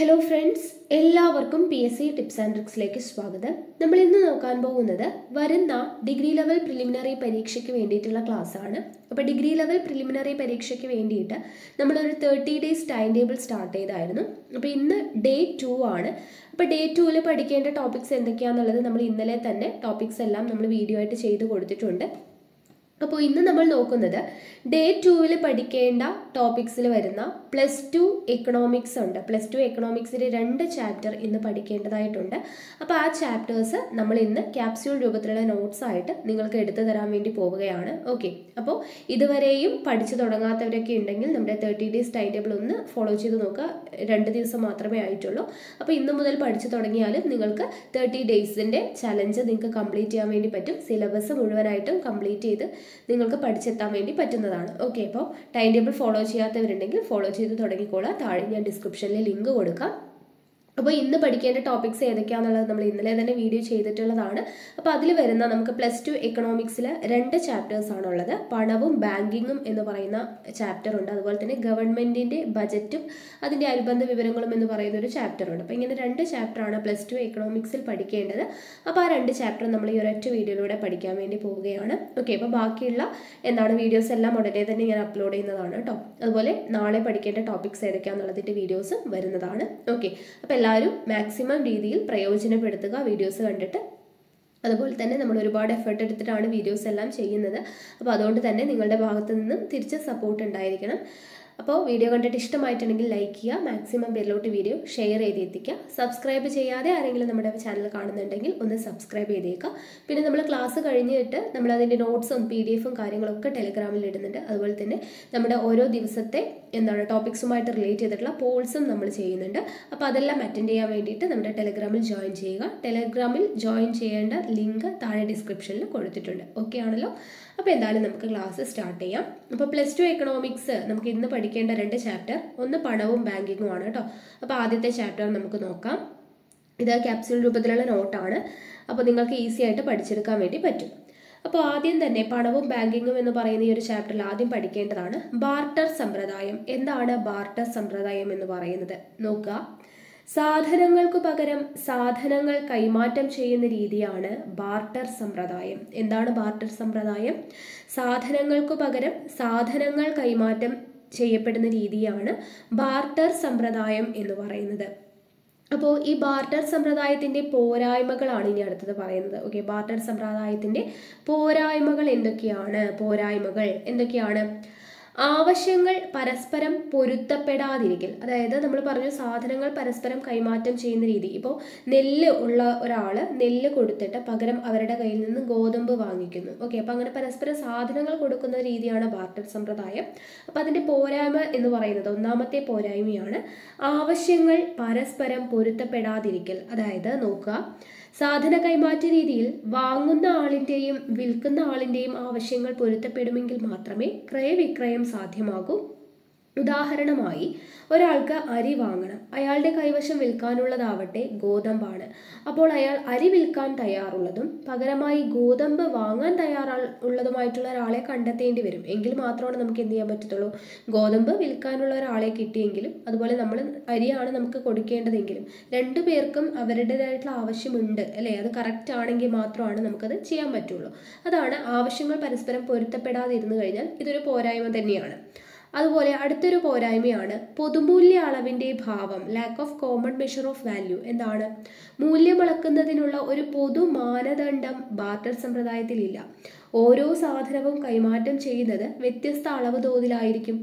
Hello friends എല്ലാവർക്കും P S C tips and ട്രിക്സിലേക്ക് സ്വാഗതം. നമ്മൾ ഇന്ന് നോക്കാൻ പോകുന്നത് വരുന്ന ഡിഗ്രി ലെവൽ പ്രിലിമിനറി പരീക്ഷയ്ക്ക് വേണ്ടിയിട്ടുള്ള ക്ലാസ് ആണ്. അപ്പോൾ ഡിഗ്രി ലെവൽ പ്രിലിമിനറി പരീക്ഷയ്ക്ക് വേണ്ടിയിട്ട് നമ്മളൊരു thirty days time table start ചെയ്തായിരുന്നു. അപ്പോൾ ഇന്ന് ഡേ ടു ആണ്. അപ്പോൾ ഡേ ടുവിൽ പഠിക്കേണ്ട ടോപ്പിക്സ് എന്തൊക്കെയാണെന്നുള്ളത് നമ്മൾ ഇന്നലെ തന്നെ ടോപ്പിക്സ് എല്ലാം നമ്മൾ വീഡിയോ ആയിട്ട് ചെയ്ത് കൊടുത്തിട്ടുണ്ട്. അപ്പോൾ ഇന്ന് നമ്മൾ നോക്കുന്നത് ഡേ ടുവിൽ പഠിക്കേണ്ട ടോപ്പിക്സിൽ വരുന്ന പ്ലസ് ടു എക്കണോമിക്സ് ഉണ്ട്. പ്ലസ് ടു എക്കണോമിക്സിന്റെ രണ്ട് ചാപ്റ്റർ ഇന്ന് പഠിക്കേണ്ടതായിട്ടുണ്ട്. അപ്പോൾ ആ ചാപ്റ്റേഴ്സ് നമ്മൾ ഇന്ന് ക്യാപ്സ്യൂൾ രൂപത്തിലുള്ള നോട്ട്സ് ആയിട്ട് നിങ്ങൾക്ക് എടുത്തു തരാൻ വേണ്ടി പോവുകയാണ്. ഓക്കെ അപ്പോൾ ഇതുവരെയും പഠിച്ചു തുടങ്ങാത്തവരൊക്കെ ഉണ്ടെങ്കിൽ നമ്മുടെ തേർട്ടി ഡേയ്സ് ടൈം ടേബിൾ ഒന്ന് ഫോളോ ചെയ്ത് നോക്കുക. രണ്ട് ദിവസം മാത്രമേ ആയിട്ടുള്ളൂ. അപ്പോൾ ഇന്ന് മുതൽ പഠിച്ചു തുടങ്ങിയാലും നിങ്ങൾക്ക് തേർട്ടി ഡേയ്സിന്റെ ചലഞ്ച് നിങ്ങൾക്ക് കംപ്ലീറ്റ് ചെയ്യാൻ വേണ്ടി പറ്റും. സിലബസ് മുഴുവനായിട്ടും കംപ്ലീറ്റ് ചെയ്ത് നിങ്ങൾക്ക് പഠിച്ചെത്താൻ വേണ്ടി പറ്റുന്നതാണ്. ഓക്കെ അപ്പോൾ ടൈം ടേബിൾ ഫോളോ ചെയ്യാത്തവരുണ്ടെങ്കിൽ ഫോളോ ചെയ്ത് തുടങ്ങിക്കോളാം. താഴെ ഞാൻ ഡിസ്ക്രിപ്ഷനിൽ ലിങ്ക് കൊടുക്കാം. അപ്പോൾ ഇന്ന് പഠിക്കേണ്ട ടോപ്പിക്സ് ഏതൊക്കെയാണെന്നുള്ളത് നമ്മൾ ഇന്നലെ തന്നെ വീഡിയോ ചെയ്തിട്ടുള്ളതാണ്. അപ്പോൾ അതിൽ വരുന്ന നമുക്ക് പ്ലസ് ടു എക്കണോമിക്സിൽ രണ്ട് ചാപ്റ്റേഴ്സ് ആണുള്ളത്. പണവും ബാങ്കിങ്ങും എന്ന് പറയുന്ന ചാപ്റ്റർ ഉണ്ട്. അതുപോലെ തന്നെ ഗവൺമെന്റിന്റെ ബജറ്റും അതിന്റെ അനുബന്ധ വിവരങ്ങളും എന്ന് പറയുന്ന ഒരു ചാപ്റ്റർ ഉണ്ട്. അപ്പോൾ ഇങ്ങനെ രണ്ട് ചാപ്റ്ററാണ് പ്ലസ് ടു എക്കണോമിക്സിൽ പഠിക്കേണ്ടത്. അപ്പോൾ ആ രണ്ട് ചാപ്റ്റർ നമ്മൾ ഈ ഒരൊറ്റ വീഡിയോയിലൂടെ പഠിക്കാൻ വേണ്ടി പോവുകയാണ്. ഓക്കെ അപ്പോൾ ബാക്കിയുള്ള എന്താണ് വീഡിയോസ് എല്ലാം ഉടനെ തന്നെ ഞാൻ അപ്ലോഡ് ചെയ്യുന്നതാണ് കേട്ടോ. അതുപോലെ നാളെ പഠിക്കേണ്ട ടോപ്പിക്സ് ഏതൊക്കെയാണെന്നുള്ളതിന്റെ വീഡിയോസും വരുന്നതാണ്. ഓക്കെ അപ്പോൾ എല്ലാവരും മാക്സിമം രീതിയിൽ പ്രയോജനപ്പെടുത്തുക വീഡിയോസ് കണ്ടിട്ട്. അതുപോലെ തന്നെ നമ്മൾ ഒരുപാട് എഫേർട്ട് എടുത്തിട്ടാണ് വീഡിയോസ് എല്ലാം ചെയ്യുന്നത്. അപ്പോൾ അതുകൊണ്ട് തന്നെ നിങ്ങളുടെ ഭാഗത്തു നിന്നും തിരിച്ച് സപ്പോർട്ട് ഉണ്ടായിരിക്കണം. അപ്പോൾ വീഡിയോ കണ്ടിട്ട് ഇഷ്ടമായിട്ടുണ്ടെങ്കിൽ ലൈക്ക് ചെയ്യുക മാക്സിമം പേരിലോട്ട് വീഡിയോ ഷെയർ ചെയ്ത് എത്തിക്കുക. സബ്സ്ക്രൈബ് ചെയ്യാതെ ആരെങ്കിലും നമ്മുടെ ചാനൽ കാണുന്നുണ്ടെങ്കിൽ ഒന്ന് സബ്സ്ക്രൈബ് ചെയ്തേക്കുക. പിന്നെ നമ്മൾ ക്ലാസ് കഴിഞ്ഞിട്ട് നമ്മൾ അതിന്റെ നോട്ട്സും പി ഡി എഫും കാര്യങ്ങളൊക്കെ ടെലിഗ്രാമിൽ ഇടുന്നുണ്ട്. അതുപോലെ തന്നെ നമ്മുടെ ഓരോ ദിവസത്തെ എന്താണ് ടോപ്പിക്സുമായിട്ട് റിലേറ്റ് ചെയ്തിട്ടുള്ള പോൾസും നമ്മൾ ചെയ്യുന്നുണ്ട്. അപ്പോൾ അതെല്ലാം അറ്റൻഡ് ചെയ്യാൻ വേണ്ടിയിട്ട് നമ്മുടെ ടെലിഗ്രാമിൽ ജോയിൻ ചെയ്യുക. ടെലിഗ്രാമിൽ ജോയിൻ ചെയ്യേണ്ട ലിങ്ക് താഴെ ഡിസ്ക്രിപ്ഷനിൽ കൊടുത്തിട്ടുണ്ട്. ഓക്കെ ആണല്ലോ? അപ്പോൾ എന്തായാലും നമുക്ക് ക്ലാസ് സ്റ്റാർട്ട് ചെയ്യാം. അപ്പോൾ പ്ലസ് ടു എക്കണോമിക്സ് നമുക്ക് ഇന്ന് പഠിക്കേണ്ട രണ്ട് ചാപ്റ്റർ ഒന്ന് പണവും ബാങ്കിങ്ങും ആണ് കേട്ടോ അപ്പോൾ ആദ്യത്തെ ചാപ്റ്റർ നമുക്ക് നോക്കാം. ഇത് ക്യാപ്സ്യൂൾ രൂപത്തിലുള്ള നോട്ടാണ് അപ്പോൾ നിങ്ങൾക്ക് ഈസി ആയിട്ട് പഠിച്ചെടുക്കാൻ വേണ്ടി പറ്റും. അപ്പോൾ ആദ്യം തന്നെ പണവും ബാങ്കിങ്ങും എന്ന് പറയുന്ന ഈ ഒരു ചാപ്റ്ററിൽ ആദ്യം പഠിക്കേണ്ടതാണ് ബാർട്ടർ സമ്പ്രദായം. എന്താണ് ബാർട്ടർ സമ്പ്രദായം എന്ന് പറയുന്നത്? നോക്കുക. സാധനങ്ങൾക്ക് പകരം സാധനങ്ങൾ കൈമാറ്റം ചെയ്യുന്ന രീതിയാണ് ബാർട്ടർ സമ്പ്രദായം. എന്താണ് ബാർട്ടർ സമ്പ്രദായം? സാധനങ്ങൾക്ക് പകരം സാധനങ്ങൾ കൈമാറ്റം ചെയ്യപ്പെടുന്ന രീതിയാണ് ബാർട്ടർ സമ്പ്രദായം എന്ന് പറയുന്നത്. അപ്പോൾ ഈ ബാർട്ടർ സമ്പ്രദായത്തിന്റെ പോരായ്മകളാണ് ഇനി അടുത്തത് പറയുന്നത്. ഓക്കെ ബാർട്ടർ സമ്പ്രദായത്തിന്റെ പോരായ്മകൾ എന്തൊക്കെയാണ്? പോരായ്മകൾ എന്തൊക്കെയാണ്? ആവശ്യങ്ങൾ പരസ്പരം പൊരുത്തപ്പെടാതിരിക്കൽ. അതായത് നമ്മൾ പറഞ്ഞു സാധനങ്ങൾ പരസ്പരം കൈമാറ്റം ചെയ്യുന്ന രീതി. ഇപ്പോൾ നെല്ല് ഉള്ള ഒരാൾ നെല്ല് കൊടുത്തിട്ട് പകരം അവരുടെ കയ്യിൽ നിന്ന് ഗോതമ്പ് വാങ്ങിക്കുന്നു. ഓക്കെ അപ്പോൾ അങ്ങനെ പരസ്പരം സാധനങ്ങൾ കൊടുക്കുന്ന രീതിയാണ് ബാർട്ടർ സമ്പ്രദായം. അപ്പോൾ അതിന്റെ പോരായ്മ എന്ന് പറയുന്നത് ഒന്നാമത്തെ പോരായ്മയാണ് ആവശ്യങ്ങൾ പരസ്പരം പൊരുത്തപ്പെടാതിരിക്കൽ. അതായത് നോക്കുക സാധന കൈമാറ്റ രീതിയിൽ വാങ്ങുന്ന ആളിന്റെയും വിൽക്കുന്ന ആളിന്റെയും ആവശ്യങ്ങൾ പൊരുത്തപ്പെടുമെങ്കിൽ മാത്രമേ ക്രയവിക്രയം സാധ്യമാകൂ. ഉദാഹരണമായി ഒരാൾക്ക് അരി വാങ്ങണം. അയാളുടെ കൈവശം വിൽക്കാനുള്ളതാവട്ടെ ഗോതമ്പാണ്. അപ്പോൾ അയാൾ അരി വിൽക്കാൻ തയ്യാറുള്ളതും പകരമായി ഗോതമ്പ് വാങ്ങാൻ തയ്യാറാ ഉള്ളതുമായിട്ടുള്ള ഒരാളെ കണ്ടെത്തേണ്ടി വരും. എങ്കിൽ മാത്രമാണ് നമുക്ക് എന്ത് ചെയ്യാൻ പറ്റത്തുള്ളൂ? ഗോതമ്പ് വിൽക്കാനുള്ള ഒരാളെ കിട്ടിയെങ്കിലും അതുപോലെ നമ്മൾ അരിയാണ് നമുക്ക് കൊടുക്കേണ്ടതെങ്കിലും രണ്ടു പേർക്കും അവരുടേതായിട്ടുള്ള ആവശ്യമുണ്ട് അല്ലേ? അത് കറക്റ്റ് ആണെങ്കിൽ മാത്രമാണ് നമുക്കത് ചെയ്യാൻ പറ്റുള്ളൂ. അതാണ് ആവശ്യങ്ങൾ പരസ്പരം പൊരുത്തപ്പെടാതിരുന്നു കഴിഞ്ഞാൽ ഇതൊരു പോരായ്മ തന്നെയാണ്. അതുപോലെ അടുത്തൊരു പോരായ്മയാണ് പൊതുമൂല്യ അളവിന്റെ ഭാവം lack of common measure of value എന്താണ്? മൂല്യം അളക്കുന്നതിനുള്ള ഒരു പൊതു മാനദണ്ഡം ബാർട്ടർ സമ്പ്രദായത്തിലില്ല. ഓരോ സാധനവും കൈമാറ്റം ചെയ്യുന്നത് വ്യത്യസ്ത അളവ് തോതിലായിരിക്കും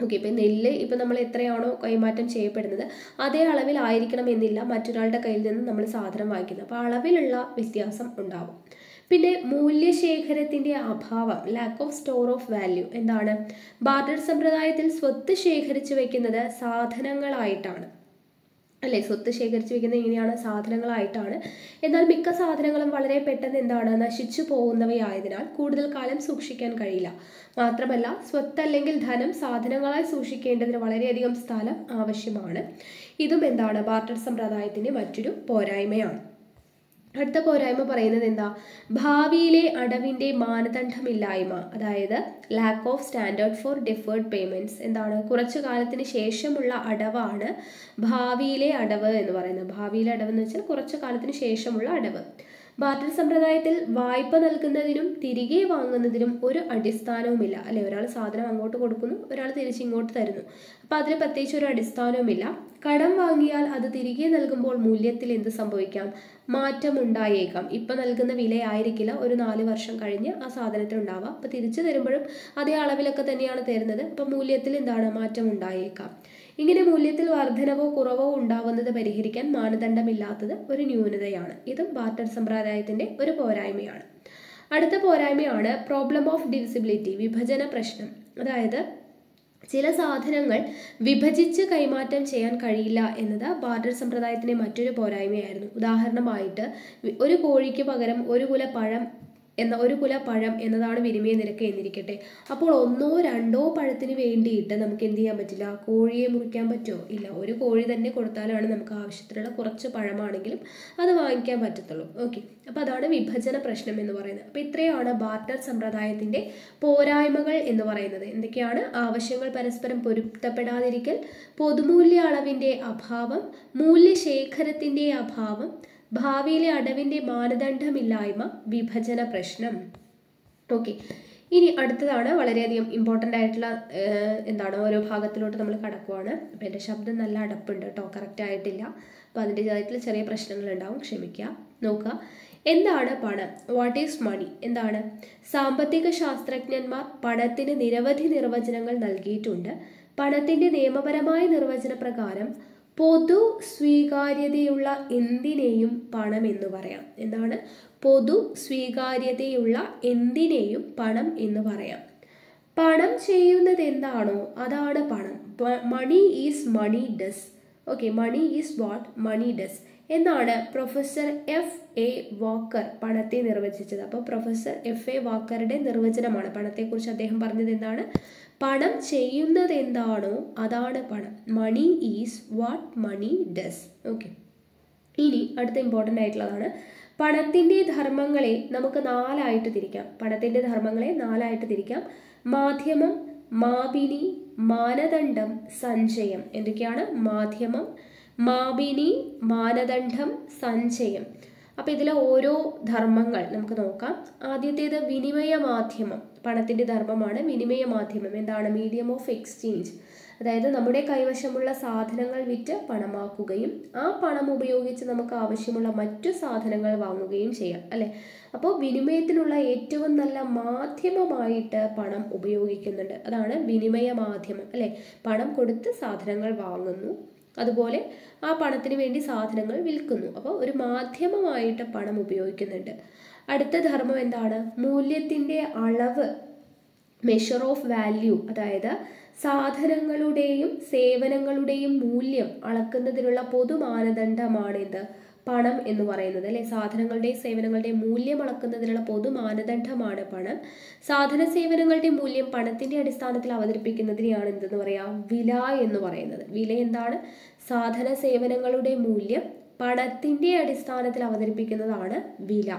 ഓക്കെ ഇപ്പം നെല്ല് ഇപ്പം നമ്മൾ എത്രയാണോ കൈമാറ്റം ചെയ്യപ്പെടുന്നത് അതേ അളവിലായിരിക്കണം എന്നില്ല മറ്റൊരാളുടെ കയ്യിൽ നിന്ന് നമ്മൾ സാധനം വാങ്ങിക്കുന്നത്. അപ്പോൾ അളവിലുള്ള വ്യത്യാസം ഉണ്ടാവും. പിന്നെ മൂല്യശേഖരത്തിന്റെ അഭാവം lack of store of value എന്താണ്? ബാർട്ടർ സമ്പ്രദായത്തിൽ സ്വത്ത് ശേഖരിച്ചു വയ്ക്കുന്നത് സാധനങ്ങളായിട്ടാണ്. അല്ലേ? സ്വത്ത് ശേഖരിച്ചു വെക്കുന്നത് ഇങ്ങനെയാണ് സാധനങ്ങളായിട്ടാണ്. എന്നാൽ മിക്ക സാധനങ്ങളും വളരെ പെട്ടെന്ന് എന്താണ്? നശിച്ചു പോകുന്നവയായതിനാൽ കൂടുതൽ കാലം സൂക്ഷിക്കാൻ കഴിയില്ല. മാത്രമല്ല സ്വത്ത് അല്ലെങ്കിൽ ധനം സാധനങ്ങളായി സൂക്ഷിക്കേണ്ടതിന് വളരെയധികം സ്ഥലം ആവശ്യമാണ്. ഇതും എന്താണ്? ബാർട്ടർ സമ്പ്രദായത്തിന്റെ മറ്റൊരു പോരായ്മയാണ്. അടുത്ത പോരായ്മ പറയുന്നത് എന്താ? ഭാവിയിലെ അടവിന്റെ മാനദണ്ഡമില്ലായ്മ അതായത് lack of standard for deferred payments എന്താണ്? കുറച്ചു കാലത്തിന് ശേഷമുള്ള അടവാണ് ഭാവിയിലെ അടവ് എന്ന് പറയുന്നത്. ഭാവിയിലെ അടവ് എന്ന് വെച്ചാൽ കുറച്ചു കാലത്തിന് ശേഷമുള്ള അടവ്. ബാർട്ടർ സമ്പ്രദായത്തിൽ വായ്പ നൽകുന്നതിനും തിരികെ വാങ്ങുന്നതിനും ഒരു അടിസ്ഥാനവുമില്ല. അല്ലെ? ഒരാൾ സാധനം അങ്ങോട്ട് കൊടുക്കുന്നു ഒരാൾ തിരിച്ച് ഇങ്ങോട്ട് തരുന്നു. അപ്പം അതിന് പ്രത്യേകിച്ച് ഒരു അടിസ്ഥാനവുമില്ല. കടം വാങ്ങിയാൽ അത് തിരികെ നൽകുമ്പോൾ മൂല്യത്തിൽ എന്ത് സംഭവിക്കാം? മാറ്റം ഉണ്ടായേക്കാം ഇപ്പം നൽകുന്ന വിലയായിരിക്കില്ല ഒരു നാല് വർഷം കഴിഞ്ഞ് ആ സാധനത്തിനുണ്ടാവുക ഉണ്ടാവാം. അപ്പം തിരിച്ചു തരുമ്പോഴും അതേ അളവിലൊക്കെ തന്നെയാണ് തരുന്നത്. അപ്പം മൂല്യത്തിൽ എന്താണ് മാറ്റം ഉണ്ടായേക്കാം ഇങ്ങനെ മൂല്യത്തിൽ വർധനവോ കുറവോ ഉണ്ടാവുന്നത് പരിഹരിക്കാൻ മാനദണ്ഡമില്ലാത്തത് ഒരു ന്യൂനതയാണ്. ഇതും ബാർട്ടർ സമ്പ്രദായത്തിന്റെ ഒരു പോരായ്മയാണ്. അടുത്ത പോരായ്മയാണ് പ്രോബ്ലം ഓഫ് ഡിവിസിബിലിറ്റി വിഭജന പ്രശ്നം. അതായത് ചില സാധനങ്ങൾ വിഭജിച്ച് കൈമാറ്റം ചെയ്യാൻ കഴിയില്ല എന്നത് ബാർട്ടർ സമ്പ്രദായത്തിന്റെ മറ്റൊരു പോരായ്മയായിരുന്നു. ഉദാഹരണമായിട്ട് ഒരു കോഴിക്ക് പകരം ഒരു കുല പഴം എന്ന ഒരു കുല പഴം എന്നതാണ് വിനിമയ നിരക്ക് എന്നിരിക്കട്ടെ. അപ്പോൾ ഒന്നോ രണ്ടോ പഴത്തിന് വേണ്ടിയിട്ട് നമുക്ക് എന്ത് ചെയ്യാൻ പറ്റില്ല? കോഴിയെ മുറിക്കാൻ പറ്റുമോ ഇല്ല. ഒരു കോഴി തന്നെ കൊടുത്താലാണ് നമുക്ക് ആവശ്യത്തിനുള്ള കുറച്ച് പഴമാണെങ്കിലും അത് വാങ്ങിക്കാൻ പറ്റത്തുള്ളൂ. ഓക്കെ. അപ്പോൾ അതാണ് വിഭജന പ്രശ്നം എന്ന് പറയുന്നത്. അപ്പോൾ ഇത്രയാണ് ബാർട്ടർ സമ്പ്രദായത്തിന്റെ പോരായ്മകൾ എന്ന് പറയുന്നത്. എന്തൊക്കെയാണ്? ആവശ്യങ്ങൾ പരസ്പരം പൊരുത്തപ്പെടാതിരിക്കൽ പൊതുമൂല്യ അളവിന്റെ അഭാവം മൂല്യശേഖരത്തിന്റെ അഭാവം ഭാവിയിലെ അടവിന്റെ മാനദണ്ഡമില്ലായ്മ വിഭജന പ്രശ്നം. ഓക്കെ ഇനി അടുത്തതാണ് വളരെയധികം ഇമ്പോർട്ടന്റ് ആയിട്ടുള്ള എന്താണ് ഓരോ ഭാഗത്തിലോട്ട് നമ്മൾ കടക്കുവാണ്. അപ്പോൾ എന്റെ ശബ്ദം നല്ല അടപ്പുണ്ട് കേട്ടോ കറക്റ്റ് ആയിട്ടില്ല. അപ്പോൾ അതിന്റെതായിട്ടുള്ള ചെറിയ പ്രശ്നങ്ങൾ ഉണ്ടാവും ക്ഷമിക്കുക നോക്കുക. എന്താണ് പണം? വാട്ട് ഈസ് മണി എന്താണ്? സാമ്പത്തിക ശാസ്ത്രജ്ഞന്മാർ പണത്തിന് നിരവധി നിർവചനങ്ങൾ നൽകിയിട്ടുണ്ട്. പണത്തിന്റെ നിയമപരമായ നിർവചന പ്രകാരം പൊതു സ്വീകാര്യതയുള്ള എന്തിനേയും പണം എന്ന് പറയാം. എന്താണ്? പൊതു സ്വീകാര്യതയുള്ള എന്തിനേയും പണം എന്ന് പറയാം. പണം ചെയ്യുന്നത് എന്താണോ അതാണ് പണം. Money is money does okay money is what money does എന്നാണ് പ്രൊഫസർ എഫ് എ വാക്കർ പണത്തെ നിർവചിച്ചത്. അപ്പോൾ പ്രൊഫസർ എഫ് എ വാക്കറുടെ നിർവചനമാണ്. പണത്തെക്കുറിച്ച് അദ്ദേഹം പറഞ്ഞത് എന്താണ്? പണം ചെയ്യുന്നത് എന്താണോ അതാണ് പണം money is what money does okay ഇനി അടുത്ത ഇമ്പോർട്ടന്റ് ആയിട്ടുള്ളതാണ്. പണത്തിന്റെ ധർമ്മങ്ങളെ നമുക്ക് നാലായിട്ട് തിരിക്കാം. പണത്തിന്റെ ധർമ്മങ്ങളെ നാലായിട്ട് തിരിക്കാം. മാധ്യമം മാപിനി മാനദണ്ഡം സഞ്ചയം എന്തൊക്കെയാണ്? മാധ്യമം മാപിനി മാനദണ്ഡം സഞ്ചയം അപ്പോൾ ഇതിലെ ഓരോ ധർമ്മങ്ങൾ നമുക്ക് നോക്കാം. ആദ്യത്തേത് വിനിമയ മാധ്യമം. പണത്തിന്റെ ധർമ്മമാണ് വിനിമയ മാധ്യമം. എന്താണ്? മീഡിയം ഓഫ് എക്സ്ചേഞ്ച് അതായത് നമ്മുടെ കൈവശമുള്ള സാധനങ്ങൾ വിറ്റ് പണമാക്കുകയും ആ പണം ഉപയോഗിച്ച് നമുക്ക് ആവശ്യമുള്ള മറ്റു സാധനങ്ങൾ വാങ്ങുകയും ചെയ്യാം അല്ലേ? അപ്പോൾ വിനിമയത്തിനുള്ള ഏറ്റവും നല്ല മാധ്യമമായിട്ട് പണം ഉപയോഗിക്കുന്നുണ്ട്. അതാണ് വിനിമയ മാധ്യമം അല്ലേ? പണം കൊടുത്ത് സാധനങ്ങൾ വാങ്ങുന്നു. അതുപോലെ ആ പണത്തിന് വേണ്ടി സാധനങ്ങൾ വിൽക്കുന്നു. അപ്പോൾ ഒരു മാധ്യമമായിട്ട് പണം ഉപയോഗിക്കുന്നുണ്ട്. അടുത്ത ധർമ്മം എന്താണ്? മൂല്യത്തിന്റെ അളവ് മെഷർ ഓഫ് വാല്യൂ അതായത് സാധനങ്ങളുടെയും സേവനങ്ങളുടെയും മൂല്യം അളക്കുന്നതിനുള്ള പൊതു മാനദണ്ഡമാണിത് പണം എന്ന് പറയുന്നത് അല്ലെ? സാധനങ്ങളുടെയും സേവനങ്ങളുടെയും മൂല്യം അളക്കുന്നതിനുള്ള പൊതു മാനദണ്ഡമാണ് പണം. സാധന സേവനങ്ങളുടെ മൂല്യം പണത്തിന്റെ അടിസ്ഥാനത്തിൽ അവതരിപ്പിക്കുന്നതിനെയാണ് എന്തെന്ന് പറയാം? വില എന്ന് പറയുന്നത്. വില എന്താണ്? സാധന സേവനങ്ങളുടെ മൂല്യം പണത്തിന്റെ അടിസ്ഥാനത്തിൽ അവതരിപ്പിക്കുന്നതാണ് വില.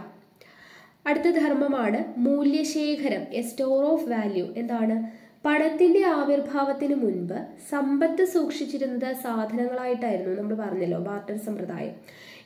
അടുത്ത ധർമ്മമാണ് മൂല്യശേഖരം എ സ്റ്റോർ ഓഫ് വാല്യൂ. എന്താണ്? പണത്തിന്റെ ആവിർഭാവത്തിന് മുൻപ് സമ്പത്ത് സൂക്ഷിച്ചിരുന്നത് സാധനങ്ങളായിട്ടായിരുന്നു നമ്മൾ പറഞ്ഞല്ലോ ബാർട്ടർ സമ്പ്രദായം.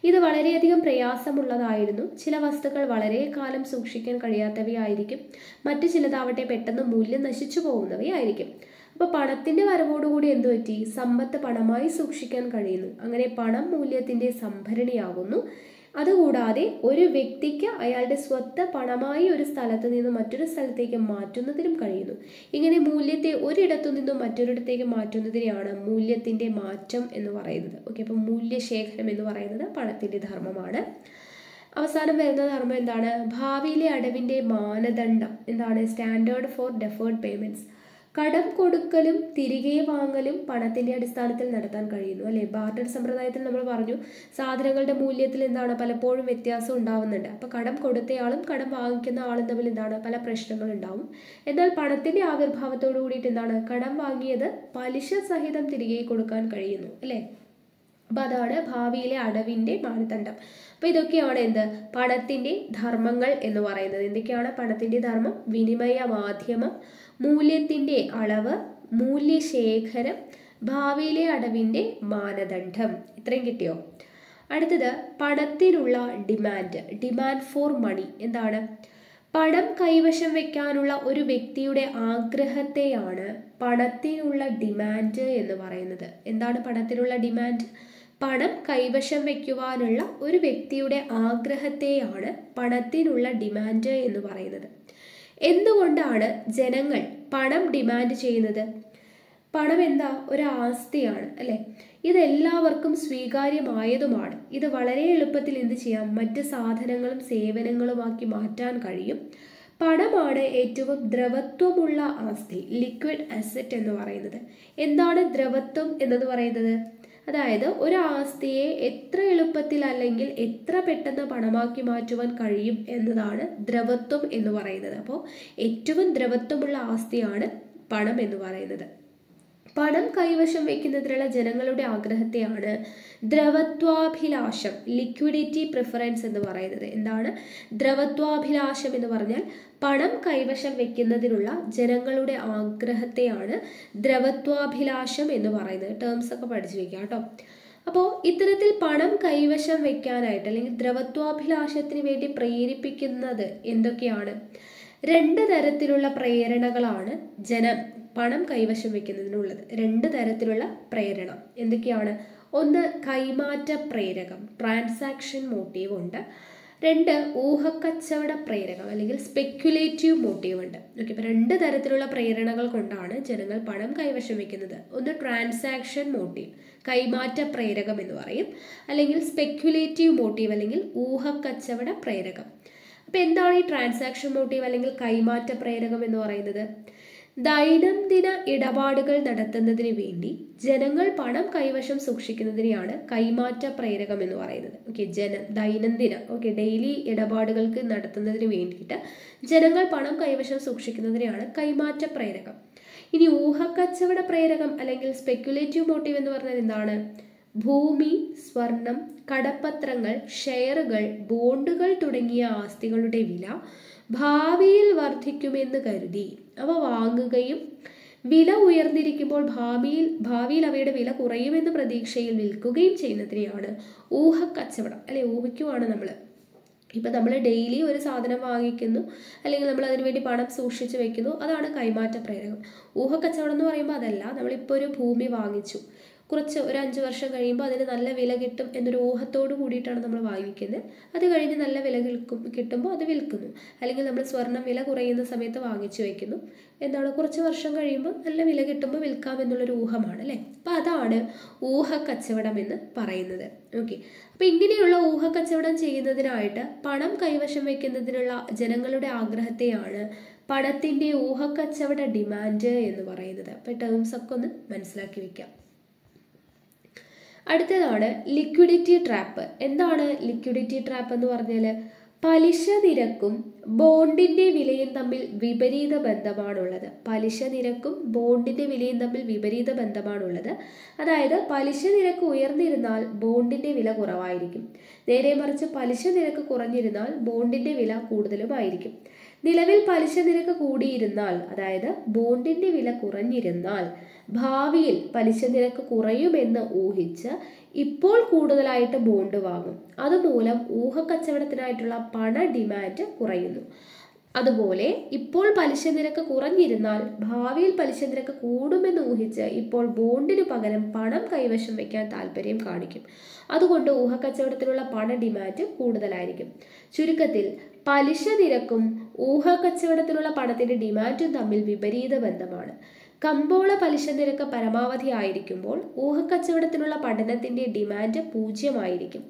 ഇത് വളരെയധികം പ്രയാസമുള്ളതായിരുന്നു. ചില വസ്തുക്കൾ വളരെ കാലം സൂക്ഷിക്കാൻ കഴിയാത്തവയായിരിക്കും. മറ്റു ചിലതാവട്ടെ പെട്ടെന്ന് മൂല്യം നശിച്ചു പോകുന്നവയായിരിക്കും. അപ്പോൾ പണത്തിന്റെ വരവോടുകൂടി എന്തു പറ്റി? സമ്പത്ത് പണമായി സൂക്ഷിക്കാൻ കഴിയുന്നു. അങ്ങനെ പണം മൂല്യത്തിന്റെ സംഭരണിയാകുന്നു. അതുകൂടാതെ ഒരു വ്യക്തിക്ക് അയാളുടെ സ്വത്ത് പണമായി ഒരു സ്ഥലത്ത് നിന്ന് മറ്റൊരു സ്ഥലത്തേക്ക് മാറ്റുന്നതിനും കഴിയുന്നു. ഇങ്ങനെ മൂല്യത്തെ ഒരിടത്തു നിന്നും മറ്റൊരിടത്തേക്ക് മാറ്റുന്നതിനെയാണ് മൂല്യത്തിന്റെ മാറ്റം എന്ന് പറയുന്നത്. ഓക്കെ അപ്പോൾ മൂല്യശേഖരം എന്ന് പറയുന്നത് പണത്തിന്റെ ധർമ്മമാണ്. അവസാനം വരുന്ന ധർമ്മം എന്താണ്? ഭാവിയിലെ അടവിന്റെ മാനദണ്ഡം. എന്താണ്? സ്റ്റാൻഡേർഡ് ഫോർ ഡെഫേർഡ് പേയ്മെന്റ്സ് കടം കൊടുക്കലും തിരികെ വാങ്ങലും പണത്തിന്റെ അടിസ്ഥാനത്തിൽ നടത്താൻ കഴിയുന്നു അല്ലെ? ബാർട്ടർ സമ്പ്രദായത്തിൽ നമ്മൾ പറഞ്ഞു സാധനങ്ങളുടെ മൂല്യത്തിൽ എന്താണ് പലപ്പോഴും വ്യത്യാസം ഉണ്ടാവുന്നുണ്ട്. അപ്പൊ കടം കൊടുത്തയാളും കടം വാങ്ങിക്കുന്ന ആളും തമ്മിൽ എന്താണ് പല പ്രശ്നങ്ങൾ ഉണ്ടാവും. എന്നാൽ പണത്തിന്റെ ആവിർഭാവത്തോടു കൂടിയിട്ട് എന്താണ്? കടം വാങ്ങിയത് പലിശ സഹിതം തിരികെ കൊടുക്കാൻ കഴിയുന്നു അല്ലേ? അപ്പം അതാണ് ഭാവിയിലെ അടവിന്റെ മാനദണ്ഡം. അപ്പോൾ ഇതൊക്കെയാണ് എന്ത്? പണത്തിന്റെ ധർമ്മങ്ങൾ എന്ന് പറയുന്നത്. എന്തൊക്കെയാണ്? പണത്തിന്റെ ധർമ്മം? വിനിമയ മാധ്യമം മൂല്യത്തിന്റെ അളവ് മൂല്യശേഖരം ഭാവിയിലെ അടവിന്റെ മാനദണ്ഡം. ഇത്രയും കിട്ടിയോ? അടുത്തത് പണത്തിനുള്ള ഡിമാൻഡ് ഡിമാൻഡ് ഫോർ മണി എന്താണ്? പണം കൈവശം വെക്കാനുള്ള ഒരു വ്യക്തിയുടെ ആഗ്രഹത്തെയാണ് പണത്തിനുള്ള ഡിമാൻഡ് എന്ന് പറയുന്നത്. എന്താണ് പണത്തിനുള്ള ഡിമാൻഡ്? പണം കൈവശം വയ്ക്കുവാനുള്ള ഒരു വ്യക്തിയുടെ ആഗ്രഹത്തെയാണ് പണത്തിനുള്ള ഡിമാൻഡ് എന്ന് പറയുന്നത്. എന്തുകൊണ്ടാണ് ജനങ്ങൾ പണം ഡിമാൻഡ് ചെയ്യുന്നത്? പണം എന്താ? ഒരു ആസ്തിയാണ് അല്ലേ? ഇതെല്ലാവർക്കും സ്വീകാര്യമായതുമാണ്. ഇത് വളരെ എളുപ്പത്തിൽ എന്ത് ചെയ്യാം? മറ്റ് സാധനങ്ങളും സേവനങ്ങളുമാക്കി മാറ്റാൻ കഴിയും. പണമാണ് ഏറ്റവും ദ്രവത്വമുള്ള ആസ്തി ലിക്വിഡ് അസറ്റ് എന്ന് പറയുന്നത്. എന്താണ് ദ്രവത്വം എന്നത് പറയുന്നത്? അതായത് ഒരു ആസ്തിയെ എത്ര എളുപ്പത്തിൽ അല്ലെങ്കിൽ എത്ര പെട്ടെന്ന് പണമാക്കി മാറ്റുവാൻ കഴിയും എന്നതാണ് ദ്രവത്വം എന്ന് പറയുന്നത്. അപ്പോൾ ഏറ്റവും ദ്രവത്വമുള്ള ആസ്തിയാണ് പണം എന്ന് പറയുന്നത്. പണം കൈവശം വയ്ക്കുന്നതിനുള്ള ജനങ്ങളുടെ ആഗ്രഹത്തെയാണ് ദ്രവത്വാഭിലാഷം ലിക്വിഡിറ്റി പ്രിഫറൻസ് എന്ന് പറയുന്നത്. എന്താണ്? ദ്രവത്വാഭിലാഷം എന്ന് പറഞ്ഞാൽ പണം കൈവശം വെക്കുന്നതിനുള്ള ജനങ്ങളുടെ ആഗ്രഹത്തെയാണ് ദ്രവത്വാഭിലാഷം എന്ന് പറയുന്നത്. ടേംസ് ഒക്കെ പഠിച്ചു വെക്കുക കേട്ടോ. അപ്പോൾ ഇത്തരത്തിൽ പണം കൈവശം വെക്കാനായിട്ട് അല്ലെങ്കിൽ ദ്രവത്വാഭിലാഷത്തിന് വേണ്ടി പ്രേരിപ്പിക്കുന്നത് എന്തൊക്കെയാണ്? രണ്ട് തരത്തിലുള്ള പ്രേരണകളാണ് ജനം പണം കൈവശം വെക്കുന്നതിനുള്ളത് രണ്ട് തരത്തിലുള്ള പ്രേരണ. എന്തൊക്കെയാണ്? ഒന്ന് കൈമാറ്റ പ്രേരകം. ട്രാൻസാക്ഷൻ മോട്ടീവ് ഉണ്ട്. രണ്ട് ഊഹക്കച്ചവട പ്രേരകം അല്ലെങ്കിൽ സ്പെക്യുലേറ്റീവ് മോട്ടീവ് ഉണ്ട്. ഓക്കെ അപ്പോൾ രണ്ട് തരത്തിലുള്ള പ്രേരണകൾ കൊണ്ടാണ് ജനങ്ങൾ പണം കൈവശം വയ്ക്കുന്നത്. ഒന്ന് ട്രാൻസാക്ഷൻ മോട്ടീവ് കൈമാറ്റ പ്രേരകം എന്ന് പറയും. അല്ലെങ്കിൽ സ്പെക്യുലേറ്റീവ് മോട്ടീവ് അല്ലെങ്കിൽ ഊഹക്കച്ചവട പ്രേരകം. അപ്പോൾ എന്താണ് ഈ ട്രാൻസാക്ഷൻ മോട്ടീവ് അല്ലെങ്കിൽ കൈമാറ്റ പ്രേരകം എന്ന് പറയുന്നത്? ദൈനംദിന ഇടപാടുകൾ നടത്തുന്നതിന് വേണ്ടി ജനങ്ങൾ പണം കൈവശം സൂക്ഷിക്കുന്നതിനെയാണ് കൈമാറ്റ പ്രേരകം എന്ന് പറയുന്നത്. ഓക്കെ ജന ദൈനംദിന ഓക്കെ ഡെയിലി ഇടപാടുകൾക്ക് നടത്തുന്നതിന് വേണ്ടിയിട്ട് ജനങ്ങൾ പണം കൈവശം സൂക്ഷിക്കുന്നതിനെയാണ് കൈമാറ്റ പ്രേരകം. ഇനി ഊഹക്കച്ചവട പ്രേരകം അല്ലെങ്കിൽ സ്പെക്യുലേറ്റീവ് മോട്ടീവ് എന്ന് പറഞ്ഞാൽ എന്താണ്? ഭൂമി സ്വർണം കടപ്പത്രങ്ങൾ ഷെയറുകൾ ബോണ്ടുകൾ തുടങ്ങിയ ആസ്തികളുടെ വില ഭാവിയിൽ വർദ്ധിക്കുമെന്ന് കരുതി. അവ വാങ്ങുകയും വില ഉയർന്നിരിക്കുമ്പോൾ ഭാവിയിൽ ഭാവിയിൽ അവയുടെ വില കുറയുമെന്ന പ്രതീക്ഷയിൽ വിൽക്കുകയും ചെയ്യുന്നതിനെയാണ് ഊഹക്കച്ചവടം. അല്ലെ ഊഹിക്കുവാണ് നമ്മൾ. ഇപ്പം നമ്മൾ ഡെയിലി ഒരു സാധനം വാങ്ങിക്കുന്നു അല്ലെങ്കിൽ നമ്മൾ അതിനു വേണ്ടി പണം സൂക്ഷിച്ച് വെക്കുന്നു അതാണ് കൈമാറ്റ പ്രേരകം. ഊഹക്കച്ചവടം എന്ന് പറയുമ്പോൾ അതല്ല നമ്മളിപ്പോൾ ഒരു ഭൂമി വാങ്ങിച്ചു. കുറച്ച് ഒരു അഞ്ച് വർഷം കഴിയുമ്പോൾ അതിന് നല്ല വില കിട്ടും എന്നൊരു ഊഹത്തോട് കൂടിയിട്ടാണ് നമ്മൾ വാങ്ങിക്കുന്നത്. അത് കഴിഞ്ഞ് നല്ല വില കിട്ടുമ്പോൾ അത് വിൽക്കുന്നു. അല്ലെങ്കിൽ നമ്മൾ സ്വർണം വില കുറയുന്ന സമയത്ത് വാങ്ങിച്ചു വയ്ക്കുന്നു എന്താണ്? കുറച്ച് വർഷം കഴിയുമ്പോൾ നല്ല വില കിട്ടുമ്പോൾ വിൽക്കാം എന്നുള്ളൊരു ഊഹമാണ് അല്ലേ? അപ്പോൾ അതാണ് ഊഹക്കച്ചവടം എന്ന് പറയുന്നത്. ഓക്കെ. അപ്പോൾ ഇങ്ങനെയുള്ള ഊഹക്കച്ചവടം ചെയ്യുന്നതിനായിട്ട് പണം കൈവശം വയ്ക്കുന്നതിനുള്ള ജനങ്ങളുടെ ആഗ്രഹത്തെയാണ് പണത്തിന്റെ ഊഹക്കച്ചവട ഡിമാൻഡ് എന്ന് പറയുന്നത്. അപ്പം ടേംസ് ഒക്കെ ഒന്ന് മനസ്സിലാക്കി വെക്കാം. അടുത്തതാണ് ലിക്വിഡിറ്റി ട്രാപ്പ് എന്താണ് ലിക്വിഡിറ്റി ട്രാപ്പ് എന്ന് പറഞ്ഞാൽ പലിശ നിരക്കും ബോണ്ടിന്റെ വിലയും തമ്മിൽ വിപരീത ബന്ധമാണുള്ളത്. പലിശ നിരക്കും ബോണ്ടിന്റെ വിലയും തമ്മിൽ വിപരീത ബന്ധമാണുള്ളത്. അതായത് പലിശ നിരക്ക് ഉയർന്നിരുന്നാൽ ബോണ്ടിന്റെ വില കുറവായിരിക്കും. നേരെ മറിച്ച് പലിശ നിരക്ക് കുറഞ്ഞിരുന്നാൽ ബോണ്ടിന്റെ വില കൂടുതലുമായിരിക്കും. നിലവിൽ പലിശ നിരക്ക് കൂടിയിരുന്നാൽ അതായത് ബോണ്ടിന്റെ വില കുറഞ്ഞിരുന്നാൽ ഭാവിയിൽ പലിശ നിരക്ക് കുറയുമെന്ന് ഊഹിച്ച് ഇപ്പോൾ കൂടുതലായിട്ട് ബോണ്ട് വാങ്ങും. അതുമൂലം ഊഹക്കച്ചവടത്തിനായിട്ടുള്ള പണ ഡിമാൻഡ് കുറയുന്നു. അതുപോലെ ഇപ്പോൾ പലിശ നിരക്ക് കുറഞ്ഞിരുന്നാൽ ഭാവിയിൽ പലിശ നിരക്ക് കൂടുമെന്ന് ഊഹിച്ച് ഇപ്പോൾ ബോണ്ടിന് പകരം പണം കൈവശം വയ്ക്കാൻ താല്പര്യം കാണിക്കും. അതുകൊണ്ട് ഊഹക്കച്ചവടത്തിനുള്ള പണ ഡിമാൻഡ് കൂടുതലായിരിക്കും. ചുരുക്കത്തിൽ പലിശ നിരക്കും ഊഹക്കച്ചവടത്തിനുള്ള പണത്തിന്റെ ഡിമാൻഡും തമ്മിൽ വിപരീത ബന്ധമാണ്. കമ്പോള പലിശ നിരക്ക് പരമാവധി ആയിരിക്കുമ്പോൾ ഊഹക്കച്ചവടത്തിനുള്ള പഠനത്തിന്റെ ഡിമാൻഡ് പൂജ്യമായിരിക്കും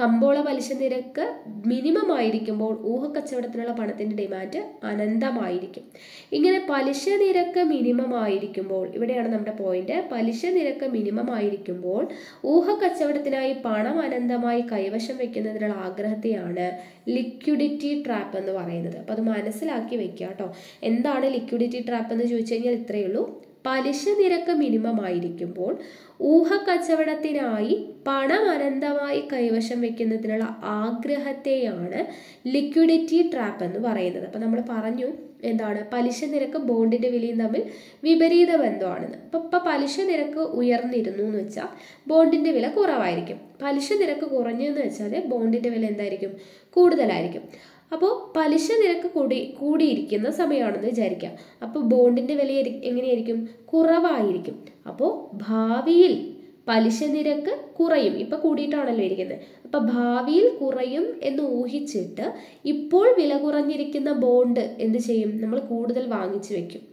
കമ്പോള പലിശ നിരക്ക് മിനിമം ആയിരിക്കുമ്പോൾ ഊഹക്കച്ചവടത്തിനുള്ള പണത്തിന്റെ ഡിമാൻഡ് അനന്തമായിരിക്കും. ഇങ്ങനെ പലിശ നിരക്ക് മിനിമം ആയിരിക്കുമ്പോൾ ഇവിടെയാണ് നമ്മുടെ പോയിന്റ് പലിശ നിരക്ക് മിനിമം ആയിരിക്കുമ്പോൾ ഊഹക്കച്ചവടത്തിനായി പണം അനന്തമായി കൈവശം വെക്കുന്നതിനുള്ള ആഗ്രഹത്തെയാണ് ലിക്വിഡിറ്റി ട്രാപ്പ് എന്ന് പറയുന്നത്. അപ്പോൾ അത് മനസ്സിലാക്കി വെക്കുക കേട്ടോ എന്താണ് ലിക്വിഡിറ്റി ട്രാപ്പ് എന്ന് ചോദിച്ചു കഴിഞ്ഞാൽ ഇത്രയേ ഉള്ളൂ. പലിശ നിരക്ക് മിനിമം ആയിരിക്കുമ്പോൾ ഊഹക്കച്ചവടത്തിനായി പണം അനന്തമായി കൈവശം വെക്കുന്നതിനുള്ള ആഗ്രഹത്തെയാണ് ലിക്വിഡിറ്റി ട്രാപ്പ് എന്ന് പറയുന്നത്. അപ്പം നമ്മൾ പറഞ്ഞു എന്താണ്? പലിശ നിരക്ക് ബോണ്ടിന്റെ വിലയും തമ്മിൽ വിപരീത ബന്ധമാണെന്ന്. അപ്പം ഇപ്പം പലിശ നിരക്ക് ഉയർന്നിരുന്നു എന്ന് വെച്ചാൽ ബോണ്ടിന്റെ വില കുറവായിരിക്കും. പലിശ നിരക്ക് കുറഞ്ഞു എന്ന് വെച്ചാൽ ബോണ്ടിന്റെ വില എന്തായിരിക്കും? കൂടുതലായിരിക്കും. അപ്പോൾ പലിശ നിരക്ക് കൂടി കൂടിയിരിക്കുന്ന സമയമാണെന്ന് വിചാരിക്കാം. അപ്പോൾ ബോണ്ടിന്റെ വില എങ്ങനെയായിരിക്കും? കുറവായിരിക്കും. അപ്പോൾ ഭാവിയിൽ പലിശ നിരക്ക് കുറയും. ഇപ്പോൾ കൂടിയിട്ടാണല്ലോ ഇരിക്കുന്നത്. അപ്പം ഭാവിയിൽ കുറയും എന്ന് ഊഹിച്ചിട്ട് ഇപ്പോൾ വില കുറഞ്ഞിരിക്കുന്ന ബോണ്ട് എന്ത് ചെയ്യും? നമ്മൾ കൂടുതൽ വാങ്ങിച്ചു വെക്കും.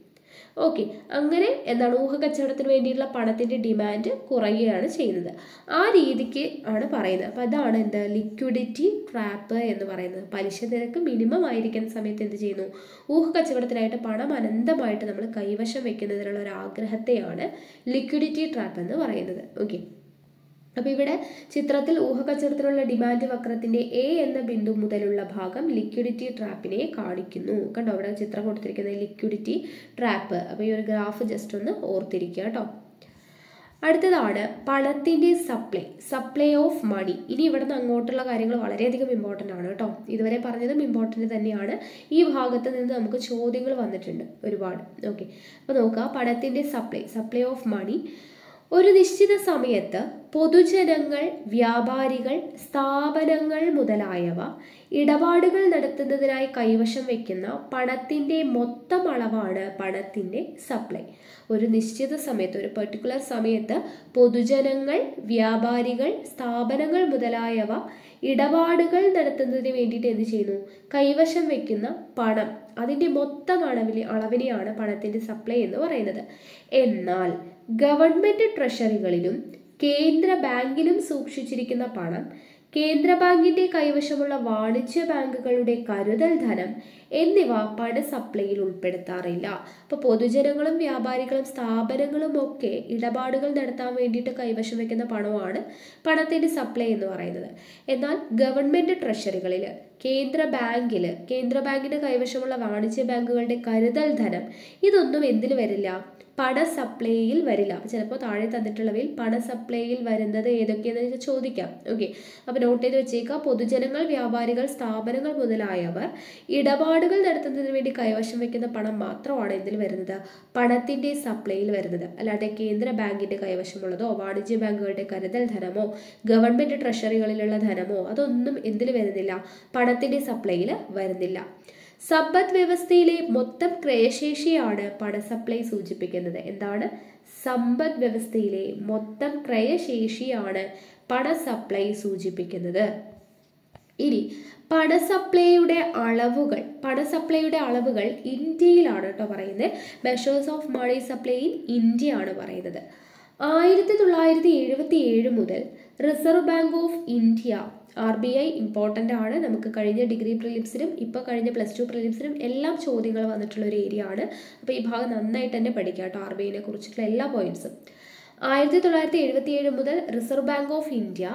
ഓക്കെ അങ്ങനെ എന്താണ് ഊഹ കച്ചവടത്തിന് വേണ്ടിയിട്ടുള്ള പണത്തിന്റെ ഡിമാൻഡ് കുറയുകയാണ് ചെയ്യുന്നത്. ആ രീതിക്ക് ആണ് പറയുന്നത്. അപ്പോൾ അതാണ് എന്താ ലിക്വിഡിറ്റി ട്രാപ്പ് എന്ന് പറയുന്നത്. പലിശ നിരക്ക് മിനിമം ആയിരിക്കുന്ന സമയത്ത് എന്ത് ചെയ്യുന്നു? ഊഹ കച്ചവടത്തിനായിട്ട് പണം അനന്തമായിട്ട് നമ്മൾ കൈവശം വെക്കുന്നതിനുള്ള ഒരു ആഗ്രഹത്തെയാണ് ലിക്വിഡിറ്റി ട്രാപ്പ് എന്ന് പറയുന്നത്. ഓക്കെ അപ്പോൾ ഇവിടെ ചിത്രത്തിൽ ഊഹക്കച്ചവടത്തിലുള്ള ഡിമാൻഡ് വക്രത്തിന്റെ എ എന്ന ബിന്ദു മുതലുള്ള ഭാഗം ലിക്വിഡിറ്റി ട്രാപ്പിനെ കാണിക്കുന്നു. കണ്ടോ? അവിടെ ചിത്രം കൊടുത്തിരിക്കുന്നത് ലിക്വിഡിറ്റി ട്രാപ്പ് അപ്പോൾ ഈ ഒരു ഗ്രാഫ് ജസ്റ്റ് ഒന്ന് ഓർത്തിരിക്കുക കേട്ടോ. അടുത്തതാണ് പണത്തിന്റെ സപ്ലൈ സപ്ലൈ ഓഫ് മണി ഇനി ഇവിടുന്ന് അങ്ങോട്ടുള്ള കാര്യങ്ങൾ വളരെയധികം ഇമ്പോർട്ടന്റ് ആണ് കേട്ടോ. ഇതുവരെ പറഞ്ഞതും ഇമ്പോർട്ടന്റ് തന്നെയാണ്. ഈ ഭാഗത്ത് നിന്ന് നമുക്ക് ചോദ്യങ്ങൾ വന്നിട്ടുണ്ട് ഒരുപാട്. ഓക്കെ അപ്പോൾ നോക്കുക പണത്തിന്റെ സപ്ലൈ സപ്ലൈ ഓഫ് മണി ഒരു നിശ്ചിത സമയത്ത് പൊതുജനങ്ങൾ വ്യാപാരികൾ സ്ഥാപനങ്ങൾ മുതലായവ ഇടപാടുകൾ നടത്തുന്നതിനായി കൈവശം വയ്ക്കുന്ന പണത്തിന്റെ മൊത്തം അളവാണ് പണത്തിന്റെ സപ്ലൈ ഒരു നിശ്ചിത സമയത്ത് ഒരു പെർട്ടിക്കുലർ സമയത്ത് പൊതുജനങ്ങൾ വ്യാപാരികൾ സ്ഥാപനങ്ങൾ മുതലായവ ഇടപാടുകൾ നടത്തുന്നതിന് വേണ്ടിയിട്ട് എന്ത് ചെയ്യുന്നു? കൈവശം വയ്ക്കുന്ന പണം. അതിന്റെ മൊത്തം അളവിലെ അളവിനെയാണ് പണത്തിന്റെ സപ്ലൈ എന്ന് പറയുന്നത്. എന്നാൽ ഗവൺമെന്റ് ട്രഷറികളിലും കേന്ദ്ര ബാങ്കിലും സൂക്ഷിച്ചിരിക്കുന്ന പണം കേന്ദ്ര ബാങ്കിന്റെ കൈവശമുള്ള വാണിജ്യ ബാങ്കുകളുടെ കരുതൽ ധനം എന്നിവ പണ സപ്ലൈയിൽ ഉൾപ്പെടുത്താറില്ല. അപ്പോൾ പൊതുജനങ്ങളും വ്യാപാരികളും സ്ഥാപനങ്ങളും ഒക്കെ ഇടപാടുകൾ നടത്താൻ വേണ്ടിയിട്ട് കൈവശം വെക്കുന്ന പണമാണ് പണത്തിന്റെ സപ്ലൈ എന്ന് പറയുന്നത്. എന്നാൽ ഗവൺമെന്റ് ട്രഷറികളിൽ കേന്ദ്ര ബാങ്കിൽ കേന്ദ്ര ബാങ്കിന്റെ കൈവശമുള്ള വാണിജ്യ ബാങ്കുകളുടെ കരുതൽ ധനം. ഇതൊന്നും എന്തിൽ വരില്ല? പണ സപ്ലൈയിൽ വരില്ല. അപ്പോൾ ചിലപ്പോൾ താഴെ തന്നിട്ടുള്ളവയിൽ പണ സപ്ലൈയിൽ വരുന്നത് ഏതൊക്കെയെന്ന് ചോദിക്കാം. ഓക്കെ അപ്പോൾ നോട്ട് ചെയ്ത് വെച്ചേക്കുക. പൊതുജനങ്ങൾ വ്യാപാരികൾ സ്ഥാപനങ്ങൾ മുതലായവർ ഇടപാടുകൾ നടത്തുന്നതിന് വേണ്ടി കൈവശം വയ്ക്കുന്ന പണം മാത്രമാണ് ഇതിൽ വരുന്നത്? പണത്തിന്റെ സപ്ലൈയിൽ വരുന്നത്. അല്ലാതെ കേന്ദ്ര ബാങ്കിന്റെ കൈവശമുള്ളതോ വാണിജ്യ ബാങ്കുകളുടെ കരുതൽ ധനമോ ഗവൺമെന്റ് ട്രഷറികളിലുള്ള ധനമോ അതൊന്നും എന്തിൽ വരുന്നില്ല. പണത്തിന്റെ സപ്ലൈയിൽ വരുന്നില്ല. സമ്പദ് വ്യവസ്ഥയിലെ മൊത്തം ക്രയശേഷിയാണ് പണസപ്ലൈ സൂചിപ്പിക്കുന്നത്. എന്താണ്? സമ്പദ് വ്യവസ്ഥയിലെ മൊത്തം ക്രയശേഷിയാണ് പണസപ്ലൈ സൂചിപ്പിക്കുന്നത്. ഇനി പണസപ്ലൈയുടെ അളവുകൾ പണസപ്ലൈയുടെ അളവുകൾ ഇന്ത്യയിലാണ് കേട്ടോ പറയുന്നത്. Measures of money supply in India ആണ് പറയുന്നത്. ആയിരത്തി തൊള്ളായിരത്തി എഴുപത്തി ഏഴ് മുതൽ Reserve Bank of India R B I important ആണ്. നമുക്ക് കഴിഞ്ഞ ഡിഗ്രി പ്രിലിംസിനും ഇപ്പോൾ കഴിഞ്ഞ പ്ലസ് ടു പ്രിലിംസിനും എല്ലാം ചോദ്യങ്ങൾ വന്നിട്ടുള്ള ഒരു ഏരിയ ആണ്. അപ്പോൾ ഈ ഭാഗം നന്നായിട്ട് തന്നെ പഠിക്കുക കേട്ടോ ആർ ബി ഐനെ കുറിച്ചിട്ടുള്ള എല്ലാ പോയിന്റ്സും ആയിരത്തി തൊള്ളായിരത്തി എഴുപത്തി ഏഴ് മുതൽ റിസർവ് ബാങ്ക് ഓഫ് ഇന്ത്യ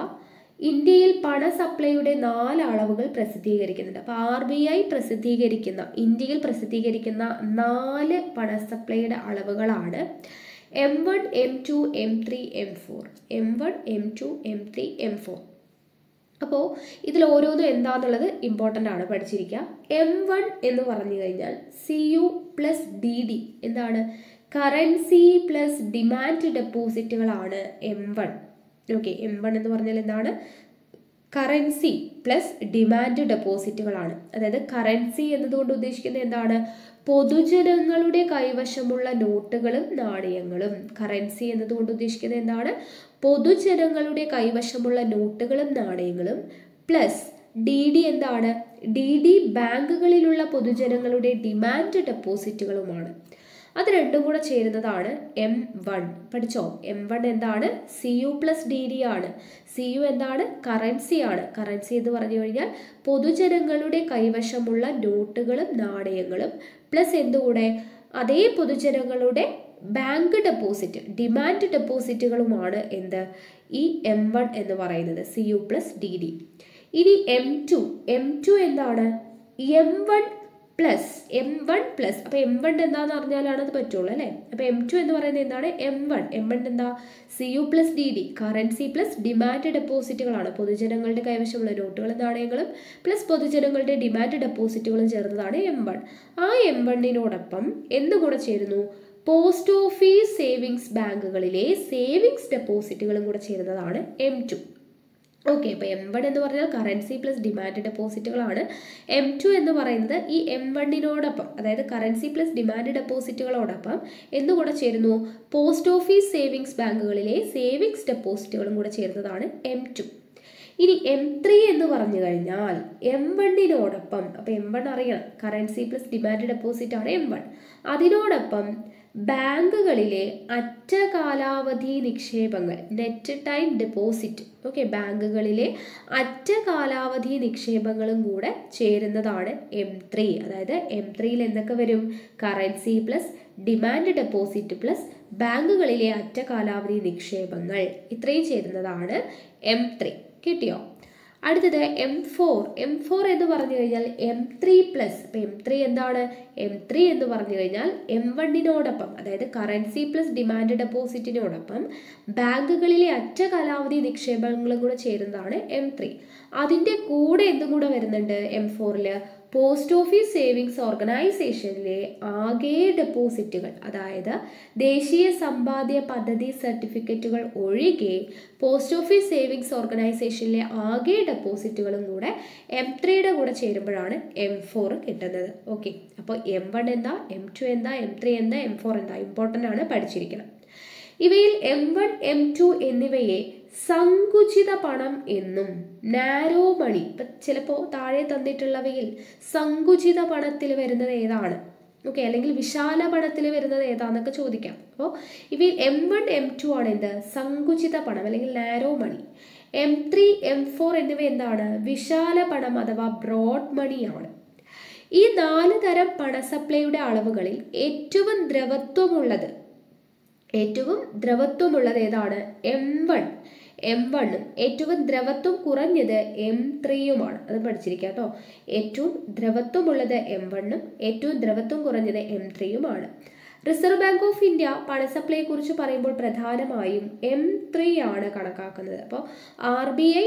ഇന്ത്യയിൽ പണ സപ്ലൈയുടെ നാല് അളവുകൾ പ്രസിദ്ധീകരിക്കുന്നുണ്ട്. അപ്പോൾ ആർ ബി ഐ പ്രസിദ്ധീകരിക്കുന്ന ഇന്ത്യയിൽ പ്രസിദ്ധീകരിക്കുന്ന നാല് പണ സപ്ലൈയുടെ അളവുകളാണ്. M one M two M three M four M one M two M three M four അപ്പോൾ ഇതിൽ ഓരോന്നും എന്താണെന്നുള്ളത് ഇമ്പോർട്ടന്റ് ആണ് പഠിച്ചിരിക്കുക എം വൺ എന്ന് പറഞ്ഞു കഴിഞ്ഞാൽ C U plus D D എന്താണ് currency plus demand ഡെപ്പോസിറ്റുകളാണ് M one okay M one എന്ന് പറഞ്ഞാൽ എന്താണ്? കറൻസി പ്ലസ് ഡിമാൻഡ് ഡെപ്പോസിറ്റുകളാണ് അതായത് കറൻസി എന്നതുകൊണ്ട് ഉദ്ദേശിക്കുന്നത് എന്താണ്? പൊതുജനങ്ങളുടെ കൈവശമുള്ള നോട്ടുകളും നാണയങ്ങളും. കറൻസി എന്നതുകൊണ്ട് ഉദ്ദേശിക്കുന്നത് എന്താണ്? പൊതുജനങ്ങളുടെ കൈവശമുള്ള നോട്ടുകളും നാണയങ്ങളും പ്ലസ് ഡി ഡി എന്താണ്? ഡി ഡി ബാങ്കുകളിലുള്ള പൊതുജനങ്ങളുടെ ഡിമാൻഡ് ഡെപ്പോസിറ്റുകളുമാണ്. അത് രണ്ടും കൂടെ ചേരുന്നതാണ് എം വൺ പഠിച്ചോ? എം വൺ എന്താണ്? C U plus D D ആണ്. സി യു എന്താണ്? കറൻസി ആണ്. കറൻസി എന്ന് പറഞ്ഞു കഴിഞ്ഞാൽ പൊതുജനങ്ങളുടെ കൈവശമുള്ള നോട്ടുകളും നാണയങ്ങളും പ്ലസ് എന്തുകൂടെ? അതേ പൊതുജനങ്ങളുടെ ബാങ്ക് ഡെപ്പോസിറ്റ് ഡിമാൻഡ് ഡെപ്പോസിറ്റുകളുമാണ് എന്ത്? ഈ എം വൺ എന്ന് പറയുന്നത് C U plus D D ഇനി എം ടു എം ടു എന്താണ്? M one plus M one plus അപ്പോൾ എം വൺ എന്താന്ന് അറിഞ്ഞാലാണ് അത് പറ്റുള്ളൂ അല്ലേ? അപ്പോൾ എം ടു എന്ന് പറയുന്നത് എന്താണ്? എം വൺ എം വൺ എന്താ? C U plus D D currency plus demand ഡെപ്പോസിറ്റുകളാണ് പൊതുജനങ്ങളുടെ കൈവശമുള്ള നോട്ടുകളും നാണയങ്ങളും പ്ലസ് പൊതുജനങ്ങളുടെ ഡിമാൻഡ് ഡെപ്പോസിറ്റുകളും ചേർന്നതാണ് എം വൺ ആ എം വണ്ണിനോടൊപ്പം എന്ത് കൂടെ ചേരുന്നു? പോസ്റ്റ് ഓഫീസ് സേവിങ്സ് ബാങ്കുകളിലെ സേവിങ്സ് ഡെപ്പോസിറ്റുകളും കൂടെ ചേരുന്നതാണ് എം ടു ഓക്കെ അപ്പോൾ എം വൺ എന്ന് പറഞ്ഞാൽ കറൻസി പ്ലസ് ഡിമാൻഡ് ഡെപ്പോസിറ്റുകളാണ് എം ടു എന്ന് പറയുന്നത് ഈ എം വണ്ണിനോടൊപ്പം അതായത് കറൻസി പ്ലസ് ഡിമാൻഡ് ഡെപ്പോസിറ്റുകളോടൊപ്പം എന്തുകൂടെ ചേരുന്നു? പോസ്റ്റ് ഓഫീസ് സേവിങ്സ് ബാങ്കുകളിലെ സേവിങ്സ് ഡെപ്പോസിറ്റുകളും കൂടെ ചേരുന്നതാണ് എം ടു ഇനി എം ത്രീ എന്ന് പറഞ്ഞു കഴിഞ്ഞാൽ എം വണ്ണിനോടൊപ്പം അപ്പോൾ എം വൺ അറിയണം. കറൻസി പ്ലസ് ഡിമാൻഡ് ഡെപ്പോസിറ്റ് ആണ് എം വൺ അതിനോടൊപ്പം ബാങ്കുകളിലെ അറ്റ കാലാവധി നിക്ഷേപങ്ങൾ നെറ്റ് ടൈം ഡെപ്പോസിറ്റ് ഓക്കെ ബാങ്കുകളിലെ അറ്റ കാലാവധി നിക്ഷേപങ്ങളും കൂടെ ചേരുന്നതാണ് എം ത്രീ അതായത് എം ത്രീയിൽ എന്തൊക്കെ വരും? Currency plus demand deposit plus ബാങ്കുകളിലെ അറ്റ കാലാവധി നിക്ഷേപങ്ങൾ. ഇത്രയും ചേരുന്നതാണ് എം ത്രീ കിട്ടിയോ? അടുത്തത് എം ഫോർ എം ഫോർ എന്ന് പറഞ്ഞു കഴിഞ്ഞാൽ എം ത്രീ പ്ലസ് ഇപ്പം എം ത്രീ എന്താണ്? എം ത്രീ എന്ന് പറഞ്ഞു കഴിഞ്ഞാൽ എം വണ്ണിനോടൊപ്പം അതായത് കറൻസി പ്ലസ് ഡിമാൻഡ് ഡെപ്പോസിറ്റിനോടൊപ്പം ബാങ്കുകളിലെ അറ്റ കാലാവധി നിക്ഷേപങ്ങളും കൂടെ ചേരുന്നതാണ് എം ത്രീ അതിന്റെ കൂടെ എന്തും കൂടെ വരുന്നുണ്ട് എം ഫോറിൽ പോസ്റ്റ് ഓഫീസ് സേവിങ്സ് ഓർഗനൈസേഷനിലെ ആകെ ഡെപ്പോസിറ്റുകൾ അതായത് ദേശീയ സമ്പാദ്യ പദ്ധതി സർട്ടിഫിക്കറ്റുകൾ ഒഴികെ പോസ്റ്റ് ഓഫീസ് സേവിങ്സ് ഓർഗനൈസേഷനിലെ ആകെ ഡെപ്പോസിറ്റുകളും കൂടെ എം ത്രീയുടെ കൂടെ ചേരുമ്പോഴാണ് എം ഫോർ കിട്ടുന്നത്. ഓക്കെ അപ്പോൾ എം വൺ എന്താ? എം ടു എന്താ? എം ത്രീ എന്താ? എം ഫോർ എന്താ? ഇമ്പോർട്ടന്റ് ആണ് പഠിച്ചിരിക്കണം. ഇവയിൽ എം വൺ എം ടു എന്നിവയെ സങ്കുചിത പണം എന്നും നാരോ മണി ഇപ്പം ചിലപ്പോ താഴെ തന്നിട്ടുള്ളവയിൽ സങ്കുചിത പണത്തിൽ വരുന്നത് ഏതാണ്? ഓക്കെ അല്ലെങ്കിൽ വിശാല പണത്തിൽ വരുന്നത് ഏതാന്നൊക്കെ ചോദിക്കാം. അപ്പോൾ ഇവയിൽ എം വൺ എം ടു ആണ് എന്ത്? സങ്കുചിത പണം അല്ലെങ്കിൽ narrow money M three M four എന്നിവ എന്താണ്? വിശാല പണം അഥവാ ബ്രോഡ് മണിയാണ് ഈ നാല് തരം പണ സപ്ലൈയുടെ അളവുകളിൽ ഏറ്റവും ദ്രവത്വമുള്ളത് ഏറ്റവും ദ്രവത്വമുള്ളത് ഏതാണ്? എം വൺ എം വണ്ണും ഏറ്റവും ദ്രവത്വം കുറഞ്ഞത് എം ത്രീയുമാണ് അത് പഠിച്ചിരിക്കുക കേട്ടോ ഏറ്റവും ദ്രവത്വമുള്ളത് എം വണ്ണും ഏറ്റവും ദ്രവത്വം കുറഞ്ഞത് എം ത്രീയുമാണ് റിസർവ് ബാങ്ക് ഓഫ് ഇന്ത്യ പണ സപ്ലൈയെ കുറിച്ച് പറയുമ്പോൾ പ്രധാനമായും എം ത്രീ ആണ് കണക്കാക്കുന്നത്. അപ്പോൾ ആർ ബി ഐ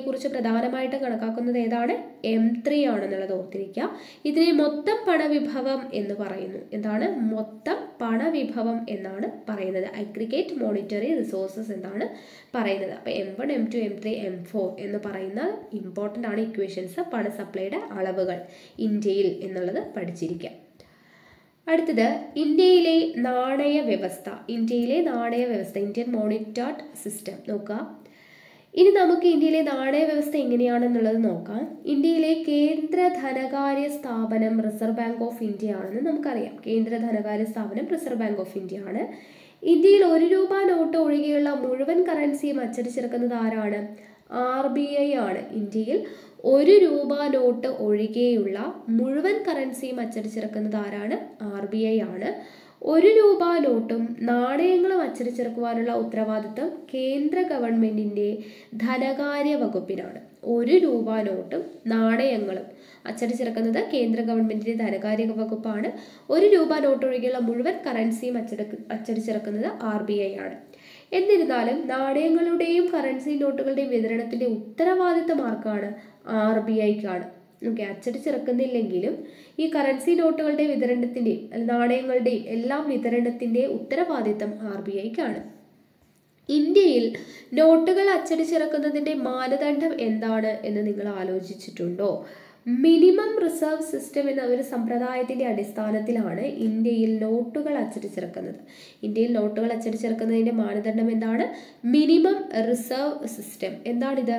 കുറിച്ച് പ്രധാനമായിട്ടും കണക്കാക്കുന്നത് ഏതാണ്? എം ത്രീ ആണെന്നുള്ളത് ഓർത്തിരിക്കുക. ഇതിനെ മൊത്തം പണവിഭവം എന്ന് പറയുന്നു. എന്താണ്? മൊത്തം പണവിഭവം എന്നാണ് പറയുന്നത്. അഗ്രിഗേറ്റ് മോണിറ്ററി റിസോഴ്സസ് എന്നാണ് പറയുന്നത്. അപ്പോൾ M one M two M three M four എന്ന് പറയുന്ന ഇമ്പോർട്ടന്റ് ആണ് ഇക്വേഷൻസ് പണ സപ്ലൈയുടെ അളവുകൾ ഇന്ത്യയിൽ എന്നുള്ളത് പഠിച്ചിരിക്കുക. അടുത്തത് ഇന്ത്യയിലെ നാണയ വ്യവസ്ഥ. ഇന്ത്യയിലെ നാണയ വ്യവസ്ഥ ഇന്ത്യൻ മോണിറ്റാർട്ട് സിസ്റ്റം. നോക്കുക ഇനി നമുക്ക് ഇന്ത്യയിലെ നാണയ വ്യവസ്ഥ എങ്ങനെയാണെന്നുള്ളത് നോക്കാം. ഇന്ത്യയിലെ കേന്ദ്ര ധനകാര്യ സ്ഥാപനം റിസർവ് ബാങ്ക് ഓഫ് ഇന്ത്യ ആണെന്ന് നമുക്കറിയാം. കേന്ദ്ര ധനകാര്യ സ്ഥാപനം റിസർവ് ബാങ്ക് ഓഫ് ഇന്ത്യ ആണ്. ഇന്ത്യയിൽ ഒരു രൂപ നോട്ട് ഒഴികെയുള്ള മുഴുവൻ കറൻസിയും അച്ചടിച്ചിറക്കുന്നത് ആരാണ്? ആർ ബി ഐ ആണ്. ഇന്ത്യയിൽ ഒരു രൂപ നോട്ട് ഒഴികെയുള്ള മുഴുവൻ കറൻസിയും അച്ചടിച്ചിറക്കുന്നത് ആരാണ്? ആർ ബി ഐ ആണ്. ഒരു രൂപ നോട്ടും നാണയങ്ങളും അച്ചടിച്ചിറക്കുവാനുള്ള ഉത്തരവാദിത്തം കേന്ദ്ര ഗവൺമെന്റിന്റെ ധനകാര്യ വകുപ്പിനാണ്. ഒരു രൂപ നോട്ടും നാണയങ്ങളും അച്ചടിച്ചിറക്കുന്നത് കേന്ദ്ര ഗവൺമെന്റിന്റെ ധനകാര്യ വകുപ്പാണ്. ഒരു രൂപ നോട്ട് ഒഴികെയുള്ള മുഴുവൻ കറൻസിയും അച്ചടക്ക് അച്ചടിച്ചിറക്കുന്നത് ആർ ബി ഐ ആണ്. എന്നിരുന്നാലും നാണയങ്ങളുടെയും കറൻസി നോട്ടുകളുടെയും വിതരണത്തിന്റെ ഉത്തരവാദിത്തം ആർക്കാണ് ആർ ബി ഐക്കാണ് ഓക്കെ അച്ചടിച്ചിറക്കുന്നില്ലെങ്കിലും ഈ കറൻസി നോട്ടുകളുടെ വിതരണത്തിന്റെയും നാണയങ്ങളുടെയും എല്ലാം വിതരണത്തിന്റെ ഉത്തരവാദിത്തം ആർ ബി ഐക്കാണ് ഇന്ത്യയിൽ നോട്ടുകൾ അച്ചടിച്ചിറക്കുന്നതിന്റെ മാനദണ്ഡം എന്താണ് എന്ന് നിങ്ങൾ ആലോചിച്ചിട്ടുണ്ടോ? മിനിമം റിസർവ് സിസ്റ്റം എന്ന ഒരു സമ്പ്രദായത്തിന്റെ അടിസ്ഥാനത്തിലാണ് ഇന്ത്യയിൽ നോട്ടുകൾ അച്ചടിച്ചിറക്കുന്നത് ഇന്ത്യയിൽ നോട്ടുകൾ അച്ചടിച്ചിറക്കുന്നതിന്റെ മാനദണ്ഡം എന്താണ്? Minimum reserve system. എന്താണിത്?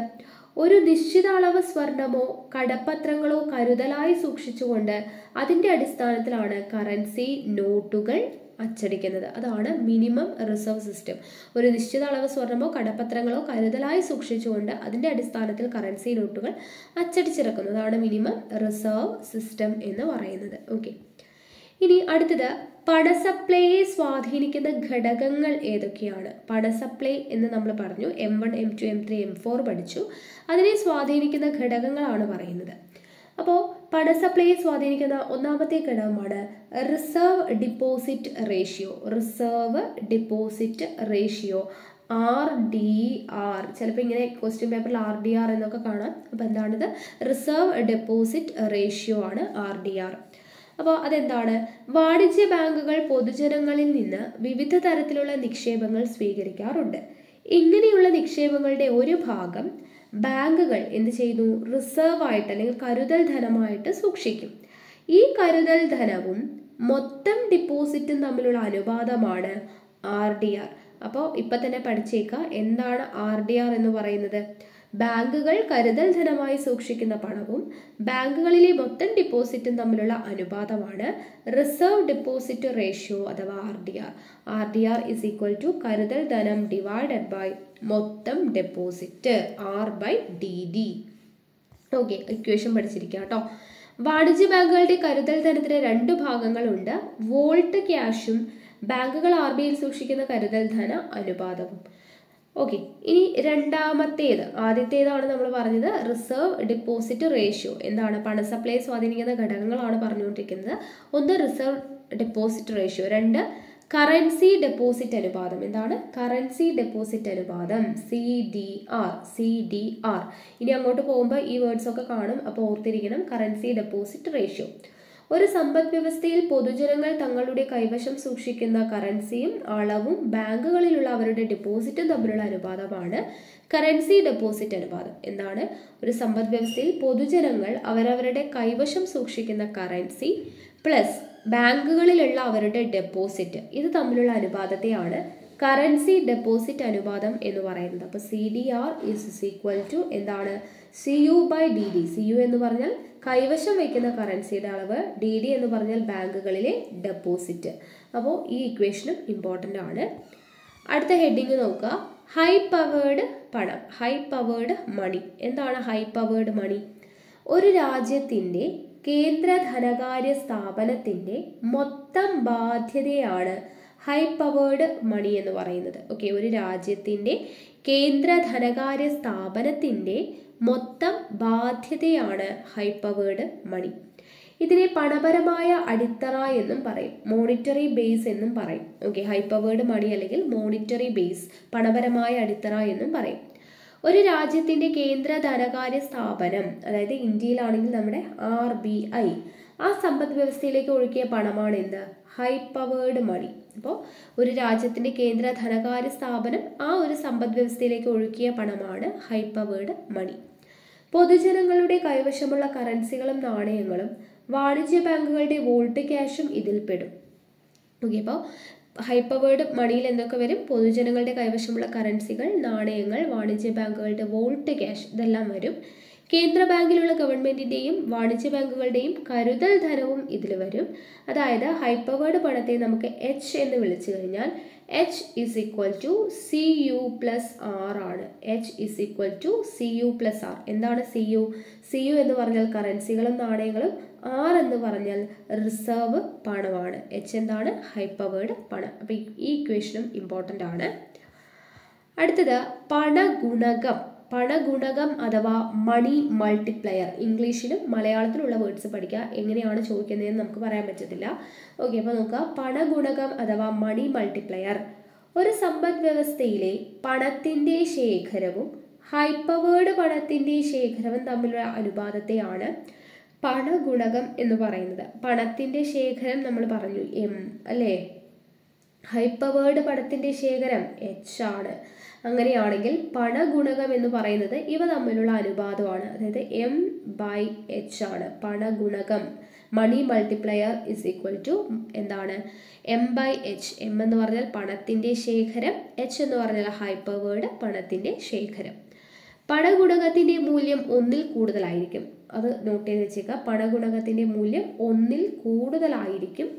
ഒരു നിശ്ചിത അളവ് സ്വർണമോ കടപ്പത്രങ്ങളോ കരുതലായി സൂക്ഷിച്ചുകൊണ്ട് അതിന്റെ അടിസ്ഥാനത്തിലാണ് കറൻസി നോട്ടുകൾ അച്ചടിക്കുന്നത്. അതാണ് മിനിമം റിസർവ് സിസ്റ്റം ഒരു നിശ്ചിത അളവ് സ്വർണമോ കടപ്പത്രങ്ങളോ കരുതലായി സൂക്ഷിച്ചുകൊണ്ട് അതിന്റെ അടിസ്ഥാനത്തിൽ കറൻസി നോട്ടുകൾ അച്ചടിച്ചിറക്കുന്നു അതാണ് മിനിമം റിസർവ് സിസ്റ്റം എന്ന് പറയുന്നത്. ഓക്കെ ഇനി അടുത്തത് പണസപ്ലൈയെ സ്വാധീനിക്കുന്ന ഘടകങ്ങൾ ഏതൊക്കെയാണ്? പണസപ്ലൈ എന്ന് നമ്മൾ പറഞ്ഞു. M one M two M three M four പഠിച്ചു. അതിനെ സ്വാധീനിക്കുന്ന ഘടകങ്ങളാണ് പറയുന്നത്. അപ്പോൾ പണസപ്ലൈയെ സ്വാധീനിക്കുന്ന ഒന്നാമത്തെ ഘടകമാണ് reserve deposit ratio. Reserve deposit ratio. R D R. ചിലപ്പോൾ ഇങ്ങനെ ക്വസ്റ്റ്യൻ പേപ്പറിൽ ആർ ഡി ആർ എന്നൊക്കെ കാണാം. അപ്പോൾ എന്താണിത്? റിസർവ് ഡെപ്പോസിറ്റ് റേഷ്യോ ആണ് ആർ ഡി ആർ. അപ്പോൾ അതെന്താണ്? വാണിജ്യ ബാങ്കുകൾ പൊതുജനങ്ങളിൽ നിന്ന് വിവിധ തരത്തിലുള്ള നിക്ഷേപങ്ങൾ സ്വീകരിക്കാറുണ്ട്. ഇങ്ങനെയുള്ള നിക്ഷേപങ്ങളുടെ ഒരു ഭാഗം ബാങ്കുകൾ എന്ത് ചെയ്യുന്നു? റിസർവ് ആയിട്ട് അല്ലെങ്കിൽ കരുതൽ ധനമായിട്ട് സൂക്ഷിക്കും. ഈ കരുതൽ ധനവും മൊത്തം ഡിപ്പോസിറ്റും തമ്മിലുള്ള അനുപാതമാണ് ആർ ഡി ആർ അപ്പോൾ ഇപ്പം തന്നെ പഠിച്ചേക്കുക എന്താണ് ആർ ഡി ആർ എന്ന് പറയുന്നത്? ബാങ്കുകൾ കരുതൽ ധനമായി സൂക്ഷിക്കുന്ന പണവും ബാങ്കുകളിലെ മൊത്തം ഡിപ്പോസിറ്റും തമ്മിലുള്ള അനുപാതമാണ് റിസർവ് ഡിപ്പോസിറ്റ് റേഷ്യോ അഥവാ R D R R D R is equal to കരുതൽ ധനം ഡിവൈഡഡ് ബൈ മൊത്തം deposit R by D D okay equation പഠിച്ചിരിക്കുക കേട്ടോ വാണിജ്യ ബാങ്കുകളുടെ കരുതൽ ധനത്തിന് രണ്ട് ഭാഗങ്ങളുണ്ട്. വോൾട്ട് ക്യാഷും ബാങ്കുകൾ ആർ ബി ഐയിൽ സൂക്ഷിക്കുന്ന കരുതൽ ധന അനുപാതവും. ഓക്കെ ഇനി രണ്ടാമത്തേത് ആദ്യത്തേതാണ് നമ്മൾ പറഞ്ഞത് റിസർവ് ഡിപ്പോസിറ്റ് റേഷ്യോ എന്താണ്? പണസപ്ലൈ സ്വാധീനിക്കുന്ന ഘടകങ്ങളാണ് പറഞ്ഞുകൊണ്ടിരിക്കുന്നത്. ഒന്ന് റിസർവ് ഡെപ്പോസിറ്റ് റേഷ്യോ രണ്ട് കറൻസി ഡെപ്പോസിറ്റ് അനുപാതം. എന്താണ്? കറൻസി ഡെപ്പോസിറ്റ് അനുപാതം C D R C D R ഇനി അങ്ങോട്ട് പോകുമ്പോൾ ഈ വേർഡ്സ് ഒക്കെ കാണും. അപ്പോൾ ഓർത്തിരിക്കണം കറൻസി ഡെപ്പോസിറ്റ് റേഷ്യോ ഒരു സമ്പദ് വ്യവസ്ഥയിൽ പൊതുജനങ്ങൾ തങ്ങളുടെ കൈവശം സൂക്ഷിക്കുന്ന കറൻസിയും അളവും ബാങ്കുകളിലുള്ള അവരുടെ ഡെപ്പോസിറ്റും തമ്മിലുള്ള അനുപാതമാണ് കറൻസി ഡെപ്പോസിറ്റ് അനുപാതം. എന്താണ്? ഒരു സമ്പദ് വ്യവസ്ഥയിൽ പൊതുജനങ്ങൾ അവരവരുടെ കൈവശം സൂക്ഷിക്കുന്ന കറൻസി പ്ലസ് ബാങ്കുകളിലുള്ള അവരുടെ ഡെപ്പോസിറ്റ് ഇത് തമ്മിലുള്ള അനുപാതത്തെയാണ് കറൻസി ഡെപ്പോസിറ്റ് അനുപാതം എന്ന് പറയുന്നത്. അപ്പോൾ C D R is equal to എന്താണ്? C U by D D C U എന്ന് പറഞ്ഞാൽ കൈവശം വയ്ക്കുന്ന കറൻസിയുടെ അളവ് ഡി ഡി എന്ന് പറഞ്ഞാൽ ബാങ്കുകളിലെ ഡെപ്പോസിറ്റ് അപ്പോൾ ഈ ഇക്വേഷനും ഇമ്പോർട്ടന്റ് ആണ്. അടുത്ത ഹെഡിങ് നോക്കുക. ഹൈ പവേർഡ് പണം ഹൈ പവേർഡ് മണി എന്താണ് ഹൈ പവേർഡ് മണി ഒരു രാജ്യത്തിന്റെ കേന്ദ്ര ധനകാര്യ സ്ഥാപനത്തിന്റെ മൊത്തം ബാധ്യതയാണ് ഹൈ പവേർഡ് മണി എന്ന് പറയുന്നത്. ഓക്കെ ഒരു രാജ്യത്തിന്റെ കേന്ദ്ര ധനകാര്യ സ്ഥാപനത്തിന്റെ മൊത്തം ബാധ്യതയാണ് ഹൈ പവേർഡ് മണി. ഇതിനെ പണപരമായ അടിത്തറ എന്നും പറയും. മോണിറ്ററി ബേസ് എന്നും പറയും. ഓക്കെ ഹൈ പവേർഡ് മണി അല്ലെങ്കിൽ മോണിറ്ററി ബേസ് പണപരമായ അടിത്തറ എന്നും പറയും. ഒരു രാജ്യത്തിന്റെ കേന്ദ്ര ധനകാര്യ സ്ഥാപനം അതായത് ഇന്ത്യയിലാണെങ്കിൽ നമ്മുടെ ആർ ബി ഐ ആ സമ്പദ് വ്യവസ്ഥയിലേക്ക് ഒഴുക്കിയ പണമാണ് എന്ത്? High money. അപ്പോൾ ഒരു രാജ്യത്തിന്റെ കേന്ദ്ര ധനകാര്യ സ്ഥാപനം ആ ഒരു സമ്പദ് വ്യവസ്ഥയിലേക്ക് ഒഴുക്കിയ പണമാണ് ഹൈ മണി. പൊതുജനങ്ങളുടെ കൈവശമുള്ള കറൻസികളും നാണയങ്ങളും വാണിജ്യ ബാങ്കുകളുടെ വോൾട്ട് ക്യാഷും പെടും. ഓക്കെ അപ്പോൾ ഹൈപ്പവേർഡ് മണിയിൽ എന്തൊക്കെ വരും? പൊതുജനങ്ങളുടെ കൈവശമുള്ള കറൻസികൾ നാണയങ്ങൾ വാണിജ്യ ബാങ്കുകളുടെ വോൾട്ട് ക്യാഷ് ഇതെല്ലാം വരും. കേന്ദ്ര ബാങ്കിലുള്ള ഗവൺമെന്റിന്റെയും വാണിജ്യ ബാങ്കുകളുടെയും കരുതൽ ധനവും ഇതിൽ വരും. അതായത് ഹൈപ്പവേർഡ് പണത്തെ നമുക്ക് എച്ച് എന്ന് വിളിച്ചു കഴിഞ്ഞാൽ H is equal to C U plus R ആണ്. H is equal to C U plus R എന്താണ് സി യു സി യു എന്ന് പറഞ്ഞാൽ കറൻസികളും നാണയങ്ങളും. ആർ എന്ന് പറഞ്ഞാൽ റിസർവ് പണമാണ്. എച്ച് എന്താണ്? ഹൈപ്പവേർഡ് പണം. അപ്പോൾ ഈ ഇക്വേഷനും ഇമ്പോർട്ടന്റ് ആണ്. അടുത്തത് പണഗുണകം. പണഗുണകം അഥവാ മണി മൾട്ടിപ്ലയർ. ഇംഗ്ലീഷിലും മലയാളത്തിലുള്ള വേർഡ്സ് പഠിക്കുക. എങ്ങനെയാണ് ചോദിക്കുന്നതെന്ന് നമുക്ക് പറയാൻ പറ്റത്തില്ല. ഓക്കെ അപ്പോൾ നോക്കുക. പണഗുണകം അഥവാ മണി മൾട്ടിപ്ലയർ. ഒരു സമ്പദ് വ്യവസ്ഥയിലെ പണത്തിന്റെ ശേഖരവും ഹൈപ്പവേർഡ് പണത്തിന്റെ ശേഖരവും തമ്മിലുള്ള അനുപാതത്തെയാണ് പണഗുണകം എന്ന് പറയുന്നത്. പണത്തിന്റെ ശേഖരം നമ്മൾ പറഞ്ഞു എം അല്ലേ? ഹൈപ്പവേർഡ് പണത്തിന്റെ ശേഖരം എച്ച് ആണ്. അങ്ങനെയാണെങ്കിൽ പണഗുണകം എന്ന് പറയുന്നത് ഇവ തമ്മിലുള്ള അനുപാതമാണ്. അതായത് എം ബൈ എച്ച് ആണ്. പണഗുണകം. Money multiplier is equal to എന്താണ്? എം ബൈ എച്ച് എം എന്ന് പറഞ്ഞാൽ പണത്തിന്റെ ശേഖരം. എച്ച് എന്ന് പറഞ്ഞാൽ ഹൈപ്പർ വേർഡ് പണത്തിന്റെ ശേഖരം. പണഗുണകത്തിന്റെ മൂല്യം ഒന്നിൽ കൂടുതലായിരിക്കും. അത് നോട്ട് ചെയ്ത് വെച്ചേക്കുക. പണഗുണകത്തിന്റെ മൂല്യം ഒന്നിൽ കൂടുതലായിരിക്കും.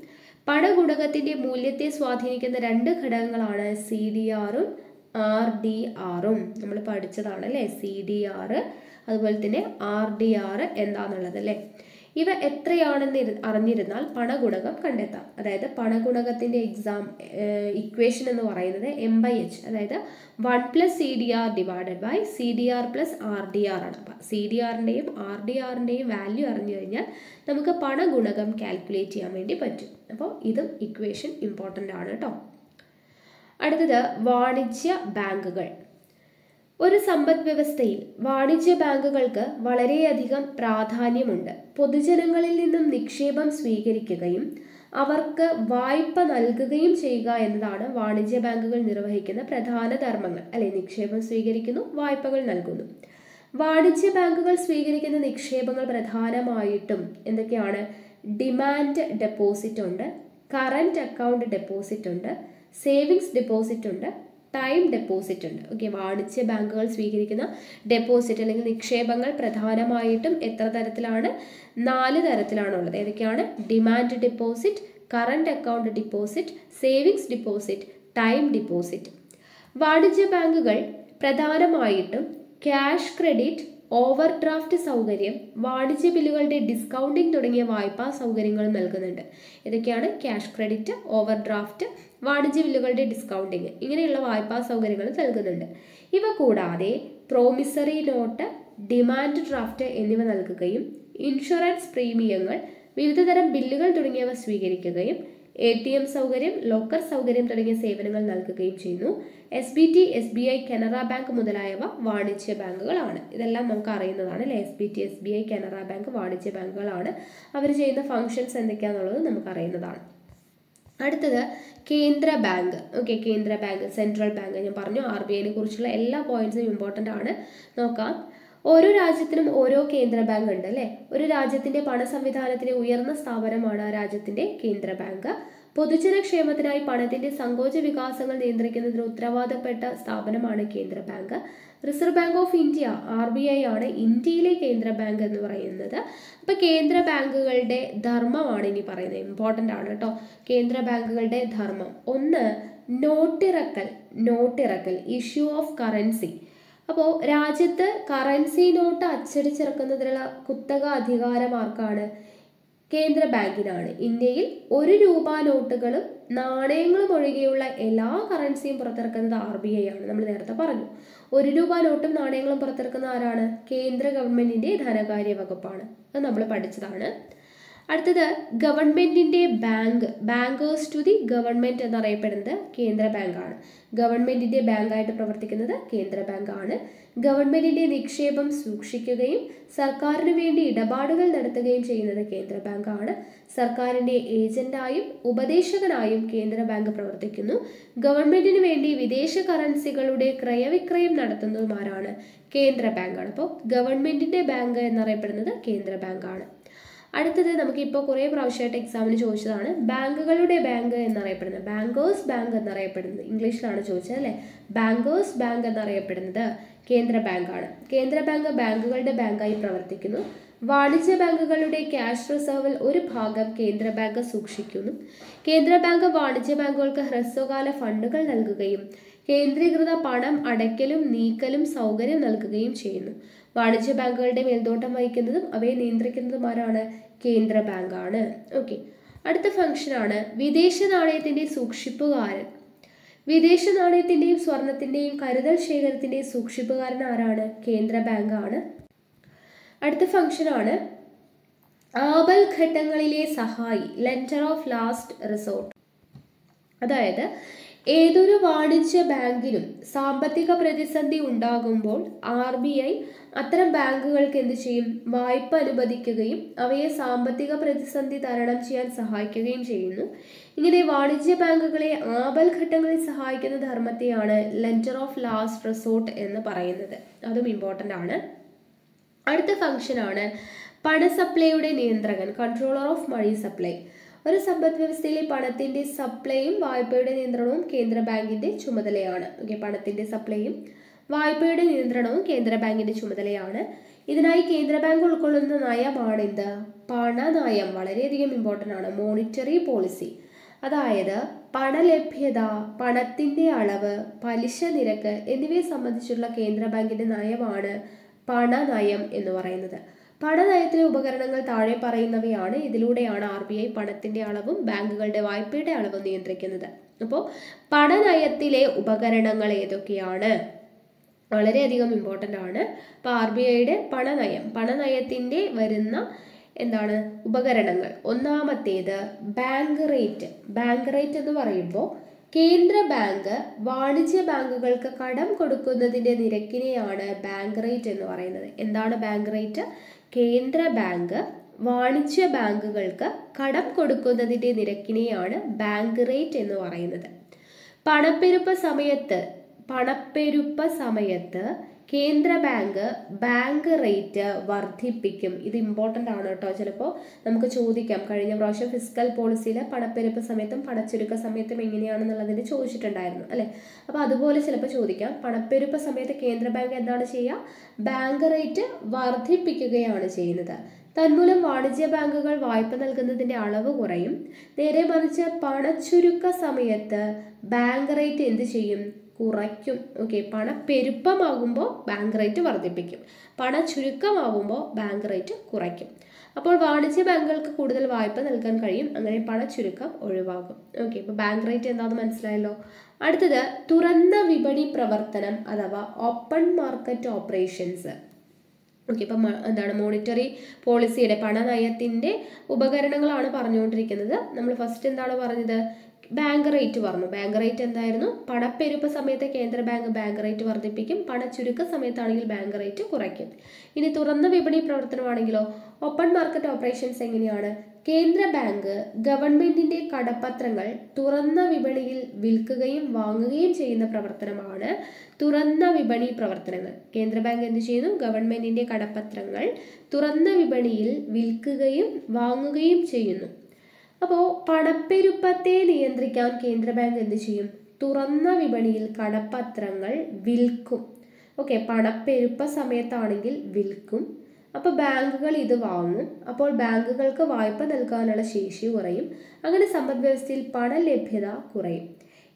പണഗുണകത്തിന്റെ മൂല്യത്തെ സ്വാധീനിക്കുന്ന രണ്ട് ഘടകങ്ങളാണ് സി ഡി ആറും ആർ ഡി ആറും നമ്മൾ പഠിച്ചതാണ് അല്ലേ? സി ഡി ആറ് അതുപോലെ തന്നെ ആർ ഡി ആറ് എന്താണെന്നുള്ളത് അല്ലേ? ഇവ എത്രയാണെന്ന് അറിഞ്ഞിരുന്നാൽ പണഗുണകം കണ്ടെത്താം. അതായത് പണഗുണകത്തിന്റെ എക്സാം ഇക്വേഷൻ എന്ന് പറയുന്നത് എം ബൈ എച്ച് അതായത് one plus C D R divided by C D R plus R D R ആണ്. അപ്പം സി ഡി ആറിന്റെയും ആർ ഡി ആറിന്റെയും വാല്യൂ അറിഞ്ഞു കഴിഞ്ഞാൽ നമുക്ക് പണഗുണകം കാൽക്കുലേറ്റ് ചെയ്യാൻ വേണ്ടി പറ്റും. അപ്പോൾ ഇതും ഇക്വേഷൻ ഇമ്പോർട്ടന്റ് ആണ് കേട്ടോ. അടുത്തത് വാണിജ്യ ബാങ്കുകൾ. ഒരു സമ്പദ് വ്യവസ്ഥയിൽ വാണിജ്യ ബാങ്കുകൾക്ക് വളരെയധികം പ്രാധാന്യമുണ്ട്. പൊതുജനങ്ങളിൽ നിന്നും നിക്ഷേപം സ്വീകരിക്കുകയും അവർക്ക് വായ്പ നൽകുകയും ചെയ്യുക എന്നതാണ് വാണിജ്യ ബാങ്കുകൾ നിർവഹിക്കുന്ന പ്രധാന ധർമ്മങ്ങൾ. അല്ലെ നിക്ഷേപം സ്വീകരിക്കുന്നു വായ്പകൾ നൽകുന്നു. വാണിജ്യ ബാങ്കുകൾ സ്വീകരിക്കുന്ന നിക്ഷേപങ്ങൾ പ്രധാനമായിട്ടും എന്തൊക്കെയാണ്? ഡിമാൻഡ് ഡെപ്പോസിറ്റ് ഉണ്ട് കറന്റ് അക്കൗണ്ട് ഡെപ്പോസിറ്റ് ഉണ്ട് സേവിങ്സ് ഡെപ്പോസിറ്റ് ഉണ്ട് ടൈം ഡെപ്പോസിറ്റ് ഉണ്ട്. ഓക്കെ വാണിജ്യ ബാങ്കുകൾ സ്വീകരിക്കുന്ന ഡെപ്പോസിറ്റ് അല്ലെങ്കിൽ നിക്ഷേപങ്ങൾ പ്രധാനമായിട്ടും എത്ര തരത്തിലാണ്? നാല് തരത്തിലാണുള്ളത്. ഏതൊക്കെയാണ്? Demand deposit current account deposit savings deposit time deposit വാണിജ്യ ബാങ്കുകൾ പ്രധാനമായിട്ടും ക്യാഷ് ക്രെഡിറ്റ് ഓവർ ഡ്രാഫ്റ്റ് സൗകര്യം വാണിജ്യ ബില്ലുകളുടെ ഡിസ്കൗണ്ടിംഗ് തുടങ്ങിയ വായ്പാ സൗകര്യങ്ങൾ നൽകുന്നുണ്ട്. ഇതൊക്കെയാണ് ക്യാഷ് ക്രെഡിറ്റ് ഓവർ ഡ്രാഫ്റ്റ് വാണിജ്യ ബില്ലുകളുടെ ഡിസ്കൗണ്ടിങ് ഇങ്ങനെയുള്ള വായ്പാ സൗകര്യങ്ങൾ നൽകുന്നുണ്ട്. ഇവ കൂടാതെ പ്രോമിസറി നോട്ട് ഡിമാൻഡ് ഡ്രാഫ്റ്റ് എന്നിവ നൽകുകയും ഇൻഷുറൻസ് പ്രീമിയങ്ങൾ വിവിധതരം ബില്ലുകൾ തുടങ്ങിയവ സ്വീകരിക്കുകയും എ ടി എം സൗകര്യം ലോക്കർ സൗകര്യം തുടങ്ങിയ സേവനങ്ങൾ നൽകുകയും ചെയ്യുന്നു. S B T S B I Canara bank മുതലായവ വാണിജ്യ ബാങ്കുകളാണ്. ഇതെല്ലാം നമുക്ക് അറിയുന്നതാണ് അല്ലെ? S B T S B I Canara bank വാണിജ്യ ബാങ്കുകളാണ്. അവർ ചെയ്യുന്ന ഫങ്ഷൻസ് എന്തൊക്കെയാണെന്നുള്ളത് നമുക്ക് അറിയുന്നതാണ്. അടുത്തത് കേന്ദ്ര ബാങ്ക്. ഓക്കെ കേന്ദ്ര ബാങ്ക് സെൻട്രൽ ബാങ്ക് ഞാൻ പറഞ്ഞു ആർ ബി ഐനെ കുറിച്ചുള്ള എല്ലാ പോയിന്റ്സും ഇമ്പോർട്ടന്റ് ആണ്. നോക്കാം. ഓരോ രാജ്യത്തിനും ഓരോ കേന്ദ്ര ബാങ്ക് ഉണ്ട് അല്ലേ? ഒരു രാജ്യത്തിന്റെ പണ സംവിധാനത്തിലെ ഉയർന്ന സ്ഥാപനമാണ് ആ രാജ്യത്തിന്റെ കേന്ദ്ര ബാങ്ക്. പൊതുജനക്ഷേമത്തിനായി പണത്തിന്റെ സങ്കോച വികാസങ്ങൾ നിയന്ത്രിക്കുന്നതിന് ഉത്തരവാദപ്പെട്ട സ്ഥാപനമാണ് കേന്ദ്ര bank. Reserve Bank of India R B I ആണ് ഇന്ത്യയിലെ കേന്ദ്ര ബാങ്ക് എന്ന് പറയുന്നത്. അപ്പൊ കേന്ദ്ര ബാങ്കുകളുടെ ധർമ്മമാണ് ഇനി പറയുന്നത്. ഇമ്പോർട്ടന്റ് ആണ് കേട്ടോ. കേന്ദ്ര ബാങ്കുകളുടെ ധർമ്മം. ഒന്ന് നോട്ടിറക്കൽ നോട്ടിറക്കൽ ഇഷ്യൂ ഓഫ് കറൻസി അപ്പോൾ രാജ്യത്ത് കറൻസി നോട്ട് അച്ചടിച്ചിറക്കുന്നതിനുള്ള കുത്തക അധികാരം ആർക്കാണ് കേന്ദ്ര ബാങ്കിനാണ്. ഇന്ത്യയിൽ ഒരു രൂപ നോട്ടുകളും നാണയങ്ങളും ഒഴികെയുള്ള എല്ലാ കറൻസിയും പുറത്തിറക്കുന്നത് ആർ ബി ഐ ആണ്. നമ്മൾ നേരത്തെ പറഞ്ഞു. ഒരു രൂപ നോട്ടും നാണയങ്ങളും പുറത്തിറക്കുന്ന ആരാണ്? കേന്ദ്ര ഗവൺമെന്റിന്റെ ധനകാര്യ വകുപ്പാണ്. അത് നമ്മൾ പഠിച്ചതാണ്. അടുത്തത് ഗവൺമെന്റിന്റെ bank bankers to the government എന്നറിയപ്പെടുന്നത് കേന്ദ്ര ബാങ്കാണ്. ഗവൺമെന്റിന്റെ ബാങ്കായിട്ട് പ്രവർത്തിക്കുന്നത് കേന്ദ്ര ബാങ്കാണ്. ഗവൺമെന്റിന്റെ നിക്ഷേപം സൂക്ഷിക്കുകയും സർക്കാരിന് വേണ്ടി ഇടപാടുകൾ നടത്തുകയും ചെയ്യുന്നത് കേന്ദ്ര ബാങ്കാണ്. സർക്കാരിന്റെ ഏജന്റായും ഉപദേശകനായും കേന്ദ്ര ബാങ്ക് പ്രവർത്തിക്കുന്നു. ഗവൺമെന്റിന് വേണ്ടി വിദേശ കറൻസികളുടെ ക്രയവിക്രയം നടത്തുന്നതുമാരാണ് കേന്ദ്ര ബാങ്കാണ്. അപ്പോൾ ഗവൺമെന്റിന്റെ ബാങ്ക് എന്നറിയപ്പെടുന്നത് കേന്ദ്ര ബാങ്കാണ്. അടുത്തത് നമുക്കിപ്പോൾ കുറേ പ്രാവശ്യമായിട്ട് എക്സാമിന് ചോദിച്ചതാണ് ബാങ്കുകളുടെ ബാങ്ക് എന്നറിയപ്പെടുന്നത്. ബാങ്കേഴ്സ് ബാങ്ക് എന്നറിയപ്പെടുന്നത്. ഇംഗ്ലീഷിലാണ് ചോദിച്ചത് അല്ലേ? ബാങ്കേഴ്സ് ബാങ്ക് എന്നറിയപ്പെടുന്നത് കേന്ദ്ര ബാങ്കാണ്. കേന്ദ്ര ബാങ്ക് ബാങ്കുകളുടെ ബാങ്കായി പ്രവർത്തിക്കുന്നു. വാണിജ്യ ബാങ്കുകളുടെ ക്യാഷ് റിസർവിൽ ഒരു ഭാഗം കേന്ദ്ര ബാങ്ക് സൂക്ഷിക്കുന്നു. കേന്ദ്ര ബാങ്ക് വാണിജ്യ ബാങ്കുകൾക്ക് ഹ്രസ്വകാല ഫണ്ടുകൾ നൽകുകയും കേന്ദ്രീകൃത പണം അടയ്ക്കലും നീക്കലും സൗകര്യം നൽകുകയും ചെയ്യുന്നു. വാണിജ്യ ബാങ്കുകളുടെ മേൽനോട്ടം വഹിക്കുന്നതും അവയെ നിയന്ത്രിക്കുന്നതും ആരാണ് കേന്ദ്ര ബാങ്കാണ്. ഓക്കെ അടുത്ത ഫംഗ്ഷനാണ് വിദേശ നാണയത്തിന്റെ സൂക്ഷിപ്പുകാരൻ. വിദേശ നാണയത്തിന്റെയും സ്വർണത്തിന്റെയും കരുതൽ ശേഖരത്തിന്റെയും സൂക്ഷിപ്പുകാരൻ ആരാണ്? കേന്ദ്ര ബാങ്കാണ്. അടുത്ത ഫംഗ്ഷനാണ് ആപൽ ഘട്ടങ്ങളിലെ സഹായി ലെറ്റർ ഓഫ് ലാസ്റ്റ് റിസോർട്ട് അതായത് ഏതൊരു വാണിജ്യ ബാങ്കിനും സാമ്പത്തിക പ്രതിസന്ധി ഉണ്ടാകുമ്പോൾ ആർ ബി ഐ അത്തരം ബാങ്കുകൾക്ക് എന്ത് ചെയ്യും? വായ്പ അനുവദിക്കുകയും അവയെ സാമ്പത്തിക പ്രതിസന്ധി തരണം ചെയ്യാൻ സഹായിക്കുകയും ചെയ്യുന്നു. ഇങ്ങനെ വാണിജ്യ ബാങ്കുകളെ ആപൽ ഘട്ടങ്ങളിൽ സഹായിക്കുന്ന ധർമ്മത്തെയാണ് ലെൻഡർ ഓഫ് ലാസ്റ്റ് റിസോർട്ട് എന്ന് പറയുന്നത്. അതും ഇമ്പോർട്ടന്റ് ആണ്. അടുത്ത ഫംഗ്ഷനാണ് പണ സപ്ലൈയുടെ നിയന്ത്രകൻ കൺട്രോളർ ഓഫ് മണി സപ്ലൈ ഒരു സമ്പദ് വ്യവസ്ഥയിലെ പണത്തിന്റെ സപ്ലൈയും വായ്പയുടെ നിയന്ത്രണവും കേന്ദ്ര ബാങ്കിന്റെ ചുമതലയാണ്. ഓക്കെ പണത്തിന്റെ സപ്ലൈയും വായ്പയുടെ നിയന്ത്രണവും കേന്ദ്ര ബാങ്കിന്റെ ചുമതലയാണ്. ഇതിനായി കേന്ദ്ര ബാങ്ക് ഉൾക്കൊള്ളുന്ന നയമാണ് എന്ത്? പണനയം വളരെയധികം ഇമ്പോർട്ടന്റ് ആണ്. മോണിറ്ററി പോളിസി അതായത് പണലഭ്യത പണത്തിന്റെ അളവ് പലിശ നിരക്ക് എന്നിവയെ സംബന്ധിച്ചുള്ള കേന്ദ്ര ബാങ്കിന്റെ നയമാണ് പണനയം എന്ന് പറയുന്നത്. പണനയത്തിലെ ഉപകരണങ്ങൾ താഴെ പറയുന്നവയാണ്. ഇതിലൂടെയാണ് ആർ ബി ഐ പണത്തിന്റെ അളവും ബാങ്കുകളുടെ വായ്പയുടെ അളവും നിയന്ത്രിക്കുന്നത്. അപ്പോൾ പണനയത്തിലെ ഉപകരണങ്ങൾ ഏതൊക്കെയാണ്? വളരെയധികം ഇമ്പോർട്ടന്റ് ആണ്. അപ്പോൾ ആർ ബി ഐയുടെ പണനയം. പണനയത്തിന്റെ വരുന്ന എന്താണ്? ഉപകരണങ്ങൾ. ഒന്നാമത്തേത് ബാങ്ക് റേറ്റ് ബാങ്ക് റേറ്റ് എന്ന് പറയുമ്പോൾ കേന്ദ്ര ബാങ്ക് വാണിജ്യ ബാങ്കുകൾക്ക് കടം കൊടുക്കുന്നതിന്റെ നിരക്കിനെയാണ് ബാങ്ക് റേറ്റ് എന്ന് പറയുന്നത്. എന്താണ് ബാങ്ക് റേറ്റ് കേന്ദ്ര ബാങ്ക് വാണിജ്യ ബാങ്കുകൾക്ക് കടം കൊടുക്കുന്നതിന്റെ നിരക്കിനെയാണ് ബാങ്ക് റേറ്റ് എന്ന് പറയുന്നത്. പണപ്പെരുപ്പ സമയത്ത് പണപ്പെരുപ്പ സമയത്ത് കേന്ദ്ര ബാങ്ക് ബാങ്ക് റേറ്റ് വർദ്ധിപ്പിക്കും. ഇത് ഇമ്പോർട്ടന്റ് ആണ് കേട്ടോ. ചിലപ്പോൾ നമുക്ക് ചോദിക്കാം. കഴിഞ്ഞ പ്രാവശ്യം ഫിസിക്കൽ പോളിസിയിൽ പണപ്പെരുപ്പ സമയത്തും പണച്ചുരുക്ക സമയത്തും എങ്ങനെയാണെന്നുള്ളതിന് ചോദിച്ചിട്ടുണ്ടായിരുന്നു അല്ലേ? അപ്പോൾ അതുപോലെ ചിലപ്പോൾ ചോദിക്കാം. പണപ്പെരുപ്പ സമയത്ത് കേന്ദ്ര ബാങ്ക് എന്താണ് ചെയ്യുക? ബാങ്ക് റേറ്റ് വർദ്ധിപ്പിക്കുകയാണ് ചെയ്യുന്നത്. തന്മൂലം വാണിജ്യ ബാങ്കുകൾ വായ്പ നൽകുന്നതിന്റെ അളവ് കുറയും. നേരെ മറിച്ച് പണച്ചുരുക്ക സമയത്ത് ബാങ്ക് റേറ്റ് എന്ത് ചെയ്യും? കുറയ്ക്കും. ഓക്കെ പണപ്പെരുപ്പമാകുമ്പോൾ ബാങ്ക് റേറ്റ് വർദ്ധിപ്പിക്കും. പണ ചുരുക്കമാകുമ്പോൾ ബാങ്ക് റേറ്റ് കുറയ്ക്കും. അപ്പോൾ വാണിജ്യ ബാങ്കുകൾക്ക് കൂടുതൽ വായ്പ നൽകാൻ കഴിയും. അങ്ങനെ പണ ചുരുക്കം ഒഴിവാകും. ഓക്കെ ഇപ്പോൾ ബാങ്ക് റേറ്റ് എന്താണെന്ന് മനസ്സിലായല്ലോ? അടുത്തത് തുറന്ന വിപണി പ്രവർത്തനം അഥവാ ഓപ്പൺ മാർക്കറ്റ് ഓപ്പറേഷൻസ് ഓക്കെ ഇപ്പം എന്താണ് മോണിറ്ററി പോളിസിയുടെ പണനയത്തിന്റെ ഉപകരണങ്ങളാണ് പറഞ്ഞുകൊണ്ടിരിക്കുന്നത്. നമ്മൾ ഫസ്റ്റ് എന്താണ് പറഞ്ഞത്? ബാങ്ക് റേറ്റ് പറഞ്ഞു ബാങ്ക് റേറ്റ് എന്തായിരുന്നു? പണപ്പെരുപ്പ സമയത്ത് കേന്ദ്ര ബാങ്ക് ബാങ്ക് റേറ്റ് വർദ്ധിപ്പിക്കും. പണച്ചുരുക്ക സമയത്താണെങ്കിൽ ബാങ്ക് റേറ്റ് കുറയ്ക്കും. ഇനി തുറന്ന വിപണി പ്രവർത്തനമാണെങ്കിലോ? ഓപ്പൺ മാർക്കറ്റ് ഓപ്പറേഷൻസ് എങ്ങനെയാണ്? കേന്ദ്ര ബാങ്ക് ഗവൺമെന്റിന്റെ കടപ്പത്രങ്ങൾ തുറന്ന വിപണിയിൽ വിൽക്കുകയും വാങ്ങുകയും ചെയ്യുന്ന പ്രവർത്തനമാണ് തുറന്ന വിപണി പ്രവർത്തനങ്ങൾ. കേന്ദ്ര ബാങ്ക് എന്ത് ചെയ്യുന്നു? ഗവൺമെന്റിന്റെ കടപ്പത്രങ്ങൾ തുറന്ന വിപണിയിൽ വിൽക്കുകയും വാങ്ങുകയും ചെയ്യുന്നു. അപ്പോൾ പണപ്പെരുപ്പത്തെ നിയന്ത്രിക്കാൻ കേന്ദ്ര ബാങ്ക് എന്ത് ചെയ്യും? തുറന്ന വിപണിയിൽ കടപ്പത്രങ്ങൾ വിൽക്കും. ഓക്കെ പണപ്പെരുപ്പ സമയത്താണെങ്കിൽ വിൽക്കും. അപ്പോൾ ബാങ്കുകൾ ഇത് വാങ്ങും. അപ്പോൾ ബാങ്കുകൾക്ക് വായ്പ നൽകാനുള്ള ശേഷി കുറയും. അങ്ങനെ സമ്പദ് വ്യവസ്ഥയിൽ പണലഭ്യത കുറയും.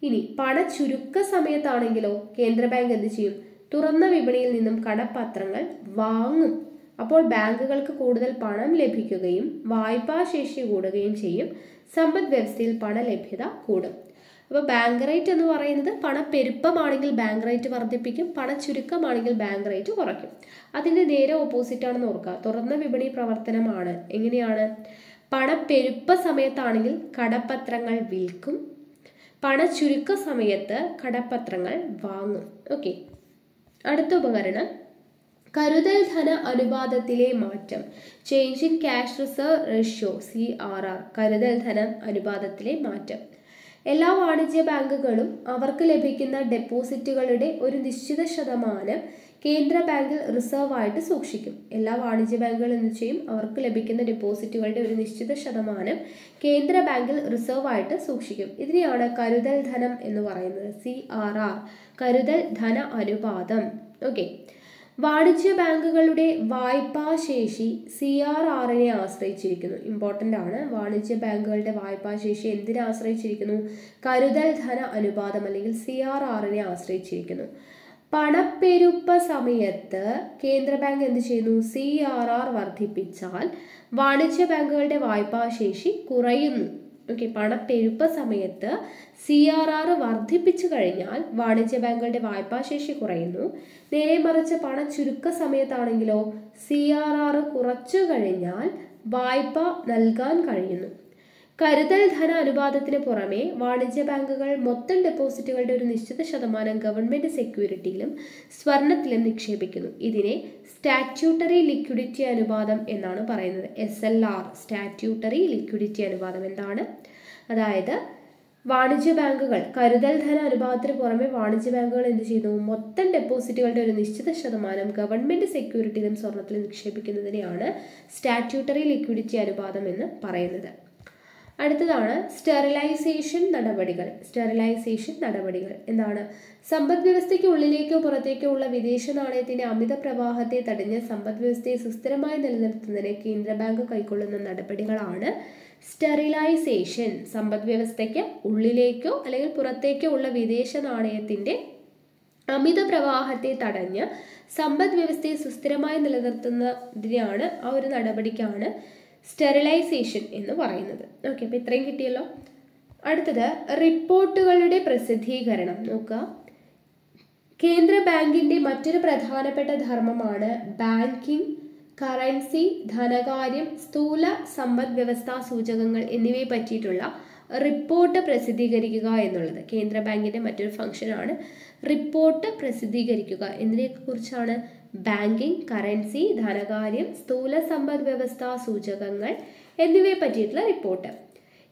ഇനി പണ ചുരുക്ക സമയത്താണെങ്കിലോ കേന്ദ്ര ബാങ്ക് എന്ത് ചെയ്യും? തുറന്ന വിപണിയിൽ നിന്നും കടപ്പത്രങ്ങൾ വാങ്ങും. അപ്പോൾ ബാങ്കുകൾക്ക് കൂടുതൽ പണം ലഭിക്കുകയും വായ്പാ ശേഷി കൂടുകയും ചെയ്യും. സമ്പദ് വ്യവസ്ഥയിൽ പണ ലഭ്യത കൂടും. അപ്പോൾ ബാങ്ക് റേറ്റ് എന്ന് പറയുന്നത് പണപ്പെരുപ്പമാണെങ്കിൽ ബാങ്ക് റേറ്റ് വർദ്ധിപ്പിക്കും പണച്ചുരുക്കമാണെങ്കിൽ ബാങ്ക് റേറ്റ് കുറയ്ക്കും. അതിന്റെ നേരെ ഓപ്പോസിറ്റ് ആണെന്ന് ഓർക്കുക. തുറന്ന വിപണി പ്രവർത്തനമാണ്. എങ്ങനെയാണ്? പണപ്പെരുപ്പ സമയത്താണെങ്കിൽ കടപ്പത്രങ്ങൾ വിൽക്കും. പണച്ചുരുക്ക സമയത്ത് കടപ്പത്രങ്ങൾ വാങ്ങും. ഓക്കെ അടുത്ത ഉപകരണം കരുതൽ ധന അനുപാതത്തിലെ മാറ്റം. Change in cash reserve ratio C R R കരുതൽ ധനം അനുപാതത്തിലെ മാറ്റം. എല്ലാ വാണിജ്യ ബാങ്കുകളും അവർക്ക് ലഭിക്കുന്ന ഡെപ്പോസിറ്റുകളുടെ ഒരു നിശ്ചിത ശതമാനം കേന്ദ്ര ബാങ്കിൽ റിസർവ് ആയിട്ട് സൂക്ഷിക്കും. എല്ലാ വാണിജ്യ ബാങ്കുകളും എന്ത് ചെയ്യും അവർക്ക് ലഭിക്കുന്ന ഡെപ്പോസിറ്റുകളുടെ ഒരു നിശ്ചിത ശതമാനം കേന്ദ്ര ബാങ്കിൽ റിസർവ് ആയിട്ട് സൂക്ഷിക്കും. ഇതിനെയാണ് കരുതൽ ധനം എന്ന് പറയുന്നത്. സി ആർ ആർ കരുതൽ ധന അനുപാതം. ഓക്കെ വാണിജ്യ ബാങ്കുകളുടെ വായ്പാ ശേഷി സി ആർ ആറിനെ ആശ്രയിച്ചിരിക്കുന്നു. ഇമ്പോർട്ടന്റ് ആണ്. വാണിജ്യ ബാങ്കുകളുടെ വായ്പാ ശേഷി എന്തിനെ ആശ്രയിച്ചിരിക്കുന്നു? കരുതൽ ധന അനുപാതം അല്ലെങ്കിൽ സി ആർ ആറിനെ ആശ്രയിച്ചിരിക്കുന്നു. പണപ്പെരുപ്പ സമയത്ത് കേന്ദ്ര ബാങ്ക് എന്ത് ചെയ്യുന്നു? സി ആർ ആർ വർദ്ധിപ്പിച്ചാൽ വാണിജ്യ ബാങ്കുകളുടെ വായ്പാ ശേഷി കുറയുന്നു. ഓക്കെ പണപ്പെരുപ്പ സമയത്ത് സി ആർ ആർ വർദ്ധിപ്പിച്ചു കഴിഞ്ഞാൽ വാണിജ്യ ബാങ്കുകളുടെ വായ്പാ ശേഷി കുറയുന്നു. നേരെ മറിച്ച് പണ ചുരുക്ക സമയത്താണെങ്കിലോ സി ആർ ആർ കുറച്ചു കഴിഞ്ഞാൽ വായ്പ നൽകാൻ കഴിയുന്നു. കരുതൽ ധന അനുപാതത്തിന് പുറമെ വാണിജ്യ ബാങ്കുകൾ മൊത്തം ഡെപ്പോസിറ്റുകളുടെ ഒരു നിശ്ചിത ശതമാനം ഗവൺമെന്റ് സെക്യൂരിറ്റിയിലും സ്വർണത്തിലും നിക്ഷേപിക്കുന്നു. ഇതിനെ സ്റ്റാറ്റ്യൂട്ടറി ലിക്വിഡിറ്റി അനുപാതം എന്നാണ് പറയുന്നത്. S L R statutory liquidity അനുപാതം എന്താണ്? അതായത് വാണിജ്യ ബാങ്കുകൾ കരുതൽ ധന അനുപാതത്തിന് പുറമെ വാണിജ്യ ബാങ്കുകൾ എന്ത് ചെയ്യുന്നു? മൊത്തം ഡെപ്പോസിറ്റുകളുടെ ഒരു നിശ്ചിത ശതമാനം ഗവൺമെന്റ് സെക്യൂരിറ്റിയിലും സ്വർണത്തിലും നിക്ഷേപിക്കുന്നതിനെയാണ് സ്റ്റാറ്റ്യൂട്ടറി ലിക്വിഡിറ്റി അനുപാതം എന്ന് പറയുന്നത്. അടുത്തതാണ് സ്റ്റെറിലൈസേഷൻ നടപടികൾ സ്റ്റെറിലൈസേഷൻ നടപടികൾ. എന്താണ്? സമ്പദ് വ്യവസ്ഥയ്ക്ക് ഉള്ളിലേക്കോ പുറത്തേക്കോ ഉള്ള വിദേശ നാണയത്തിന്റെ അമിത പ്രവാഹത്തെ തടഞ്ഞ് സമ്പദ് വ്യവസ്ഥയെ സുസ്ഥിരമായി നിലനിർത്തുന്നതിന് കേന്ദ്ര ബാങ്ക് കൈക്കൊള്ളുന്ന നടപടികളാണ് സ്റ്റെറിലൈസേഷൻ. സമ്പദ് വ്യവസ്ഥയ്ക്ക് ഉള്ളിലേക്കോ അല്ലെങ്കിൽ പുറത്തേക്കോ ഉള്ള വിദേശ നാണയത്തിന്റെ അമിത പ്രവാഹത്തെ തടഞ്ഞ് സമ്പദ് വ്യവസ്ഥയെ സുസ്ഥിരമായി നിലനിർത്തുന്നതിനാണ് ആ ഒരു നടപടിക്കാണ് സ്റ്റെറിലൈസേഷൻ എന്ന് പറയുന്നത്. ഓക്കെ അപ്പോൾ ഇത്രയും കിട്ടിയല്ലോ. അടുത്തത് റിപ്പോർട്ടുകളുടെ പ്രസിദ്ധീകരണം. നോക്കുക. കേന്ദ്ര ബാങ്കിന്റെ മറ്റൊരു പ്രധാനപ്പെട്ട ധർമ്മമാണ് ബാങ്കിംഗ് കറൻസി ധനകാര്യം സ്ഥൂല സമ്പദ് വ്യവസ്ഥാ സൂചകങ്ങൾ എന്നിവയെ പറ്റിയിട്ടുള്ള റിപ്പോർട്ട് പ്രസിദ്ധീകരിക്കുക എന്നുള്ളത്. കേന്ദ്ര ബാങ്കിന്റെ മറ്റൊരു ഫംഗ്ഷനാണ് റിപ്പോർട്ട് പ്രസിദ്ധീകരിക്കുക. എന്നതിനെ കുറിച്ചാണ് ബാങ്കിംഗ് കറൻസി ധനകാര്യം സ്ഥൂല സമ്പദ് വ്യവസ്ഥ സൂചകങ്ങൾ എന്നിവയെ പറ്റിയിട്ടുള്ള റിപ്പോർട്ട്.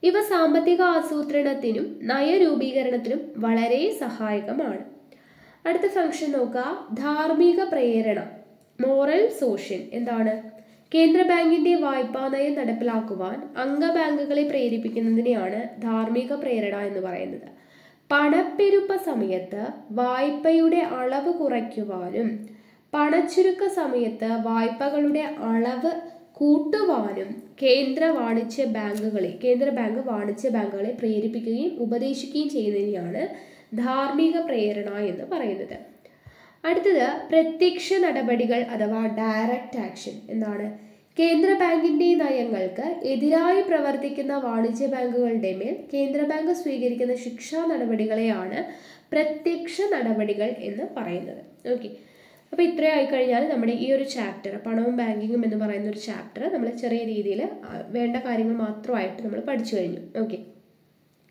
ഇവ സാമ്പത്തിക ആസൂത്രണത്തിനും നയരൂപീകരണത്തിനും വളരെ സഹായകമാണ്. അടുത്ത ഫംഗ്ഷൻ നോക്കുക ധാർമ്മിക പ്രേരണ. മോറൽ സോഷ്യൽ എന്താണ്? കേന്ദ്ര ബാങ്കിന്റെ വായ്പാ നയം നടപ്പിലാക്കുവാൻ അംഗബാങ്കുകളെ പ്രേരിപ്പിക്കുന്നതിനെയാണ് ധാർമ്മിക പ്രേരണ എന്ന് പറയുന്നത്. പണപ്പെരുപ്പ സമയത്ത് വായ്പയുടെ അളവ് കുറയ്ക്കുവാനും പണച്ചുരുക്ക സമയത്ത് വായ്പകളുടെ അളവ് കൂട്ടുവാനും കേന്ദ്ര വാണിജ്യ ബാങ്കുകളെ കേന്ദ്ര ബാങ്ക് വാണിജ്യ ബാങ്കുകളെ പ്രേരിപ്പിക്കുകയും ഉപദേശിക്കുകയും ചെയ്യുന്നതിനെയാണ് ധാർമ്മിക പ്രേരണ എന്ന് പറയുന്നത്. അടുത്തത് പ്രത്യക്ഷ നടപടികൾ അഥവാ ഡയറക്റ്റ് ആക്ഷൻ എന്താണ് കേന്ദ്ര ബാങ്കിന്റെ നയങ്ങൾക്ക് എതിരായി പ്രവർത്തിക്കുന്ന വാണിജ്യ ബാങ്കുകളുടെ മേൽ കേന്ദ്ര ബാങ്ക് സ്വീകരിക്കുന്ന ശിക്ഷാ നടപടികളെയാണ് പ്രത്യക്ഷ നടപടികൾ എന്ന് പറയുന്നത്. ഓക്കെ. അപ്പോൾ ഇത്രയും ആയിക്കഴിഞ്ഞാൽ നമ്മുടെ ഈ ഒരു ചാപ്റ്റർ പണവും ബാങ്കിങ്ങും എന്ന് പറയുന്ന ഒരു ചാപ്റ്റർ നമ്മൾ ചെറിയ രീതിയിൽ വേണ്ട കാര്യങ്ങൾ മാത്രമായിട്ട് നമ്മൾ പഠിച്ചു കഴിഞ്ഞു. ഓക്കെ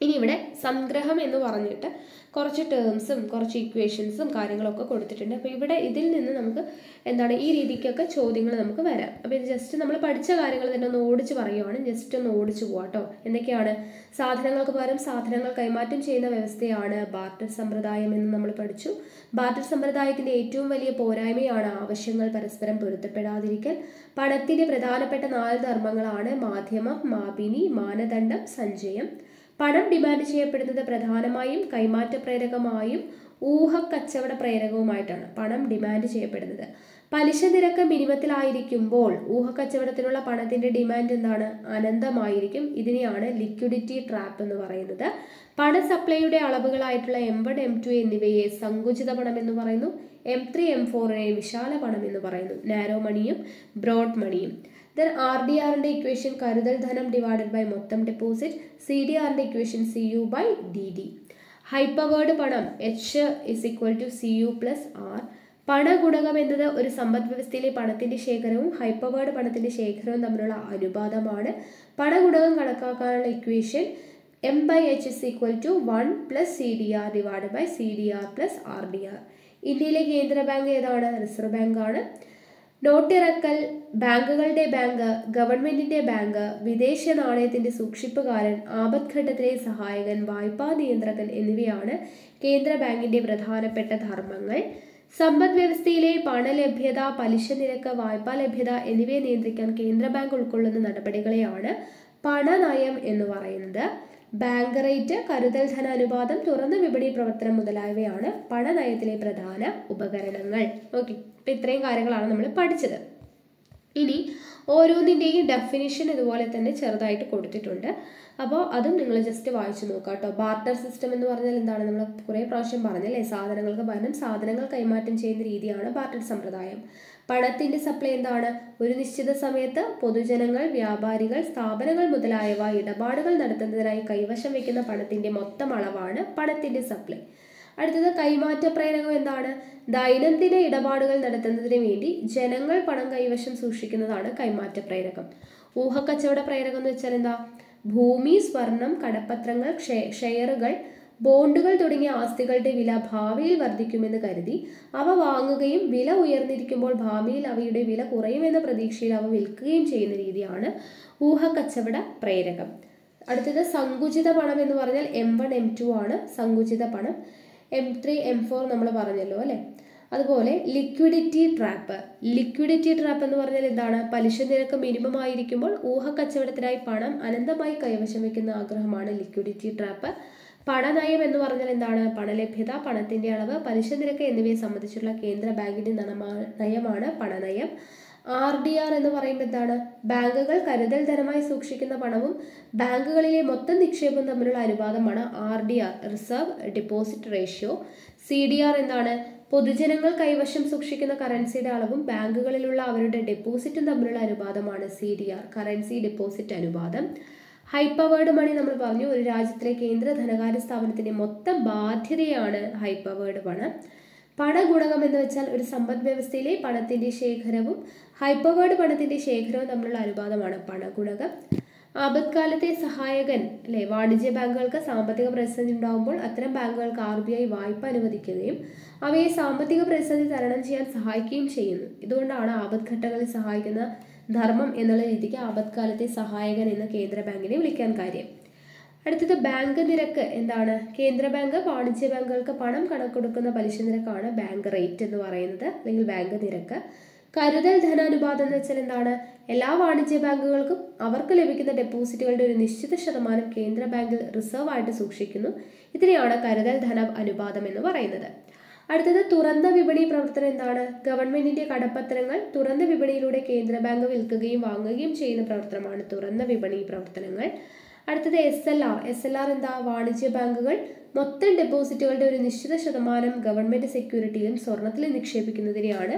ഇനി ഇവിടെ സംഗ്രഹം എന്ന് പറഞ്ഞിട്ട് കുറച്ച് ടേംസും കുറച്ച് ഇക്വേഷൻസും കാര്യങ്ങളൊക്കെ കൊടുത്തിട്ടുണ്ട്. അപ്പോൾ ഇവിടെ ഇതിൽ നിന്ന് നമുക്ക് എന്താണ് ഈ രീതിക്കൊക്കെ ചോദ്യങ്ങൾ നമുക്ക് വരാം. അപ്പോൾ ഇത് ജസ്റ്റ് നമ്മൾ പഠിച്ച കാര്യങ്ങൾ തന്നെ ഒന്ന് ഓടിച്ച് പറയുവാണ്. ജസ്റ്റ് ഒന്ന് ഓടിച്ച് പോവാം കേട്ടോ എന്തൊക്കെയാണ്? സാധനങ്ങൾക്ക് പകരം സാധനങ്ങൾ കൈമാറ്റം ചെയ്യുന്ന വ്യവസ്ഥയാണ് ബാർട്ടർ സമ്പ്രദായം എന്ന് നമ്മൾ പഠിച്ചു. ബാർട്ടർ സമ്പ്രദായത്തിന്റെ ഏറ്റവും വലിയ പോരായ്മയാണ് ആവശ്യങ്ങൾ പരസ്പരം പൊരുത്തപ്പെടാതിരിക്കൽ. പണത്തിന്റെ പ്രധാനപ്പെട്ട നാല് ധർമ്മങ്ങളാണ് മാധ്യമം മാപിനി മാനദണ്ഡം സഞ്ചയം. പണം ഡിമാൻഡ് ചെയ്യപ്പെടുന്നത് പ്രധാനമായും കൈമാറ്റ പ്രേരകമായും ഊഹ കച്ചവട പ്രേരകവുമായിട്ടാണ് പണം ഡിമാൻഡ് ചെയ്യപ്പെടുന്നത്. പലിശ നിരക്ക് മിനിമത്തിലായിരിക്കുമ്പോൾ ഊഹക്കച്ചവടത്തിനുള്ള പണത്തിന്റെ ഡിമാൻഡ് എന്താണ്? അനന്തമായിരിക്കും. ഇതിനെയാണ് ലിക്വിഡിറ്റി ട്രാപ്പ് എന്ന് പറയുന്നത്. പണ സപ്ലൈയുടെ അളവുകളായിട്ടുള്ള എം വൺ എം ടു എന്നിവയെ സങ്കുചിത പണം എന്ന് പറയുന്നു. എം ത്രീ എം ഫോറിനെ വിശാല പണം എന്ന് പറയുന്നു. നാരോ മണിയും ബ്രോഡ് മണിയും ദെൻ ആർ ഡി ആറിന്റെ ഇക്വേഷൻ കരുതൽ ധനം ഡിവൈഡഡ് ബൈ മൊത്തം ഡെപ്പോസിറ്റ് സി ഡി ആറിന്റെ equation C U by D D high powered പണം H is equal to C U plus R പണഗുണകം എന്നത് ഒരു സമ്പദ് വ്യവസ്ഥയിലെ പണത്തിന്റെ ശേഖരവും ഹൈപ്പവേർഡ് പണത്തിന്റെ ശേഖരവും തമ്മിലുള്ള അനുപാതമാണ്. പണഗുണകം കണക്കാക്കാനുള്ള equation M by H is equal to one plus C D R divide by C D R plus R D R ഇന്ത്യയിലെ കേന്ദ്ര ബാങ്ക് ഏതാണ്? റിസർവ് ബാങ്ക് ആണ് നോട്ടിറക്കൽ ബാങ്കുകളുടെ ബാങ്ക് ഗവൺമെന്റിന്റെ ബാങ്ക് വിദേശ നാണയത്തിന്റെ സൂക്ഷിപ്പുകാരൻ ആപത്ഘട്ടത്തിലെ സഹായകൻ വായ്പാ നിയന്ത്രകൻ എന്നിവയാണ് കേന്ദ്ര ബാങ്കിന്റെ പ്രധാനപ്പെട്ട ധർമ്മങ്ങൾ. സമ്പദ് വ്യവസ്ഥയിലെ പണലഭ്യത പലിശ നിരക്ക് വായ്പാ ലഭ്യത എന്നിവയെ നിയന്ത്രിക്കാൻ കേന്ദ്ര ബാങ്ക് ഉൾക്കൊള്ളുന്ന നടപടികളെയാണ് പണനയം എന്ന് പറയുന്നത്. ബാങ്ക് റേറ്റ് കരുതൽ ധന അനുപാതം തുറന്ന വിപണി പ്രവർത്തനം മുതലായവയാണ് പണനയത്തിലെ പ്രധാന ഉപകരണങ്ങൾ. ഓക്കെ അപ്പം ഇത്രയും കാര്യങ്ങളാണ് നമ്മൾ പഠിച്ചത്. ഇനി ഓരോന്നിന്റെയും ഡെഫിനിഷൻ ഇതുപോലെ തന്നെ ചെറുതായിട്ട് കൊടുത്തിട്ടുണ്ട്. അപ്പോൾ അതും നിങ്ങൾ ജസ്റ്റ് വായിച്ചു നോക്കുക കേട്ടോ. ബാർട്ടർ സിസ്റ്റം എന്ന് പറഞ്ഞാൽ എന്താണ്? നമ്മൾ കുറേ പ്രാവശ്യം പറഞ്ഞല്ലേ? സാധനങ്ങൾക്ക് പകരം സാധനങ്ങൾ കൈമാറ്റം ചെയ്യുന്ന രീതിയാണ് ബാർട്ടർ സമ്പ്രദായം. പണത്തിന്റെ സപ്ലൈ എന്താണ്? ഒരു നിശ്ചിത സമയത്ത് പൊതുജനങ്ങൾ വ്യാപാരികൾ സ്ഥാപനങ്ങൾ മുതലായവ ഇടപാടുകൾ നടത്തുന്നതിനായി കൈവശം വയ്ക്കുന്ന പണത്തിന്റെ മൊത്തം അളവാണ് പണത്തിന്റെ സപ്ലൈ അടുത്തത് കൈമാറ്റ പ്രേരകം എന്താണ്? ദൈനംദിന ഇടപാടുകൾ നടത്തുന്നതിന് വേണ്ടി ജനങ്ങൾ പണം കൈവശം സൂക്ഷിക്കുന്നതാണ് കൈമാറ്റ പ്രേരകം ഊഹക്കച്ചവട പ്രേരകം എന്ന് വെച്ചാൽ എന്താ? ഭൂമി സ്വർണം കടപ്പത്രങ്ങൾ ഷെയറുകൾ ബോണ്ടുകൾ തുടങ്ങിയ ആസ്തികളുടെ വില ഭാവിയിൽ വർദ്ധിക്കുമെന്ന് കരുതി അവ വാങ്ങുകയും വില ഉയർന്നിരിക്കുമ്പോൾ ഭാവിയിൽ അവയുടെ വില കുറയുമെന്ന പ്രതീക്ഷയിൽ അവ വിൽക്കുകയും ചെയ്യുന്ന രീതിയാണ് ഊഹക്കച്ചവട പ്രേരകം. അടുത്തത് സങ്കുചിത പണം എന്ന് പറഞ്ഞാൽ എം വൺ എം ടു ആണ് സങ്കുചിത പണം. എം ത്രീ എം ഫോർ നമ്മൾ പറഞ്ഞല്ലോ അല്ലേ? അതുപോലെ ലിക്വിഡിറ്റി ട്രാപ്പ് ലിക്വിഡിറ്റി ട്രാപ്പ് എന്ന് പറഞ്ഞാൽ എന്താണ്? പലിശ നിരക്ക് മിനിമം ആയിരിക്കുമ്പോൾ ഊഹ കച്ചവടത്തിനായി പണം അനന്തമായി കൈവശം വയ്ക്കുന്ന ആഗ്രഹമാണ് ലിക്വിഡിറ്റി ട്രാപ്പ് പണനയം എന്ന് പറഞ്ഞാൽ എന്താണ്? പണലഭ്യത പണത്തിന്റെ അളവ് പലിശ നിരക്ക് എന്നിവയെ സംബന്ധിച്ചുള്ള കേന്ദ്ര ബാങ്കിന്റെ നയമാണ് പണനയം ആർ ഡി ആർ എന്ന് പറയുമ്പോൾ എന്താണ്? ബാങ്കുകൾ കരുതൽ ധനമായി സൂക്ഷിക്കുന്ന പണവും ബാങ്കുകളിലെ മൊത്തം നിക്ഷേപവും തമ്മിലുള്ള അനുപാതമാണ് R D R reserve deposit ratio C D R എന്താണ്? പൊതുജനങ്ങൾ കൈവശം സൂക്ഷിക്കുന്ന കറൻസിയുടെ അളവും ബാങ്കുകളിലുള്ള അവരുടെ ഡെപ്പോസിറ്റും തമ്മിലുള്ള അനുപാതമാണ് C D R currency deposit അനുപാതം. ഹൈപ്പവേർഡ് മണി നമ്മൾ പറഞ്ഞു ഒരു രാജ്യത്തിലെ കേന്ദ്ര ധനകാര്യ സ്ഥാപനത്തിന്റെ മൊത്തം ബാധ്യതയാണ് ഹൈപ്പവേർഡ് പണം. പണഗുണകം എന്ന് വെച്ചാൽ ഒരു സമ്പദ് വ്യവസ്ഥയിലെ പണത്തിന്റെ ശേഖരവും ഹൈപ്പവേർഡ് പണത്തിന്റെ ശേഖരവും തമ്മിലുള്ള അനുപാതമാണ് പണഗുണകം. ആപത്കാലത്തെ സഹായകൻ അല്ലെ? വാണിജ്യ ബാങ്കുകൾക്ക് സാമ്പത്തിക പ്രതിസന്ധി ഉണ്ടാകുമ്പോൾ അത്തരം ബാങ്കുകൾക്ക് ആർ ബി ഐ വായ്പ അനുവദിക്കുകയും അവയെ സാമ്പത്തിക പ്രതിസന്ധി തരണം ചെയ്യാൻ സഹായിക്കുകയും ചെയ്യുന്നു. ഇതുകൊണ്ടാണ് ആപത്ഘട്ടങ്ങളിൽ സഹായിക്കുന്ന ധർമ്മം എന്നുള്ള രീതിക്ക് ആപത്കാലത്തെ സഹായകൻ എന്ന കേന്ദ്ര ബാങ്കിനെ വിളിക്കാൻ കാര്യം. അടുത്തത് ബാങ്ക് നിരക്ക് എന്താണ്? കേന്ദ്ര ബാങ്ക് വാണിജ്യ ബാങ്കുകൾക്ക് പണം കണക്കൊടുക്കുന്ന പലിശ നിരക്കാണ് ബാങ്ക് റേറ്റ് എന്ന് പറയുന്നത് അല്ലെങ്കിൽ ബാങ്ക് നിരക്ക്. കരുതൽ ധനാനുപാതം എന്ന് വെച്ചാൽ എന്താണ്? എല്ലാ വാണിജ്യ ബാങ്കുകൾക്കും അവർക്ക് ലഭിക്കുന്ന ഡെപ്പോസിറ്റുകളുടെ ഒരു നിശ്ചിത ശതമാനം കേന്ദ്ര ബാങ്കിൽ റിസർവ് ആയിട്ട് സൂക്ഷിക്കുന്നു. ഇതിനെയാണ് കരുതൽ ധന അനുപാതം എന്ന് പറയുന്നത്. അടുത്തത് തുറന്ന വിപണി പ്രവർത്തനം എന്താണ്? ഗവൺമെന്റിന്റെ കടപ്പത്രങ്ങൾ തുറന്ന വിപണിയിലൂടെ കേന്ദ്ര ബാങ്ക് വിൽക്കുകയും വാങ്ങുകയും ചെയ്യുന്ന പ്രവർത്തനമാണ് തുറന്ന വിപണി പ്രവർത്തനങ്ങൾ. അടുത്തത് S L R S L R എന്താ? വാണിജ്യ ബാങ്കുകൾ മൊത്തം ഡെപ്പോസിറ്റുകളുടെ ഒരു നിശ്ചിത ശതമാനം ഗവൺമെന്റ് സെക്യൂരിറ്റിയിലും സ്വർണത്തിലും നിക്ഷേപിക്കുന്നതിനെയാണ്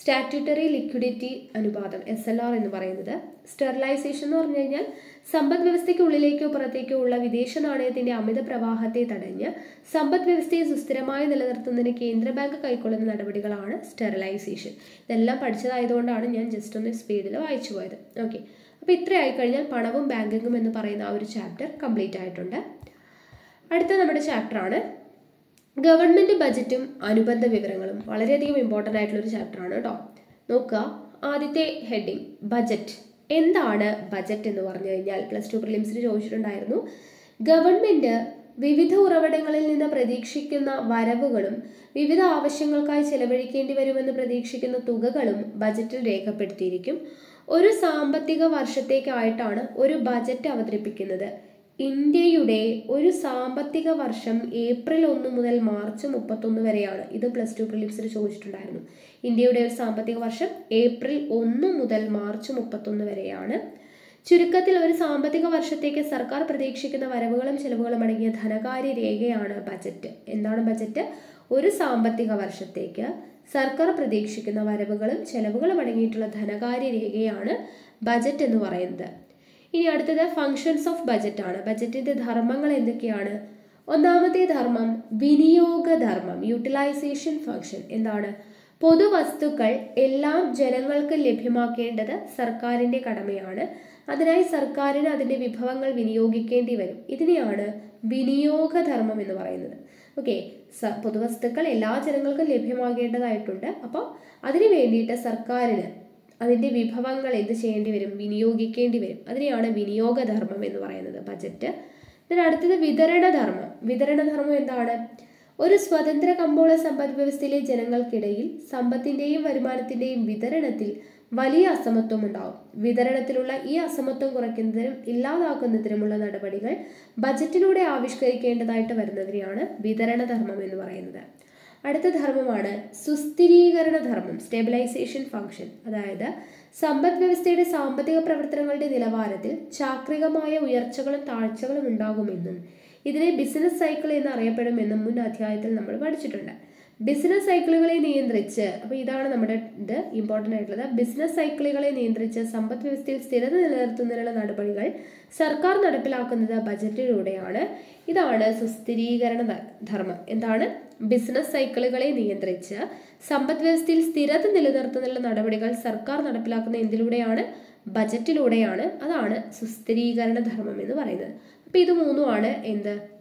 സ്റ്റാറ്റ്യൂട്ടറി ലിക്വിഡിറ്റി അനുപാതം എസ് എൽ ആർ എന്ന് പറയുന്നത്. സ്റ്റെറിലൈസേഷൻ എന്ന് പറഞ്ഞു കഴിഞ്ഞാൽ സമ്പദ് വ്യവസ്ഥയ്ക്കുള്ളിലേക്കോ പുറത്തേക്കോ ഉള്ള വിദേശ നാണയത്തിന്റെ അമിത പ്രവാഹത്തെ തടഞ്ഞ് സമ്പദ് വ്യവസ്ഥയെ സുസ്ഥിരമായി നിലനിർത്തുന്നതിന് കേന്ദ്ര ബാങ്ക് കൈക്കൊള്ളുന്ന നടപടികളാണ് സ്റ്റെറിലൈസേഷൻ. ഇതെല്ലാം പഠിച്ചതായതുകൊണ്ടാണ് ഞാൻ ജസ്റ്റ് ഒന്ന് സ്പീഡിൽ വായിച്ചു പോയത്. ഓക്കെ അപ്പോൾ ഇത്രയായി കഴിഞ്ഞാൽ പണവും ബാങ്കിങ്ങും എന്ന് പറയുന്ന ആ ഒരു ചാപ്റ്റർ കംപ്ലീറ്റ് ആയിട്ടുണ്ട്. അടുത്ത നമ്മുടെ ചാപ്റ്ററാണ് ഗവൺമെന്റ് ബജറ്റും അനുബന്ധ വിവരങ്ങളും. വളരെയധികം ഇമ്പോർട്ടന്റ് ആയിട്ടുള്ളൊരു ചാപ്റ്ററാണ് കേട്ടോ നോക്കുക. ആദ്യത്തെ ഹെഡിങ് ബജറ്റ് എന്താണ് ബജറ്റ് എന്ന് പറഞ്ഞു കഴിഞ്ഞാൽ? പ്ലസ് ടു പ്രിലിംസിന് ചോദിച്ചിട്ടുണ്ടായിരുന്നു. ഗവൺമെന്റ് വിവിധ ഉറവിടങ്ങളിൽ നിന്ന് പ്രതീക്ഷിക്കുന്ന വരവുകളും വിവിധ ആവശ്യങ്ങൾക്കായി ചെലവഴിക്കേണ്ടി വരുമെന്ന് പ്രതീക്ഷിക്കുന്ന തുകകളും ബജറ്റിൽ രേഖപ്പെടുത്തിയിരിക്കും. ഒരു സാമ്പത്തിക വർഷത്തേക്കായിട്ടാണ് ഒരു ബജറ്റ് അവതരിപ്പിക്കുന്നത്. ഇന്ത്യയുടെ ഒരു സാമ്പത്തിക വർഷം ഏപ്രിൽ ഒന്ന് മുതൽ മാർച്ച് മുപ്പത്തൊന്ന് വരെയാണ്. ഇത് പ്ലസ് ടു പ്രിലിംസിൽ ചോദിച്ചിട്ടുണ്ടായിരുന്നു. ഇന്ത്യയുടെ ഒരു സാമ്പത്തിക വർഷം ഏപ്രിൽ ഒന്ന് മുതൽ മാർച്ച് മുപ്പത്തൊന്ന് വരെയാണ്. ചുരുക്കത്തിൽ ഒരു സാമ്പത്തിക വർഷത്തേക്ക് സർക്കാർ പ്രതീക്ഷിക്കുന്ന വരവുകളും ചെലവുകളും അടങ്ങിയ ധനകാര്യ രേഖയാണ് ബജറ്റ്. എന്താണ് ബജറ്റ്? ഒരു സാമ്പത്തിക വർഷത്തേക്ക് സർക്കാർ പ്രതീക്ഷിക്കുന്ന വരവുകളും ചെലവുകളും അടങ്ങിയിട്ടുള്ള ധനകാര്യ രേഖയാണ് ബജറ്റ് എന്ന് പറയുന്നത്. ഇനി അടുത്തത് ഫങ്ഷൻസ് ഓഫ് ബജറ്റ് ആണ്. ബജറ്റിന്റെ ധർമ്മങ്ങൾ എന്തൊക്കെയാണ്? ഒന്നാമത്തെ ധർമ്മം വിനിയോഗ ധർമ്മം യൂട്ടിലൈസേഷൻ ഫങ്ഷൻ എന്താണ്? പൊതുവസ്തുക്കൾ എല്ലാം ജനങ്ങൾക്ക് ലഭ്യമാക്കേണ്ടത് സർക്കാരിന്റെ കടമയാണ്. അതിനായി സർക്കാരിന് അതിന്റെ വിഭവങ്ങൾ വിനിയോഗിക്കേണ്ടി വരും. ഇതിനെയാണ് വിനിയോഗധർമ്മം എന്ന് പറയുന്നത്. ഓക്കെ സ പൊതുവസ്തുക്കൾ എല്ലാ ജനങ്ങൾക്കും ലഭ്യമാകേണ്ടതായിട്ടുണ്ട്. അപ്പോൾ അതിന് വേണ്ടിയിട്ട് സർക്കാരിന് അതിന്റെ വിഭവങ്ങൾ എന്ത് ചെയ്യേണ്ടി വരും? വിനിയോഗിക്കേണ്ടി വരും. അതിനെയാണ് വിനിയോഗധർമ്മം എന്ന് പറയുന്നത്. ബജറ്റ് പിന്നെ അടുത്തത് വിതരണധർമ്മം. വിതരണധർമ്മം എന്താണ്? ഒരു സ്വതന്ത്ര കമ്പോള സമ്പദ് വ്യവസ്ഥയിലെ ജനങ്ങൾക്കിടയിൽ സമ്പത്തിന്റെയും വരുമാനത്തിന്റെയും വിതരണത്തിൽ വലിയ അസമത്വം ഉണ്ടാവും. വിതരണത്തിലുള്ള ഈ അസമത്വം കുറയ്ക്കുന്നതിനും ഇല്ലാതാക്കുന്നതിനുമുള്ള നടപടികൾ ബജറ്റിലൂടെ ആവിഷ്കരിക്കേണ്ടതായിട്ട് വരുന്നതിനെയാണ് വിതരണധർമ്മം എന്ന് പറയുന്നത്. അടുത്ത ധർമ്മമാണ് സുസ്ഥിരീകരണ ധർമ്മം സ്റ്റെബിലൈസേഷൻ ഫംഗ്ഷൻ അതായത് സമ്പദ് വ്യവസ്ഥയുടെ സാമ്പത്തിക പ്രവർത്തനങ്ങളുടെ നിലവാരത്തിൽ ചാക്രികമായ ഉയർച്ചകളും താഴ്ചകളും ഉണ്ടാകുമെന്നും ഇതിനെ ബിസിനസ് സൈക്കിൾ എന്ന് അറിയപ്പെടുമെന്നും മുൻ അധ്യായത്തിൽ നമ്മൾ പഠിച്ചിട്ടുണ്ട്. ബിസിനസ് സൈക്കിളുകളെ നിയന്ത്രിച്ച് അപ്പോൾ ഇതാണ് നമ്മുടെ ഇത് ഇമ്പോർട്ടന്റ് ആയിട്ടുള്ളത്. ബിസിനസ് സൈക്കിളുകളെ നിയന്ത്രിച്ച് സമ്പദ് വ്യവസ്ഥയിൽ സ്ഥിരത നിലനിർത്തുന്നതിനുള്ള നടപടികൾ സർക്കാർ നടപ്പിലാക്കുന്നത് ബജറ്റിലൂടെയാണ്. ഇതാണ് സുസ്ഥിരീകരണ ധർമ്മം. എന്താണ്? ബിസിനസ് സൈക്കിളുകളെ നിയന്ത്രിച്ച് സമ്പദ് വ്യവസ്ഥയിൽ സ്ഥിരത നിലനിർത്തുന്നതിനുള്ള നടപടികൾ സർക്കാർ നടപ്പിലാക്കുന്ന എന്തിലൂടെയാണ്? ബജറ്റിലൂടെയാണ്. അതാണ് സുസ്ഥിരീകരണ ധർമ്മം എന്ന് പറയുന്നത്. അപ്പോൾ ഇത് മൂന്നുമാണ് എന്ത്?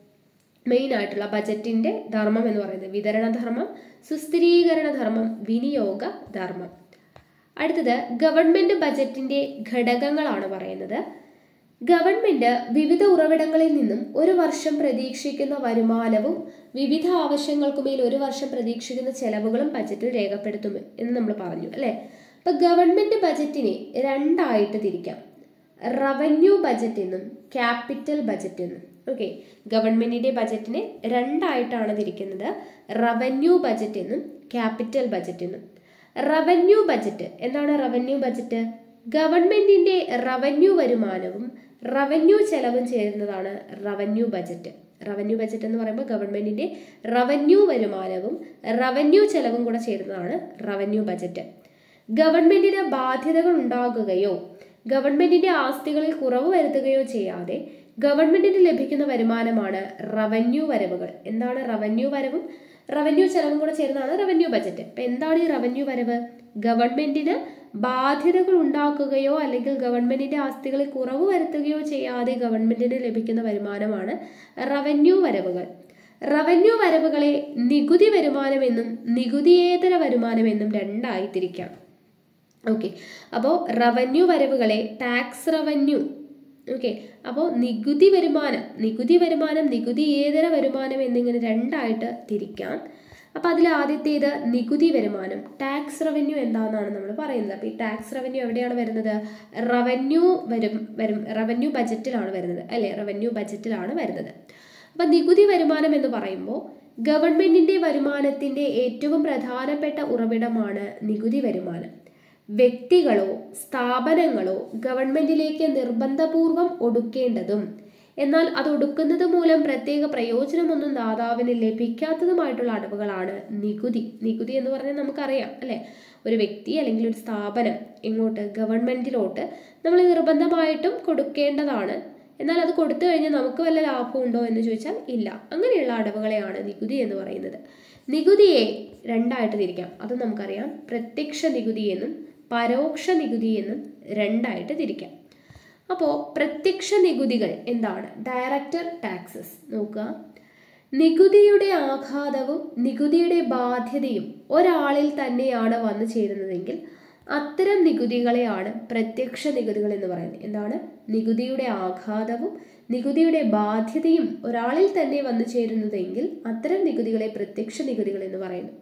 മെയിൻ ആയിട്ടുള്ള ബജറ്റിന്റെ ധർമ്മം എന്ന് പറയുന്നത്. വിതരണ ധർമ്മം സുസ്ഥിരീകരണ ധർമ്മം വിനിയോഗ ധർമ്മം. അടുത്തത് ഗവൺമെന്റ് ബജറ്റിന്റെ ഘടകങ്ങളാണ് പറയുന്നത്. ഗവൺമെന്റ് വിവിധ ഉറവിടങ്ങളിൽ നിന്നും ഒരു വർഷം പ്രതീക്ഷിക്കുന്ന വരുമാനവും വിവിധ ആവശ്യങ്ങൾക്കുമേൽ ഒരു വർഷം പ്രതീക്ഷിക്കുന്ന ചെലവുകളും ബജറ്റിൽ രേഖപ്പെടുത്തും എന്ന് നമ്മൾ പറഞ്ഞു അല്ലേ? അപ്പൊ ഗവൺമെന്റ് ബജറ്റിനെ രണ്ടായിട്ട് തിരിക്കാം. റവന്യൂ ബജറ്റ് എന്നും ക്യാപിറ്റൽ ബജറ്റ് എന്നും. ഓക്കെ ഗവൺമെന്റിന്റെ ബജറ്റിനെ രണ്ടായിട്ടാണ് തിരിക്കുന്നത്. റവന്യൂ ബജറ്റ് എന്നും ക്യാപിറ്റൽ ബജറ്റ് എന്നും. റവന്യൂ ബജറ്റ് എന്താണ് റവന്യൂ ബജറ്റ് ഗവൺമെന്റിന്റെ റവന്യൂ വരുമാനവും റവന്യൂ ചെലവും ചേരുന്നതാണ് റവന്യൂ ബജറ്റ് റവന്യൂ ബജറ്റ് എന്ന് പറയുമ്പോൾ ഗവൺമെന്റിന്റെ റവന്യൂ വരുമാനവും റവന്യൂ ചെലവും കൂടെ ചേരുന്നതാണ് റവന്യൂ ബജറ്റ് ഗവൺമെന്റിന് ബാധ്യതകൾ ഉണ്ടാകുകയോ ഗവൺമെന്റിന്റെ ആസ്തികളിൽ കുറവ് വരുത്തുകയോ ചെയ്യാതെ ഗവൺമെന്റിന് ലഭിക്കുന്ന വരുമാനമാണ് റവന്യൂ വരവുകൾ. എന്താണ് റവന്യൂ വരവും? റവന്യൂ ചെലവും കൂടെ ചേരുന്നതാണ് റവന്യൂ ബജറ്റ് അപ്പം എന്താണ് ഈ റവന്യൂ വരവ്? ഗവൺമെന്റിന് ബാധ്യതകൾ ഉണ്ടാക്കുകയോ അല്ലെങ്കിൽ ഗവൺമെന്റിന്റെ ആസ്തികളിൽ കുറവ് വരുത്തുകയോ ചെയ്യാതെ ഗവൺമെന്റിന് ലഭിക്കുന്ന വരുമാനമാണ് റവന്യൂ വരവുകൾ. റവന്യൂ വരവുകളെ നികുതി വരുമാനമെന്നും നികുതിയേതര വരുമാനമെന്നും രണ്ടായി തിരിക്കാം ഓക്കെ അപ്പോൾ റവന്യൂ വരവുകളെ ടാക്സ് റവന്യൂ ഓക്കെ അപ്പോൾ നികുതി വരുമാനം നികുതി വരുമാനം നികുതിയേതര വരുമാനം എന്നിങ്ങനെ രണ്ടായിട്ട് തിരിക്കാം. അപ്പോൾ അതിൽ ആദ്യത്തേത് നികുതി വരുമാനം ടാക്സ് റവന്യൂ എന്താണെന്നാണ് നമ്മൾ പറയുന്നത്. അപ്പോൾ ഈ ടാക്സ് റവന്യൂ എവിടെയാണ് വരുന്നത്? റവന്യൂ വരും വരും റവന്യൂ ബജറ്റിലാണ് വരുന്നത് അല്ലേ? റവന്യൂ ബജറ്റിലാണ് വരുന്നത്. അപ്പം നികുതി വരുമാനം എന്ന് പറയുമ്പോൾ ഗവൺമെന്റിന്റെ വരുമാനത്തിന്റെ ഏറ്റവും പ്രധാനപ്പെട്ട ഉറവിടമാണ് നികുതി വരുമാനം. വ്യക്തികളോ സ്ഥാപനങ്ങളോ ഗവൺമെന്റിലേക്ക് നിർബന്ധപൂർവം ഒടുക്കേണ്ടതും എന്നാൽ അത് ഒടുക്കുന്നത് മൂലം പ്രത്യേക പ്രയോജനമൊന്നും ദാതാവിന് ലഭിക്കാത്തതുമായിട്ടുള്ള അടവുകളാണ് നികുതി. നികുതി എന്ന് പറഞ്ഞാൽ നമുക്കറിയാം അല്ലേ? ഒരു വ്യക്തി അല്ലെങ്കിൽ ഒരു സ്ഥാപനം ഇങ്ങോട്ട് ഗവൺമെന്റിലോട്ട് നമ്മൾ നിർബന്ധമായിട്ടും കൊടുക്കേണ്ടതാണ്. എന്നാൽ അത് കൊടുത്തു കഴിഞ്ഞാൽ നമുക്ക് വല്ല ലാഭം ഉണ്ടോ എന്ന് ചോദിച്ചാൽ ഇല്ല. അങ്ങനെയുള്ള അടവുകളെയാണ് നികുതി എന്ന് പറയുന്നത്. നികുതിയെ രണ്ടായിട്ട് തിരിക്കാം. അത് നമുക്കറിയാം പ്രത്യക്ഷ നികുതി എന്നും പരോക്ഷ നികുതി എന്നും രണ്ടായിട്ട് തിരിക്കാം. അപ്പോൾ പ്രത്യക്ഷ നികുതികൾ എന്താണ്? ഡയറക്റ്റർ ടാക്സസ് നോക്കുക. നികുതിയുടെ ആഘാതവും നികുതിയുടെ ബാധ്യതയും ഒരാളിൽ തന്നെയാണ് വന്നു ചേരുന്നതെങ്കിൽ അത്തരം നികുതികളെയാണ് പ്രത്യക്ഷ നികുതികൾ എന്ന് പറയുന്നത്. എന്താണ്? നികുതിയുടെ ആഘാതവും നികുതിയുടെ ബാധ്യതയും ഒരാളിൽ തന്നെ വന്നു ചേരുന്നതെങ്കിൽ അത്തരം നികുതികളെ പ്രത്യക്ഷ നികുതികൾ എന്ന് പറയുന്നു.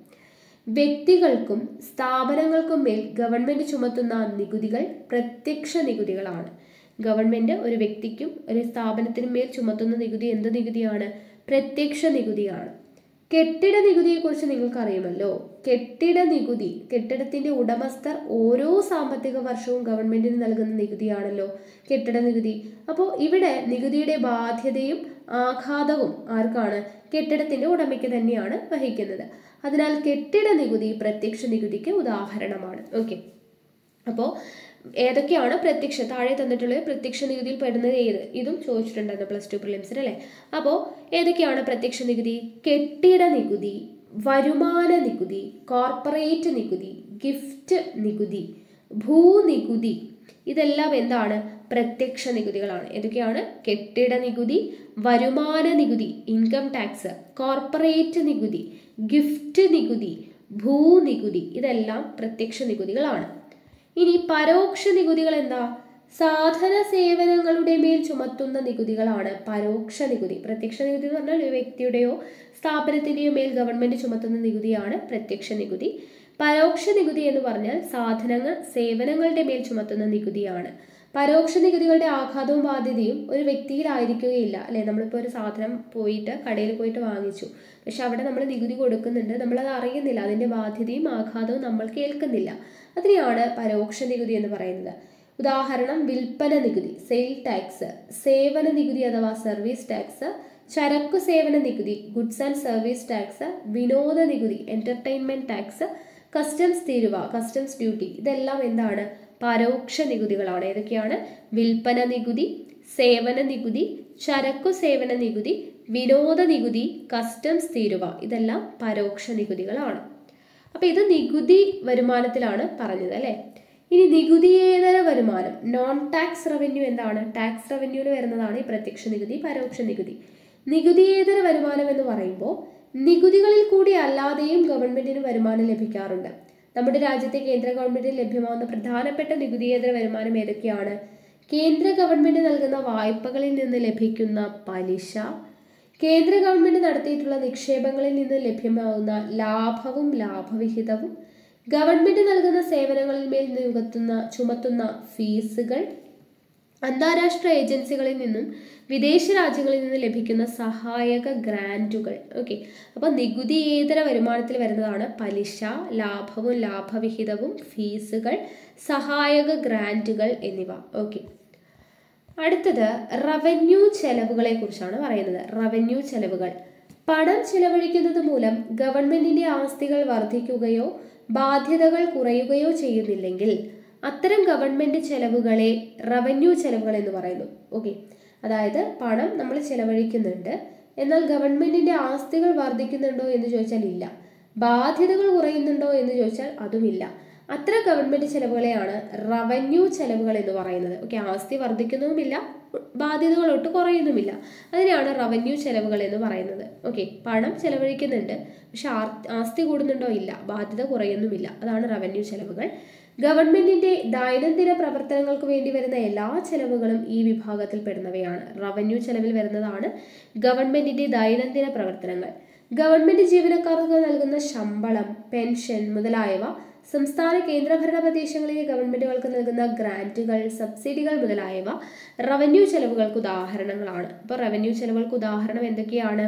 വ്യക്തികൾക്കും സ്ഥാപനങ്ങൾക്കും മേൽ ഗവൺമെന്റ് ചുമത്തുന്ന നികുതികൾ പ്രത്യക്ഷ നികുതികളാണ്. ഗവൺമെന്റ് ഒരു വ്യക്തിക്കും ഒരു സ്ഥാപനത്തിനും മേൽ ചുമത്തുന്ന നികുതി എന്ത് നികുതിയാണ്? പ്രത്യക്ഷ നികുതിയാണ്. കെട്ടിട നികുതിയെക്കുറിച്ച് നിങ്ങൾക്ക് അറിയുമല്ലോ കെട്ടിട നികുതി കെട്ടിടത്തിന്റെ ഉടമസ്ഥർ ഓരോ സാമ്പത്തിക വർഷവും ഗവൺമെന്റിന് നൽകുന്ന നികുതിയാണല്ലോ കെട്ടിട നികുതി. അപ്പോൾ ഇവിടെ നികുതിയുടെ ബാധ്യതയും ആഘാതവും ആർക്കാണ്? കെട്ടിടത്തിന്റെ ഉടമയ്ക്ക് തന്നെയാണ് വഹിക്കുന്നത്. അതിനാൽ കെട്ടിട നികുതി പ്രത്യക്ഷ നികുതിക്ക് ഉദാഹരണമാണ്. ഓക്കെ. അപ്പോൾ ഏതൊക്കെയാണ് പ്രത്യക്ഷ താഴെ തന്നിട്ടുള്ളത് പ്രത്യക്ഷ നികുതിയിൽ പെടുന്നത് ഏത്? ഇതും ചോദിച്ചിട്ടുണ്ടായിരുന്നു പ്ലസ് ടു പ്രിലിംസിൽ അല്ലേ? അപ്പോൾ ഏതൊക്കെയാണ് പ്രത്യക്ഷ നികുതി? കെട്ടിട നികുതി വരുമാന നികുതി കോർപ്പറേറ്റ് നികുതി ഗിഫ്റ്റ് നികുതി ഭൂനികുതി ഇതെല്ലാം എന്താണ്? പ്രത്യക്ഷ നികുതികളാണ്. ഏതൊക്കെയാണ്? കെട്ടിട നികുതി വരുമാന നികുതി ഇൻകം ടാക്സ് കോർപ്പറേറ്റ് നികുതി ഗിഫ്റ്റ് നികുതി ഭൂനികുതി ഇതെല്ലാം പ്രത്യക്ഷ നികുതികളാണ്. ഇനി പരോക്ഷ നികുതികൾ എന്താ? സാധന സേവനങ്ങളുടെ മേൽ ചുമത്തുന്ന നികുതികളാണ് പരോക്ഷ നികുതി. പ്രത്യക്ഷ നികുതി എന്ന് പറഞ്ഞാൽ ഒരു വ്യക്തിയുടെയോ സ്ഥാപനത്തിന്റെയോ മേൽ ഗവൺമെന്റ് ചുമത്തുന്ന നികുതിയാണ് പ്രത്യക്ഷ നികുതി. പരോക്ഷ നികുതി എന്ന് പറഞ്ഞാൽ സാധനങ്ങൾ സേവനങ്ങളുടെ മേൽ ചുമത്തുന്ന നികുതിയാണ്. പരോക്ഷ നികുതികളുടെ ആഘാതവും ബാധ്യതയും ഒരു വ്യക്തിയിലായിരിക്കുകയില്ല അല്ലെ? നമ്മളിപ്പോൾ ഒരു സാധനം പോയിട്ട് കടയിൽ പോയിട്ട് വാങ്ങിച്ചു. പക്ഷെ അവിടെ നമ്മൾ നികുതി കൊടുക്കുന്നുണ്ട്. നമ്മളത് അറിയുന്നില്ല. അതിന്റെ ബാധ്യതയും ആഘാതവും നമ്മൾ കേൾക്കുന്നില്ല. അതിനെയാണ് പരോക്ഷ നികുതി എന്ന് പറയുന്നത്. ഉദാഹരണം വിൽപ്പന നികുതി സെയിൽ ടാക്സ് സേവന നികുതി അഥവാ സർവീസ് ടാക്സ് ചരക്കു സേവന നികുതി ഗുഡ്സ് ആൻഡ് സർവീസ് ടാക്സ് വിനോദ നികുതി എന്റർടൈൻമെന്റ് ടാക്സ് കസ്റ്റംസ് തീരുവ കസ്റ്റംസ് ഡ്യൂട്ടി ഇതെല്ലാം എന്താണ്? പരോക്ഷ നികുതികളാണ്. ഏതൊക്കെയാണ്? വിൽപ്പന നികുതി സേവന നികുതി ചരക്കു സേവന നികുതി വിനോദ നികുതി കസ്റ്റംസ് തീരുവ ഇതെല്ലാം പരോക്ഷ നികുതികളാണ്. അപ്പൊ ഇത് നികുതി വരുമാനത്തിലാണ് പറഞ്ഞത് അല്ലേ? ഇനി നികുതിയേതര വരുമാനം നോൺ ടാക്സ് റവന്യൂ എന്താണ് ടാക്സ് റവന്യൂവിൽ വരുന്നതാണ് ഈ പ്രത്യക്ഷ നികുതി പരോക്ഷ നികുതി. നികുതിയേതര വരുമാനം എന്ന് പറയുമ്പോൾ നികുതികളിൽ കൂടി അല്ലാതെയും ഗവൺമെന്റിന് വരുമാനം ലഭിക്കാറുണ്ട്. നമ്മുടെ രാജ്യത്തെ കേന്ദ്ര ഗവൺമെന്റിന് ലഭ്യമാകുന്ന പ്രധാനപ്പെട്ട നികുതിയേതര വരുമാനം ഏതൊക്കെയാണ്? കേന്ദ്ര ഗവൺമെന്റ് നൽകുന്ന വായ്പകളിൽ നിന്ന് ലഭിക്കുന്ന പലിശ കേന്ദ്ര ഗവൺമെന്റ് നടത്തിയിട്ടുള്ള നിക്ഷേപങ്ങളിൽ നിന്ന് ലഭ്യമാകുന്ന ലാഭവും ലാഭവിഹിതവും ഗവൺമെന്റ് നൽകുന്ന സേവനങ്ങളിൽ മേൽ നികത്തുന്ന ചുമത്തുന്ന ഫീസുകൾ അന്താരാഷ്ട്ര ഏജൻസികളിൽ നിന്നും വിദേശ രാജ്യങ്ങളിൽ നിന്ന് ലഭിക്കുന്ന സഹായക ഗ്രാന്റുകൾ ഓക്കെ. അപ്പോൾ നികുതിയേതര വരുമാനത്തിൽ വരുന്നതാണ് പലിശ ലാഭവും ലാഭവിഹിതവും ഫീസുകൾ സഹായക ഗ്രാന്റുകൾ എന്നിവ. ഓക്കെ. അടുത്തത് റവന്യൂ ചെലവുകളെ കുറിച്ചാണ് പറയുന്നത്. റവന്യൂ ചെലവുകൾ. പണം ചെലവഴിക്കുന്നത് മൂലം ഗവൺമെന്റിന്റെ ആസ്തികൾ വർദ്ധിക്കുകയോ ബാധ്യതകൾ കുറയുകയോ ചെയ്യുന്നില്ലെങ്കിൽ അത്തരം ഗവൺമെന്റ് ചെലവുകളെ റവന്യൂ ചെലവുകൾ എന്ന് പറയുന്നു. ഓക്കെ അതായത് പണം നമ്മൾ ചെലവഴിക്കുന്നുണ്ട്. എന്നാൽ ഗവൺമെന്റിന്റെ ആസ്തികൾ വർദ്ധിക്കുന്നുണ്ടോ എന്ന് ചോദിച്ചാൽ ഇല്ല. ബാധ്യതകൾ കുറയുന്നുണ്ടോ എന്ന് ചോദിച്ചാൽ അതുമില്ല. അത്ര ഗവൺമെന്റ് ചെലവുകളെയാണ് റവന്യൂ ചെലവുകൾ എന്ന് പറയുന്നത്. ഓക്കെ ആസ്തി വർദ്ധിക്കുന്നതുമില്ല ബാധ്യതകൾ ഒട്ട് കുറയുന്നുമില്ല. അതിനെയാണ് റവന്യൂ ചെലവുകൾ എന്ന് പറയുന്നത്. ഓക്കെ പണം ചെലവഴിക്കുന്നുണ്ട് പക്ഷെ ആസ്തി കൂടുന്നുണ്ടോ ഇല്ല ബാധ്യത കുറയുന്നുമില്ല. അതാണ് റവന്യൂ ചെലവുകൾ. ഗവൺമെന്റിന്റെ ദൈനംദിന പ്രവർത്തനങ്ങൾക്ക് വേണ്ടി വരുന്ന എല്ലാ ചെലവുകളും ഈ വിഭാഗത്തിൽ പെടുന്നവയാണ്. റവന്യൂ ചെലവിൽ വരുന്നതാണ് ഗവൺമെന്റിന്റെ ദൈനംദിന പ്രവർത്തനങ്ങൾ. ഗവൺമെന്റ് ജീവനക്കാർക്ക് നൽകുന്ന ശമ്പളം പെൻഷൻ മുതലായവ സംസ്ഥാന കേന്ദ്രഭരണ പ്രദേശങ്ങളിലെ ഗവൺമെന്റുകൾക്ക് നൽകുന്ന ഗ്രാന്റുകൾ സബ്സിഡികൾ മുതലായവ റവന്യൂ ചെലവുകൾക്ക് ഉദാഹരണങ്ങളാണ്. അപ്പോൾ റവന്യൂ ചെലവുകൾക്ക് ഉദാഹരണം എന്തൊക്കെയാണ്?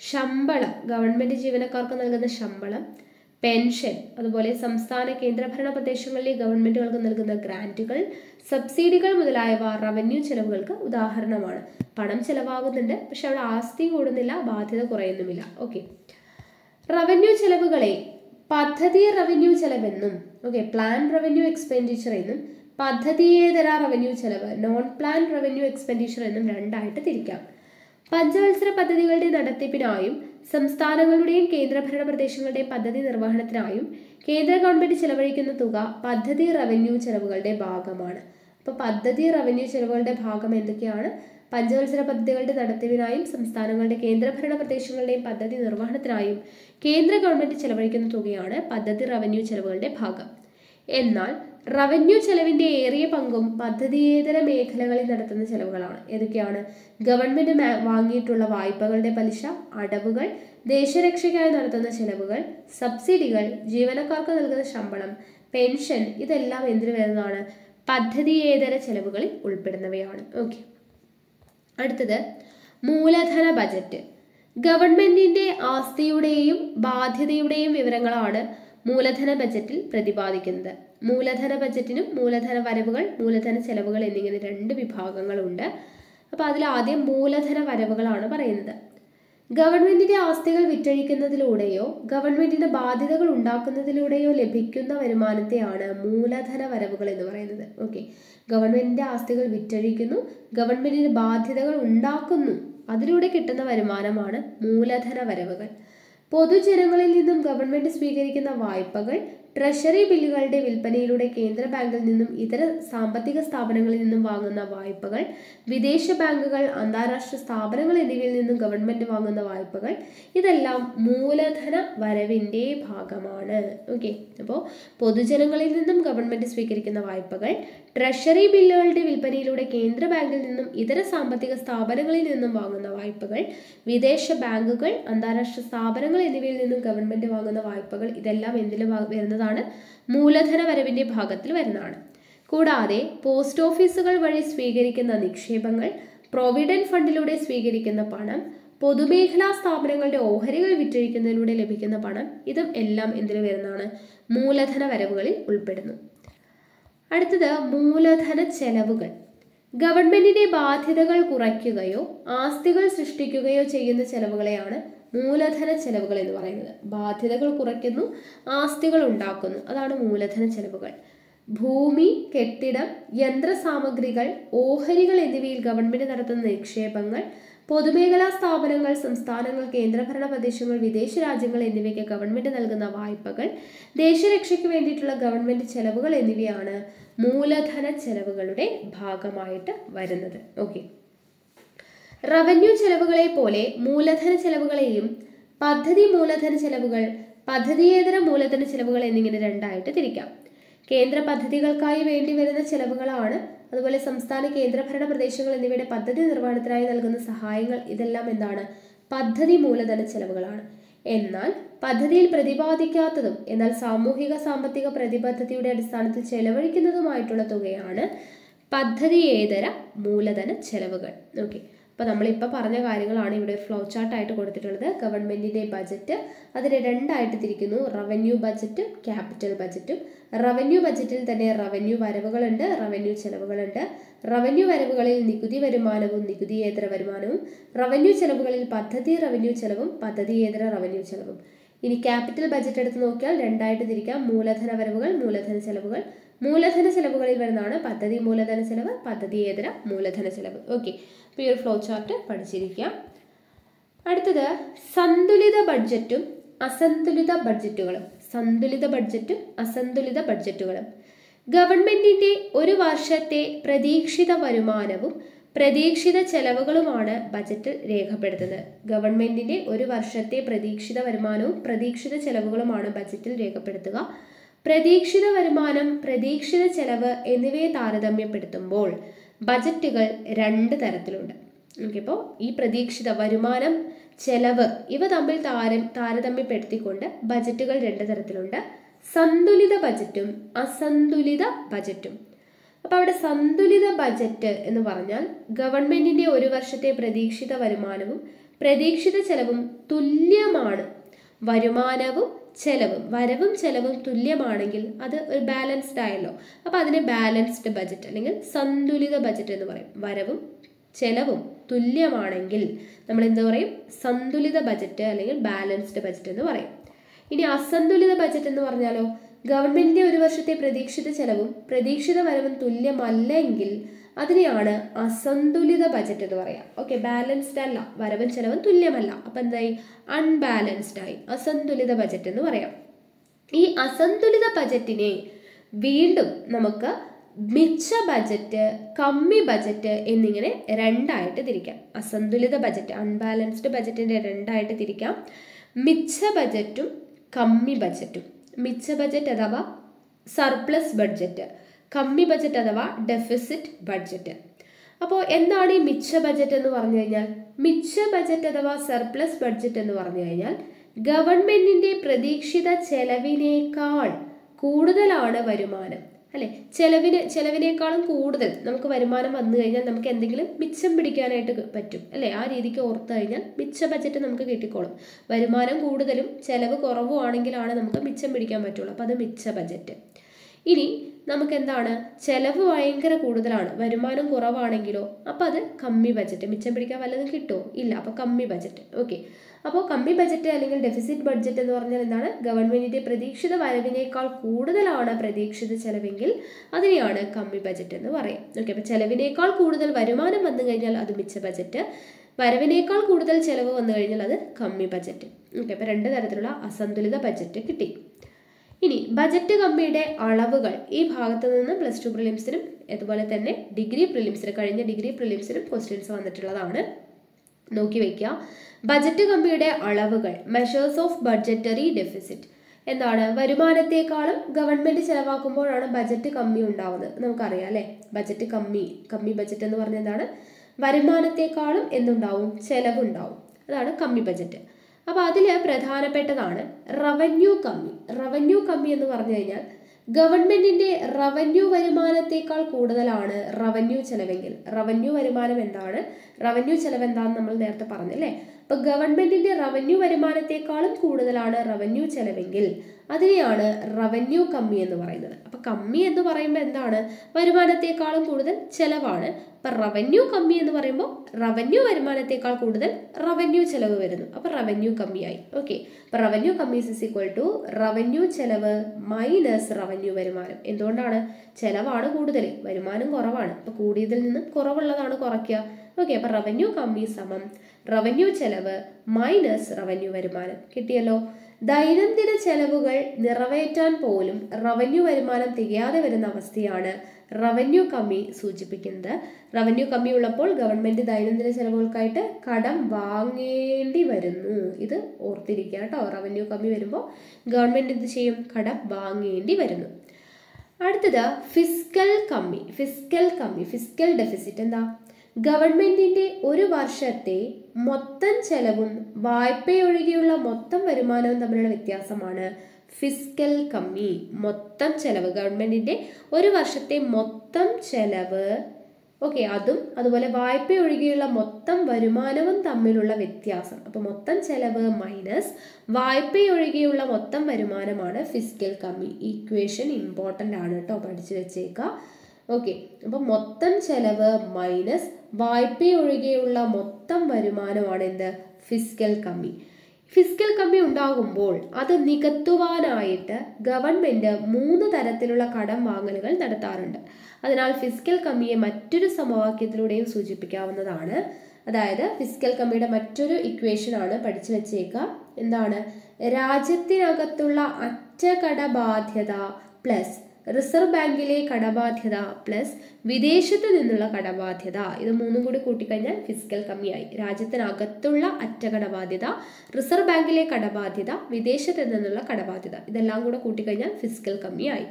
ശമ്പളം. ഗവൺമെന്റ് ജീവനക്കാർക്ക് നൽകുന്ന ശമ്പളം പെൻഷൻ അതുപോലെ സംസ്ഥാന കേന്ദ്രഭരണ പ്രദേശങ്ങളിലെ ഗവൺമെന്റുകൾക്ക് നൽകുന്ന ഗ്രാന്റുകൾ സബ്സിഡികൾ മുതലായവ റവന്യൂ ചെലവുകൾക്ക് ഉദാഹരണമാണ്. പണം ചെലവാകുന്നുണ്ട് പക്ഷെ അവിടെ ആസ്തി കൂടുന്നില്ല ബാധ്യത കുറയുന്നുമില്ല. ഓക്കെ. റവന്യൂ ചെലവുകളെ പദ്ധതി റവന്യൂ ചെലവെന്നും ഓക്കെ പ്ലാൻ റവന്യൂ എക്സ്പെൻഡിച്ചർ എന്നും പദ്ധതിയേതര റവന്യൂ ചെലവ് നോൺ പ്ലാൻ റവന്യൂ എക്സ്പെൻഡിച്ചർ എന്നും രണ്ടായിട്ട് തിരിക്കാം. പഞ്ചവത്സര പദ്ധതികളുടെ നടത്തിപ്പിനായും സംസ്ഥാനങ്ങളുടെയും കേന്ദ്രഭരണ പ്രദേശങ്ങളുടെയും പദ്ധതി നിർവഹണത്തിനായും കേന്ദ്ര ഗവൺമെന്റ് ചെലവഴിക്കുന്ന തുക പദ്ധതി റവന്യൂ ചെലവുകളുടെ ഭാഗമാണ്. അപ്പോൾ പദ്ധതി റവന്യൂ ചെലവുകളുടെ ഭാഗം എന്തൊക്കെയാണ്? പഞ്ചവത്സര പദ്ധതികളുടെ നടത്തിവിനായും സംസ്ഥാനങ്ങളുടെ കേന്ദ്രഭരണ പ്രദേശങ്ങളുടെയും പദ്ധതി നിർവഹണത്തിനായും കേന്ദ്ര ഗവൺമെന്റ് ചെലവഴിക്കുന്ന തുകയാണ് പദ്ധതി റവന്യൂ ചെലവുകളുടെ ഭാഗം. എന്നാൽ റവന്യൂ ചെലവിന്റെ ഏറിയ പങ്കും പദ്ധതിയേതര മേഖലകളിൽ നടത്തുന്ന ചെലവുകളാണ്. ഏതൊക്കെയാണ്? ഗവൺമെന്റ് വാങ്ങിയിട്ടുള്ള വായ്പകളുടെ പലിശ അടവുകൾ ദേശരക്ഷയ്ക്കായി നടത്തുന്ന ചെലവുകൾ സബ്സിഡികൾ ജീവനക്കാർക്ക് നൽകുന്ന ശമ്പളം പെൻഷൻ ഇതെല്ലാം എന്തിനു വരുന്നതാണ്? പദ്ധതിയേതര ചെലവുകളിൽ ഉൾപ്പെടുന്നവയാണ്. ഓക്കെ അടുത്തത് മൂലധന ബജറ്റ്. ഗവൺമെന്റിന്റെ ആസ്തിയുടെയും ബാധ്യതയുടെയും വിവരങ്ങളാണ് മൂലധന ബജറ്റിൽ പ്രതിപാദിക്കുന്നത്. മൂലധന ബജറ്റിനും മൂലധന വരവുകൾ മൂലധന ചെലവുകൾ എന്നിങ്ങനെ രണ്ട് വിഭാഗങ്ങളുണ്ട്. അപ്പോൾ അതിൽ ആദ്യം മൂലധന വരവുകളാണ് പറയുന്നത്. ഗവൺമെന്റിന്റെ ആസ്തികൾ വിറ്റഴിക്കുന്നതിലൂടെയോ ഗവൺമെന്റിന്റെ ബാധ്യതകൾ ഉണ്ടാക്കുന്നതിലൂടെയോ ലഭിക്കുന്ന വരുമാനത്തെയാണ് മൂലധന വരവുകൾ എന്ന് പറയുന്നത്. ഓക്കെ. ഗവൺമെന്റിന്റെ ആസ്തികൾ വിറ്റഴിക്കുന്നു ഗവൺമെന്റിന്റെ ബാധ്യതകൾ ഉണ്ടാക്കുന്നു. അതിലൂടെ കിട്ടുന്ന വരുമാനമാണ് മൂലധന വരവുകൾ. പൊതുജനങ്ങളിൽ നിന്നും ഗവൺമെന്റ് സ്വീകരിക്കുന്ന വായ്പകൾ ട്രഷറി ബില്ലുകളുടെ വിൽപ്പനയിലൂടെ കേന്ദ്ര ബാങ്കിൽ നിന്നും ഇതര സാമ്പത്തിക സ്ഥാപനങ്ങളിൽ നിന്നും വാങ്ങുന്ന വായ്പകൾ വിദേശ ബാങ്കുകൾ അന്താരാഷ്ട്ര സ്ഥാപനങ്ങൾ എന്നിവയിൽ നിന്നും ഗവൺമെന്റ് വാങ്ങുന്ന വായ്പകൾ ഇതെല്ലാം മൂലധന വരവിന്റെ ഭാഗമാണ്. ഓക്കെ. അപ്പോൾ പൊതുജനങ്ങളിൽ നിന്നും ഗവൺമെന്റ് സ്വീകരിക്കുന്ന വായ്പകൾ ട്രഷറി ബില്ലുകളുടെ വിൽപ്പനയിലൂടെ കേന്ദ്ര ബാങ്കിൽ നിന്നും ഇതര സാമ്പത്തിക സ്ഥാപനങ്ങളിൽ നിന്നും വാങ്ങുന്ന വായ്പകൾ വിദേശ ബാങ്കുകൾ അന്താരാഷ്ട്ര സ്ഥാപനങ്ങൾ എന്നിവയിൽ നിന്നും ഗവൺമെന്റ് വാങ്ങുന്ന വായ്പകൾ ഇതെല്ലാം എന്തിൽ വരുന്നതാണ്? മൂലധന വരവിന്റെ ഭാഗത്തിൽ വരുന്നതാണ്. കൂടാതെ പോസ്റ്റ് ഓഫീസുകൾ വഴി സ്വീകരിക്കുന്ന നിക്ഷേപങ്ങൾ പ്രൊവിഡന്റ് ഫണ്ടിലൂടെ സ്വീകരിക്കുന്ന പണം പൊതുമേഖലാ സ്ഥാപനങ്ങളുടെ ഓഹരികൾ വിറ്റഴിക്കുന്നതിലൂടെ ലഭിക്കുന്ന പണം ഇതും എല്ലാം എന്തിനു വരുന്നതാണ്? മൂലധന വരവുകളിൽ ഉൾപ്പെടുന്നു. അടുത്തത് മൂലധന ചെലവുകൾ. ഗവൺമെന്റിന്റെ ബാധ്യതകൾ കുറയ്ക്കുകയോ ആസ്തികൾ സൃഷ്ടിക്കുകയോ ചെയ്യുന്ന ചെലവുകളെയാണ് മൂലധന ചെലവുകൾ എന്ന് പറയുന്നത്. ബാധ്യതകൾ കുറയ്ക്കുന്നു ആസ്തികൾ ഉണ്ടാക്കുന്നു. അതാണ് മൂലധന ചെലവുകൾ. ഭൂമി കെട്ടിടം യന്ത്രസാമഗ്രികൾ ഓഹരികൾ എന്നിവയിൽ ഗവൺമെന്റ് നടത്തുന്ന നിക്ഷേപങ്ങൾ പൊതുമേഖലാ സ്ഥാപനങ്ങൾ സംസ്ഥാനങ്ങൾ കേന്ദ്രഭരണ പ്രദേശങ്ങൾ വിദേശ രാജ്യങ്ങൾ എന്നിവയ്ക്ക് ഗവൺമെന്റ് നൽകുന്ന വായ്പകൾ ദേശരക്ഷയ്ക്ക് വേണ്ടിയിട്ടുള്ള ഗവൺമെന്റ് ചെലവുകൾ എന്നിവയാണ് മൂലധന ചെലവുകളുടെ ഭാഗമായിട്ട് വരുന്നത്. ഓക്കെ റവന്യൂ ചെലവുകളെ പോലെ മൂലധന ചെലവുകളെയും പദ്ധതി മൂലധന ചെലവുകൾ പദ്ധതിയേതര മൂലധന ചെലവുകൾ എന്നിങ്ങനെ രണ്ടായിട്ട് തിരിക്കാം. കേന്ദ്ര പദ്ധതികൾക്കായി വേണ്ടി വരുന്ന ചെലവുകളാണ് അതുപോലെ സംസ്ഥാന കേന്ദ്രഭരണ പ്രദേശങ്ങൾ എന്നിവയുടെ പദ്ധതി നിർവഹണത്തിനായി നൽകുന്ന സഹായങ്ങൾ ഇതെല്ലാം എന്താണ്? പദ്ധതി മൂലധന ചെലവുകളാണ്. എന്നാൽ പദ്ധതിയിൽ പ്രതിപാദിക്കാത്തതും എന്നാൽ സാമൂഹിക സാമ്പത്തിക പ്രതിബദ്ധതയുടെ അടിസ്ഥാനത്തിൽ ചെലവഴിക്കുന്നതുമായിട്ടുള്ള തുകയാണ് പദ്ധതിയേതര മൂലധന ചെലവുകൾ. ഓക്കെ അപ്പോൾ നമ്മളിപ്പോൾ പറഞ്ഞ കാര്യങ്ങളാണ് ഇവിടെ ഫ്ലോ ചാർട്ടായിട്ട് കൊടുത്തിട്ടുള്ളത്. ഗവൺമെന്റിന്റെ ബജറ്റ് അതിനെ രണ്ടായിട്ട് തിരിക്കുന്നു. റവന്യൂ ബജറ്റും ക്യാപിറ്റൽ ബജറ്റും റവന്യൂ ബജറ്റിൽ തന്നെ റവന്യൂ വരവുകളുണ്ട് റവന്യൂ ചെലവുകളുണ്ട്. റവന്യൂ വരവുകളിൽ നികുതി വരുമാനവും നികുതിയേതര വരുമാനവും. റവന്യൂ ചെലവുകളിൽ പദ്ധതി റവന്യൂ ചെലവും പദ്ധതിയേതര റവന്യൂ ചെലവും. ഇനി ക്യാപിറ്റൽ ബജറ്റ് എടുത്ത് നോക്കിയാൽ രണ്ടായിട്ട് തിരിക്കാം. മൂലധന വരവുകൾ മൂലധന ചെലവുകൾ. മൂലധന ചെലവുകളിൽ വരുന്നതാണ് പദ്ധതി മൂലധന ചെലവ് പദ്ധതിയേതര മൂലധന ചെലവ്. ഓക്കെ അപ്പോൾ ഫ്ലോ ചാർട്ട് പഠിച്ചിരിക്കാം. അടുത്തത് സന്തുലിത ബഡ്ജറ്റും അസന്തുലിത ബഡ്ജറ്റുകളും സന്തുലിത ബഡ്ജറ്റും അസന്തുലിത ബഡ്ജറ്റുകളും ഗവൺമെന്റിന്റെ ഒരു വർഷത്തെ പ്രതീക്ഷിത വരുമാനവും പ്രതീക്ഷിത ചെലവുകളുമാണ് ബജറ്റിൽ രേഖപ്പെടുത്തുന്നത്. ഗവൺമെന്റിന്റെ ഒരു വർഷത്തെ പ്രതീക്ഷിത വരുമാനവും പ്രതീക്ഷിത ചെലവുകളുമാണ് ബജറ്റിൽ രേഖപ്പെടുത്തുക. പ്രതീക്ഷിത വരുമാനം പ്രതീക്ഷിത ചെലവ് എന്നിവയെ താരതമ്യപ്പെടുത്തുമ്പോൾ ബജറ്റുകൾ രണ്ട് തരത്തിലുണ്ട്. ഓക്കെ അപ്പോൾ ഈ പ്രതീക്ഷിത വരുമാനം ചെലവ് ഇവ തമ്മിൽ താരം താരതമ്യപ്പെടുത്തിക്കൊണ്ട് ബജറ്റുകൾ രണ്ട് തരത്തിലുണ്ട്. സന്തുലിത ബജറ്റും അസന്തുലിത ബജറ്റും. അപ്പോൾ അവിടെ സന്തുലിത ബജറ്റ് എന്ന് പറഞ്ഞാൽ ഗവൺമെന്റിന്റെ ഒരു വർഷത്തെ പ്രതീക്ഷിത വരുമാനവും പ്രതീക്ഷിത ചെലവും തുല്യമാണ്. വരുമാനവും ചെലവും വരവും ചെലവും തുല്യമാണെങ്കിൽ അത് ഒരു ബാലൻസ്ഡ് ആയല്ലോ. അപ്പോൾ അതിനെ ബാലൻസ്ഡ് ബജറ്റ് അല്ലെങ്കിൽ സന്തുലിത ബജറ്റ് എന്ന് പറയും. വരവും ചെലവും തുല്യമാണെങ്കിൽ നമ്മൾ എന്ത് പറയും? സന്തുലിത ബജറ്റ് അല്ലെങ്കിൽ ബാലൻസ്ഡ് ബജറ്റ് എന്ന് പറയും. ഇനി അസന്തുലിത ബജറ്റ് എന്ന് പറഞ്ഞാലോ? ഗവൺമെന്റിന്റെ ഒരു വർഷത്തെ പ്രതീക്ഷിത ചെലവും പ്രതീക്ഷിത വരവും തുല്യമല്ലെങ്കിൽ അതിനെയാണ് അസന്തുലിത ബജറ്റ് എന്ന് പറയാം. ഓക്കെ ബാലൻസ്ഡ് അല്ല വരവും ചെലവും തുല്യമല്ല. അപ്പം എന്തായി? അൺബാലൻസ്ഡ് ആയി. അസന്തുലിത ബജറ്റ് എന്ന് പറയാം. ഈ അസന്തുലിത ബജറ്റിനെ വീണ്ടും നമുക്ക് മിച്ച ബജറ്റ് കമ്മി ബജറ്റ് എന്നിങ്ങനെ രണ്ടായിട്ട് തിരിക്കാം. അസന്തുലിത ബജറ്റ് അൺബാലൻസ്ഡ് ബജറ്റിന്റെ രണ്ടായിട്ട് തിരിക്കാം. മിച്ച ബജറ്റും കമ്മി ബജറ്റും മിച്ച ബജറ്റ് അഥവാ സർപ്ലസ് ബഡ്ജറ്റ് കമ്മി ബജറ്റ് അഥവാ ഡെഫിസിറ്റ് ബഡ്ജറ്റ് അപ്പോൾ എന്താണ് ഈ മിച്ച ബജറ്റ് എന്ന് പറഞ്ഞു കഴിഞ്ഞാൽ? മിച്ച ബജറ്റ് അഥവാ സർപ്ലസ് ബഡ്ജറ്റ് എന്ന് പറഞ്ഞു കഴിഞ്ഞാൽ ഗവൺമെന്റിന്റെ പ്രതീക്ഷിത ചെലവിനേക്കാൾ കൂടുതലാണ് വരുമാനം. അല്ലെ? ചെലവിന് ചെലവിനേക്കാളും കൂടുതൽ നമുക്ക് വരുമാനം വന്നു കഴിഞ്ഞാൽ നമുക്ക് എന്തെങ്കിലും മിച്ചം പിടിക്കാനായിട്ട് പറ്റും. അല്ലെ? ആ രീതിക്ക് ഓർത്തു കഴിഞ്ഞാൽ മിച്ച ബജറ്റ് നമുക്ക് കിട്ടിക്കോളും. വരുമാനം കൂടുതലും ചെലവ് കുറവുമാണെങ്കിലാണ് നമുക്ക് മിച്ചം പിടിക്കാൻ പറ്റുള്ളൂ. അപ്പോൾ അത് മിച്ച ബജറ്റ് ഇനി നമുക്ക് എന്താണ് ചെലവ് ഭയങ്കര കൂടുതലാണ്. വരുമാനം കുറവാണെങ്കിലോ? അപ്പോൾ അത് കമ്മി ബജറ്റ് മിച്ചം പിടിക്കാൻ വല്ലതും കിട്ടുമോ ഇല്ല. അപ്പോൾ കമ്മി ബജറ്റ് ഓക്കെ അപ്പോൾ കമ്മി ബജറ്റ് അല്ലെങ്കിൽ ഡെഫിസിറ്റ് ബഡ്ജറ്റ് എന്ന് പറഞ്ഞാൽ എന്താണ്? ഗവൺമെന്റിന്റെ പ്രതീക്ഷിത വരവിനേക്കാൾ കൂടുതലാണ് പ്രതീക്ഷിത ചെലവെങ്കിൽ അതിനെയാണ് കമ്മി ബജറ്റ് എന്ന് പറയും. ഓക്കെ അപ്പോൾ ചെലവിനേക്കാൾ കൂടുതൽ വരുമാനം വന്നു കഴിഞ്ഞാൽ അത് മിച്ച ബജറ്റ് വരവിനേക്കാൾ കൂടുതൽ ചെലവ് വന്നു കഴിഞ്ഞാൽ അത് കമ്മി ബജറ്റ് ഓക്കെ അപ്പോൾ രണ്ട് തരത്തിലുള്ള അസന്തുലിത ബജറ്റ് കിട്ടി. ഇനി ബജറ്റ് കമ്മിയുടെ അളവുകൾ ഈ ഭാഗത്ത് നിന്ന് പ്ലസ് ടു പ്രിലിംസിനും അതുപോലെ തന്നെ ഡിഗ്രി പ്രിലിംസിനും കഴിഞ്ഞ ഡിഗ്രി പ്രിലിംസിനും ക്വസ്റ്റ്യൻസ് വന്നിട്ടുള്ളതാണ്. നോക്കി വയ്ക്കുക. ബജറ്റ് കമ്മിയുടെ അളവുകൾ മെഷേഴ്സ് ഓഫ് ബഡ്ജറ്ററി ഡെഫിസിറ്റ് എന്താണ്? വരുമാനത്തെക്കാളും ഗവൺമെന്റ് ചെലവാക്കുമ്പോഴാണ് ബജറ്റ് കമ്മി ഉണ്ടാവുന്നത്. നമുക്കറിയാം അല്ലേ? ബജറ്റ് കമ്മി കമ്മി ബജറ്റ് എന്ന് പറഞ്ഞാൽ എന്താണ്? വരുമാനത്തെക്കാളും എന്തുണ്ടാവും? ചെലവുണ്ടാവും. അതാണ് കമ്മി ബജറ്റ് അപ്പോൾ അതിൽ പ്രധാനപ്പെട്ടതാണ് റവന്യൂ കമ്മി. റവന്യൂ കമ്മി എന്ന് പറഞ്ഞു കഴിഞ്ഞാൽ ഗവൺമെന്റിന്റെ റവന്യൂ വരുമാനത്തേക്കാൾ കൂടുതലാണ് റവന്യൂ ചെലവെങ്കിൽ. റവന്യൂ വരുമാനം എന്താണ്? റവന്യൂ ചെലവ് എന്താണെന്ന് നമ്മൾ നേരത്തെ പറഞ്ഞല്ലേ? അപ്പോൾ ഗവൺമെന്റിന്റെ റവന്യൂ വരുമാനത്തെക്കാളും കൂടുതലാണ് റവന്യൂ ചെലവെങ്കിൽ. അതിനെയാണ് റവന്യൂ കമ്മി എന്ന് പറയുന്നത്. അപ്പം കമ്മി എന്ന് പറയുമ്പോൾ എന്താണ്? വരുമാനത്തെക്കാളും കൂടുതൽ ചെലവാണ്. അപ്പം റവന്യൂ കമ്മി എന്ന് പറയുമ്പോൾ റവന്യൂ വരുമാനത്തെക്കാൾ കൂടുതൽ റവന്യൂ ചെലവ് വരുന്നു. അപ്പം റവന്യൂ കമ്മിയായി. ഓക്കെ അപ്പം റവന്യൂ കമ്മി ഇസ് ഈക്വൽ ടു റവന്യൂ ചെലവ് മൈനസ് റവന്യൂ വരുമാനം. എന്തുകൊണ്ടാണ്? ചെലവാണ് കൂടുതൽ വരുമാനം കുറവാണ്. അപ്പം കൂടിയതിൽ നിന്ന് കുറവുള്ളതാണ് കുറയ്ക്കുക. ഓക്കെ അപ്പം റവന്യൂ കമ്മി സമം റവന്യൂ ചെലവ് മൈനസ് റവന്യൂ വരുമാനം. കിട്ടിയല്ലോ? ദൈനംദിന ചെലവുകൾ നിറവേറ്റാൻ പോലും റവന്യൂ വരുമാനം തികയാതെ വരുന്ന അവസ്ഥയാണ് റവന്യൂ കമ്മി സൂചിപ്പിക്കുന്നത്. റവന്യൂ കമ്മി ഉള്ളപ്പോൾ ഗവൺമെന്റ് ദൈനംദിന ചെലവുകൾക്കായിട്ട് കടം വാങ്ങേണ്ടി വരുന്നു. ഇത് ഓർത്തിരിക്കുക കേട്ടോ. റവന്യൂ കമ്മി വരുമ്പോൾ ഗവൺമെന്റ് എന്ത് ചെയ്യും? കടം വാങ്ങേണ്ടി വരുന്നു. അടുത്തത് ഫിസ്ക്കൽ കമ്മി. ഫിസ്ക്കൽ കമ്മി. ഫിസ്ക്കൽ ഡെഫിസിറ്റ് എന്താ? ഗവൺമെന്റിന്റെ ഒരു വർഷത്തെ മൊത്തം ചെലവും വായ്പയൊഴികെയുള്ള മൊത്തം വരുമാനവും തമ്മിലുള്ള വ്യത്യാസമാണ് ഫിസ്ക്കൽ കമ്മി മൊത്തം ചെലവ്. ഗവൺമെന്റിന്റെ ഒരു വർഷത്തെ മൊത്തം ചെലവ് ഓക്കെ അതും അതുപോലെ വായ്പ ഒഴികെയുള്ള മൊത്തം വരുമാനവും തമ്മിലുള്ള വ്യത്യാസം. അപ്പോൾ മൊത്തം ചെലവ് മൈനസ് വായ്പ ഒഴികെയുള്ള മൊത്തം വരുമാനമാണ് ഫിസ്ക്കൽ കമ്മി ഈക്വേഷൻ ഇമ്പോർട്ടന്റ് ആണ് കേട്ടോ പഠിച്ചു വെച്ചേക്കുക ഓക്കെ അപ്പോൾ മൊത്തം ചെലവ് മൈനസ് വായ്പ ഒഴികെയുള്ള മൊത്തം വരുമാനമാണ് എന്ത് ഫിസ്ക്കൽ കമ്മി. ഫിസ്ക്കൽ കമ്മി ഉണ്ടാകുമ്പോൾ അത് നികത്തുവാനായിട്ട് ഗവൺമെന്റ് മൂന്ന് തരത്തിലുള്ള കടം വാങ്ങലുകൾ നടത്താറുണ്ട്. അതിനാൽ ഫിസ്ക്കൽ കമ്മിയെ മറ്റൊരു സമവാക്യത്തിലൂടെയും സൂചിപ്പിക്കാവുന്നതാണ്. അതായത് ഫിസ്ക്കൽ കമ്മിയുടെ മറ്റൊരു ഇക്വേഷൻ ആണ് പഠിച്ചു വെച്ചേക്കുക എന്താണ്? രാജ്യത്തിനകത്തുള്ള അറ്റകട ബാധ്യത പ്ലസ് റിസർവ് ബാങ്കിലെ കടബാധ്യത പ്ലസ് വിദേശത്ത് നിന്നുള്ള കടബാധ്യത. ഇത് മൂന്നും കൂടി കൂട്ടിക്കഴിഞ്ഞാൽ ഫിസിക്കൽ കമ്മിയായി. രാജ്യത്തിനകത്തുള്ള അറ്റകടബാധ്യത റിസർവ് ബാങ്കിലെ കടബാധ്യത വിദേശത്ത് നിന്നുള്ള കടബാധ്യത. ഇതെല്ലാം കൂടെ കൂട്ടിക്കഴിഞ്ഞാൽ ഫിസിക്കൽ കമ്മിയായി.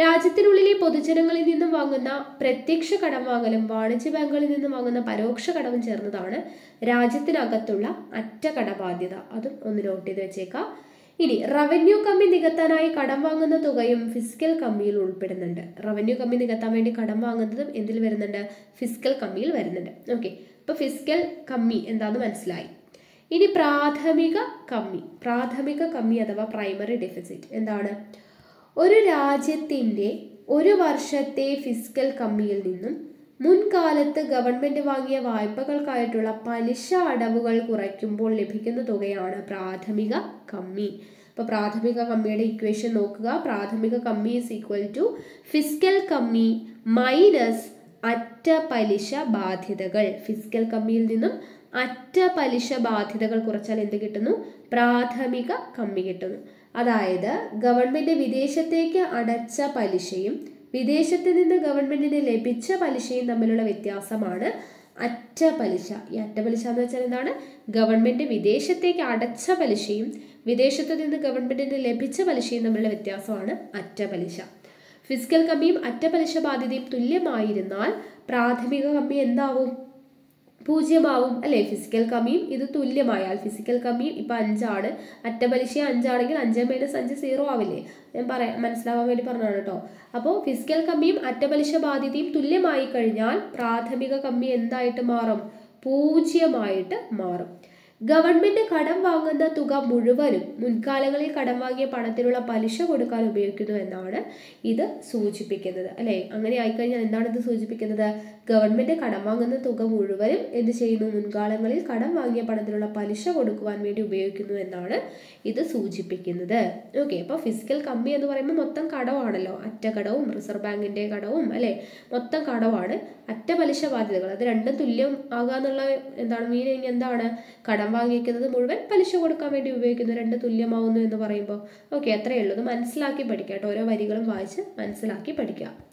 രാജ്യത്തിനുള്ളിലെ പൊതുജനങ്ങളിൽ നിന്നും വാങ്ങുന്ന പ്രത്യക്ഷ കടം വാങ്ങലും വാണിജ്യ ബാങ്കുകളിൽ നിന്നും വാങ്ങുന്ന പരോക്ഷ കടവും ചേർന്നതാണ് രാജ്യത്തിനകത്തുള്ള അറ്റ കടബാധ്യത അതും ഒന്ന് നോട്ട് ചെയ്ത് വെച്ചേക്കാം. ഇനി റവന്യൂ കമ്മി നികത്താനായി കടം വാങ്ങുന്ന തുകയും ഫിസിക്കൽ കമ്മിയിൽ ഉൾപ്പെടുന്നുണ്ട്. റവന്യൂ കമ്മി നികത്താൻ വേണ്ടി കടം വാങ്ങുന്നതും എന്തിൽ വരുന്നുണ്ട്? ഫിസിക്കൽ കമ്മിയിൽ വരുന്നുണ്ട്. ഓക്കെ അപ്പോൾ ഫിസിക്കൽ കമ്മി എന്താണെന്ന് മനസ്സിലായി? ഇനി പ്രാഥമിക കമ്മി പ്രാഥമിക കമ്മി അഥവാ പ്രൈമറി ഡെഫിസിറ്റ് എന്താണ്? ഒരു രാജ്യത്തിന്റെ ഒരു വർഷത്തെ ഫിസിക്കൽ കമ്മിയിൽ നിന്നും മുൻകാലത്ത് ഗവൺമെന്റ് വാങ്ങിയ വായ്പകൾക്കായിട്ടുള്ള പലിശ അടവുകൾ കുറയ്ക്കുമ്പോൾ ലഭിക്കുന്ന തുകയാണ് പ്രാഥമിക കമ്മി. അപ്പോൾ പ്രാഥമിക കമ്മിയുടെ ഇക്വേഷൻ നോക്കുക. പ്രാഥമിക കമ്മി ഈസ് ഈക്വൽ ടു ഫിസിക്കൽ കമ്മി മൈനസ് അറ്റ പലിശ ബാധ്യതകൾ. ഫിസിക്കൽ കമ്മിയിൽ നിന്നും അറ്റ പലിശ ബാധ്യതകൾ കുറച്ചാൽ എന്ത് കിട്ടുന്നു? പ്രാഥമിക കമ്മി കിട്ടുന്നു. അതായത് ഗവൺമെന്റ് വിദേശത്തേക്ക് അടച്ച പലിശയും വിദേശത്ത് നിന്ന് ഗവൺമെന്റിന് ലഭിച്ച പലിശയും തമ്മിലുള്ള വ്യത്യാസമാണ് അറ്റ പലിശ ഈ അറ്റ പലിശ എന്ന് വെച്ചാൽ എന്താണ്? ഗവൺമെന്റ് വിദേശത്തേക്ക് അടച്ച പലിശയും വിദേശത്ത് നിന്ന് ഗവൺമെന്റിന് ലഭിച്ച പലിശയും തമ്മിലുള്ള വ്യത്യാസമാണ് അറ്റ പലിശ ഫിസിക്കൽ കമ്മിയും അറ്റ പലിശ ബാധ്യതയും തുല്യമായിരുന്നാൽ പ്രാഥമിക കമ്മി എന്താവും? പൂജ്യമാവും അല്ലേ? ഫിസിക്കൽ കമ്മിയും ഇത് തുല്യമായാൽ ഫിസിക്കൽ കമ്മിയും ഇപ്പം അഞ്ചാണ്. അറ്റപലിശ അഞ്ചാണെങ്കിൽ അഞ്ച് മൈനസ് അഞ്ച് സീറോ ആവില്ലേ? ഞാൻ പറയാം മനസ്സിലാവാൻ വേണ്ടി പറഞ്ഞതാണ് കേട്ടോ അപ്പോൾ ഫിസിക്കൽ കമ്മിയും അറ്റപലിശ ബാധ്യതയും തുല്യമായി കഴിഞ്ഞാൽ പ്രാഥമിക കമ്മി എന്തായിട്ട് മാറും? പൂജ്യമായിട്ട് മാറും. ഗവൺമെന്റ് കടം വാങ്ങുന്ന തുക മുഴുവനും മുൻകാലങ്ങളിൽ കടം വാങ്ങിയ പണത്തിനുള്ള പലിശ കൊടുക്കാൻ ഉപയോഗിക്കുന്നു എന്നാണ് ഇത് സൂചിപ്പിക്കുന്നത്. അല്ലേ? അങ്ങനെ ആയിക്കഴിഞ്ഞാൽ എന്താണ് ഇത് സൂചിപ്പിക്കുന്നത്? ഗവൺമെന്റ് കടം വാങ്ങുന്ന തുക മുഴുവനും എന്ത് ചെയ്യുന്നു? മുൻകാലങ്ങളിൽ കടം വാങ്ങിയ പണത്തിനുള്ള പലിശ കൊടുക്കുവാൻ വേണ്ടി ഉപയോഗിക്കുന്നു എന്നാണ് ഇത് സൂചിപ്പിക്കുന്നത്. ഓക്കെ അപ്പോൾ ഫിസിക്കൽ കമ്മി എന്ന് പറയുമ്പോൾ മൊത്തം കടമാണല്ലോ. അറ്റ കടവും റിസർവ് ബാങ്കിന്റെ കടവും അല്ലേ? മൊത്തം കടമാണ്. അറ്റ പലിശ ബാധ്യതകൾ. അത് രണ്ടും തുല്യം ആകാന്നുള്ള എന്താണ് മീനിങ് എന്താണ്? കടം വാങ്ങിക്കുന്നത് മുഴുവൻ പലിശ കൊടുക്കാൻ വേണ്ടി ഉപയോഗിക്കുന്നു. രണ്ട് തുല്യമാവുന്നു എന്ന് പറയുമ്പോൾ. ഓക്കെ അത്രയേ ഉള്ളൂ. മനസ്സിലാക്കി പഠിക്കുക കേട്ടോ. ഓരോ വരികളും വായിച്ച് മനസ്സിലാക്കി പഠിക്കുക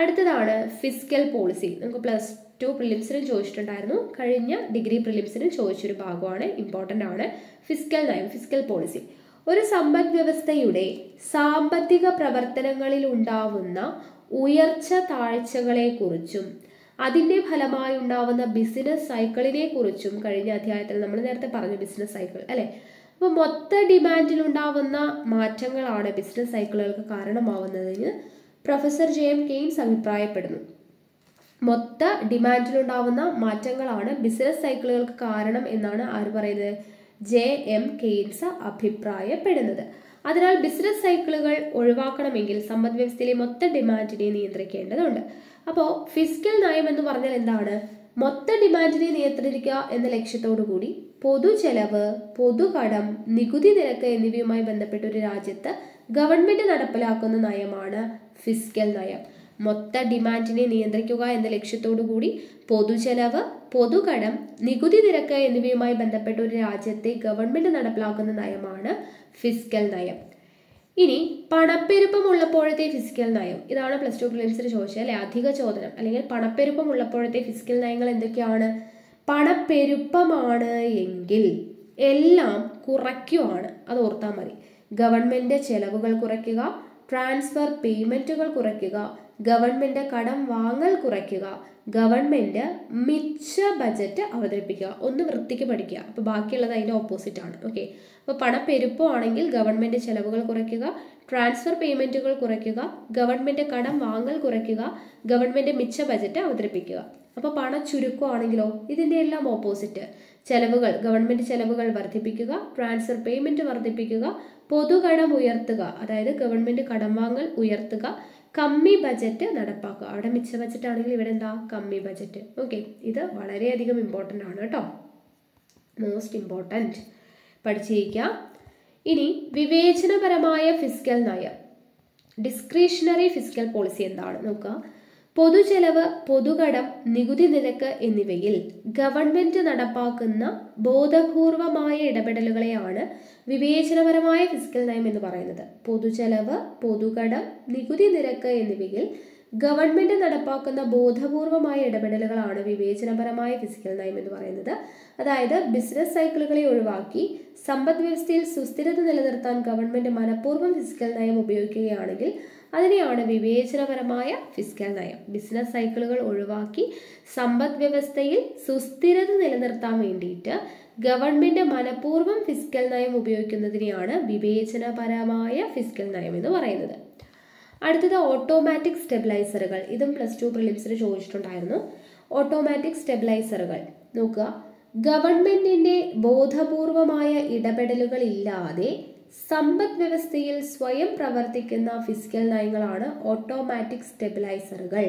അടുത്തതാണ് ഫിസിക്കൽ പോളിസി നമുക്ക് പ്ലസ് ടു പ്രിലിംസിനും ചോദിച്ചിട്ടുണ്ടായിരുന്നു. കഴിഞ്ഞ ഡിഗ്രി പ്രിലിംസിനും ചോദിച്ചൊരു ഭാഗമാണ് ഇമ്പോർട്ടന്റ് ആണ്. ഫിസിക്കൽ നയം ഫിസിക്കൽ പോളിസി ഒരു സമ്പദ് വ്യവസ്ഥയുടെ സാമ്പത്തിക പ്രവർത്തനങ്ങളിൽ ഉണ്ടാവുന്ന ഉയർച്ച താഴ്ചകളെക്കുറിച്ചും അതിന്റെ ഫലമായി ഉണ്ടാവുന്ന ബിസിനസ് സൈക്കിളിനെ കുറിച്ചും കഴിഞ്ഞ അധ്യായത്തിൽ നമ്മൾ നേരത്തെ പറഞ്ഞു ബിസിനസ് സൈക്കിൾ അല്ലേ? അപ്പോൾ മൊത്ത ഡിമാൻഡിൽ ഉണ്ടാവുന്ന മാറ്റങ്ങളാണ് ബിസിനസ് സൈക്കിളുകൾക്ക് കാരണമാവുന്നതെന്ന് പ്രൊഫസർ ജെ എം കെയ്ൻസ് അഭിപ്രായപ്പെടുന്നു. മൊത്ത ഡിമാൻഡിലുണ്ടാവുന്ന മാറ്റങ്ങളാണ് ബിസിനസ് സൈക്കിളുകൾക്ക് കാരണം എന്നാണ് ആര് പറയുന്നത്? ജെ എം കെയ്ൻസ് അഭിപ്രായപ്പെടുന്നത്. അതിനാൽ ബിസിനസ് സൈക്കിളുകൾ ഒഴിവാക്കണമെങ്കിൽ സമ്പദ് വ്യവസ്ഥയിലെ മൊത്ത ഡിമാൻഡിനെ നിയന്ത്രിക്കേണ്ടതുണ്ട്. അപ്പോൾ ഫിസിക്കൽ നയം എന്ന് പറഞ്ഞാൽ എന്താണ്? മൊത്ത ഡിമാൻഡിനെ നിയന്ത്രിക്കുക എന്ന ലക്ഷ്യത്തോടു കൂടി പൊതുചെലവ് പൊതുകടം നികുതി നിരക്ക് എന്നിവയുമായി ബന്ധപ്പെട്ട ഒരു രാജ്യത്ത് ഗവൺമെന്റ് നടപ്പിലാക്കുന്ന നയമാണ് ഫിസ്ക്കൽ നയം. മൊത്ത ഡിമാൻഡിനെ നിയന്ത്രിക്കുക എന്ന ലക്ഷ്യത്തോടു കൂടി പൊതുചെലവ് പൊതുകടം നികുതി നിരക്ക് എന്നിവയുമായി ബന്ധപ്പെട്ട ഒരു രാജ്യത്തെ ഗവൺമെന്റ് നടപ്പിലാക്കുന്ന നയമാണ് ഫിസ്ക്കൽ നയം. ഇനി പണപ്പെരുപ്പം ഉള്ളപ്പോഴത്തെ ഫിസിക്കൽ നയം. ഇതാണ് പ്ലസ് ടു പ്രിലിംസിന് ചോദിച്ചത് അല്ലെ? അധിക ചോദനം. അല്ലെങ്കിൽ പണപ്പെരുപ്പം ഉള്ളപ്പോഴത്തെ ഫിസിക്കൽ നയങ്ങൾ എന്തൊക്കെയാണ്? പണപ്പെരുപ്പമാണ് എങ്കിൽ എല്ലാം കുറയ്ക്കുവാണ്. അത് ഓർത്താൽ മതി. ഗവൺമെന്റ് ചെലവുകൾ കുറയ്ക്കുക ട്രാൻസ്ഫർ പേയ്മെന്റുകൾ കുറയ്ക്കുക ഗവൺമെന്റ് കടം വാങ്ങൽ കുറയ്ക്കുക ഗവൺമെന്റ് മിച്ച ബജറ്റ് അവതരിപ്പിക്കുക. ഒന്ന് വൃത്തിക്ക് പഠിക്കുക. അപ്പോൾ ബാക്കിയുള്ളത് അതിന്റെ ഓപ്പോസിറ്റ് ആണ്. ഓക്കെ അപ്പോൾ പണപ്പെരുപ്പമാണെങ്കിൽ ഗവൺമെന്റ് ചെലവുകൾ കുറയ്ക്കുക ട്രാൻസ്ഫർ പേയ്മെന്റുകൾ കുറയ്ക്കുക ഗവൺമെന്റ് കടം വാങ്ങൽ കുറയ്ക്കുക ഗവൺമെന്റ് മിച്ച ബജറ്റ് അവതരിപ്പിക്കുക. അപ്പോൾ പണ ചുരുക്കമാണെങ്കിലോ ഇതിന്റെ എല്ലാം ഓപ്പോസിറ്റ് ചെലവുകൾ ഗവൺമെന്റ് ചെലവുകൾ വർദ്ധിപ്പിക്കുക ട്രാൻസ്ഫർ പേയ്മെന്റ് വർദ്ധിപ്പിക്കുക പൊതുകടം ഉയർത്തുക അതായത് ഗവൺമെന്റ് കടം വാങ്ങൽ ഉയർത്തുക കമ്മി ബജറ്റ് നടപ്പാക്കുക. അവിടെ മിച്ച ബജറ്റ് ആണെങ്കിൽ ഇവിടെ എന്താ? കമ്മി ബജറ്റ് ഓക്കെ ഇത് വളരെയധികം ഇമ്പോർട്ടന്റ് ആണ് കേട്ടോ. മോസ്റ്റ് ഇമ്പോർട്ടന്റ് പഠിച്ചിരിക്കുക ഇനി വിവേചനപരമായ ഫിസിക്കൽ നയം. ഡിസ്ക്രിഷണറി ഫിസിക്കൽ പോളിസി എന്താണ്? നോക്കുക. പൊതുചെലവ് പൊതുകടം നികുതി നിരക്ക് എന്നിവയിൽ ഗവൺമെന്റ് നടപ്പാക്കുന്ന ബോധപൂർവമായ ഇടപെടലുകളെയാണ് വിവേചനപരമായ ഫിസിക്കൽ നയം എന്ന് പറയുന്നത്. പൊതുചെലവ് പൊതുകടം നികുതി നിരക്ക് എന്നിവയിൽ ഗവൺമെന്റ് നടപ്പാക്കുന്ന ബോധപൂർവമായ ഇടപെടലുകളാണ് വിവേചനപരമായ ഫിസിക്കൽ നയം എന്ന് പറയുന്നത്. അതായത് ബിസിനസ് സൈക്കിളുകളെ ഒഴിവാക്കി സമ്പദ് വ്യവസ്ഥയിൽ സുസ്ഥിരത നിലനിർത്താൻ ഗവൺമെന്റ് മനഃപൂർവം ഫിസിക്കൽ നയം ഉപയോഗിക്കുകയാണെങ്കിൽ അതിനെയാണ് വിവേചനപരമായ ഫിസ്ക്കൽ നയം. ബിസിനസ് സൈക്കിളുകൾ ഒഴിവാക്കി സമ്പദ് വ്യവസ്ഥയിൽ സുസ്ഥിരത നിലനിർത്താൻ വേണ്ടിയിട്ട് ഗവൺമെന്റ് മനഃപൂർവം ഫിസ്ക്കൽ നയം ഉപയോഗിക്കുന്നതിനെയാണ് വിവേചനപരമായ ഫിസ്ക്കൽ നയം എന്ന് പറയുന്നത്. അടുത്തത് ഓട്ടോമാറ്റിക് സ്റ്റെബിലൈസറുകൾ ഇതും പ്ലസ് ടു പ്രിലിംസിന് ചോദിച്ചിട്ടുണ്ടായിരുന്നു. ഓട്ടോമാറ്റിക് സ്റ്റെബിലൈസറുകൾ നോക്കുക. ഗവൺമെന്റിന്റെ ബോധപൂർവമായ ഇടപെടലുകൾ ഇല്ലാതെ സമ്പദ് വ്യവസ്ഥയിൽ സ്വയം പ്രവർത്തിക്കുന്ന ഫിസിക്കൽ നയങ്ങളാണ് ഓട്ടോമാറ്റിക് സ്റ്റെബിലൈസറുകൾ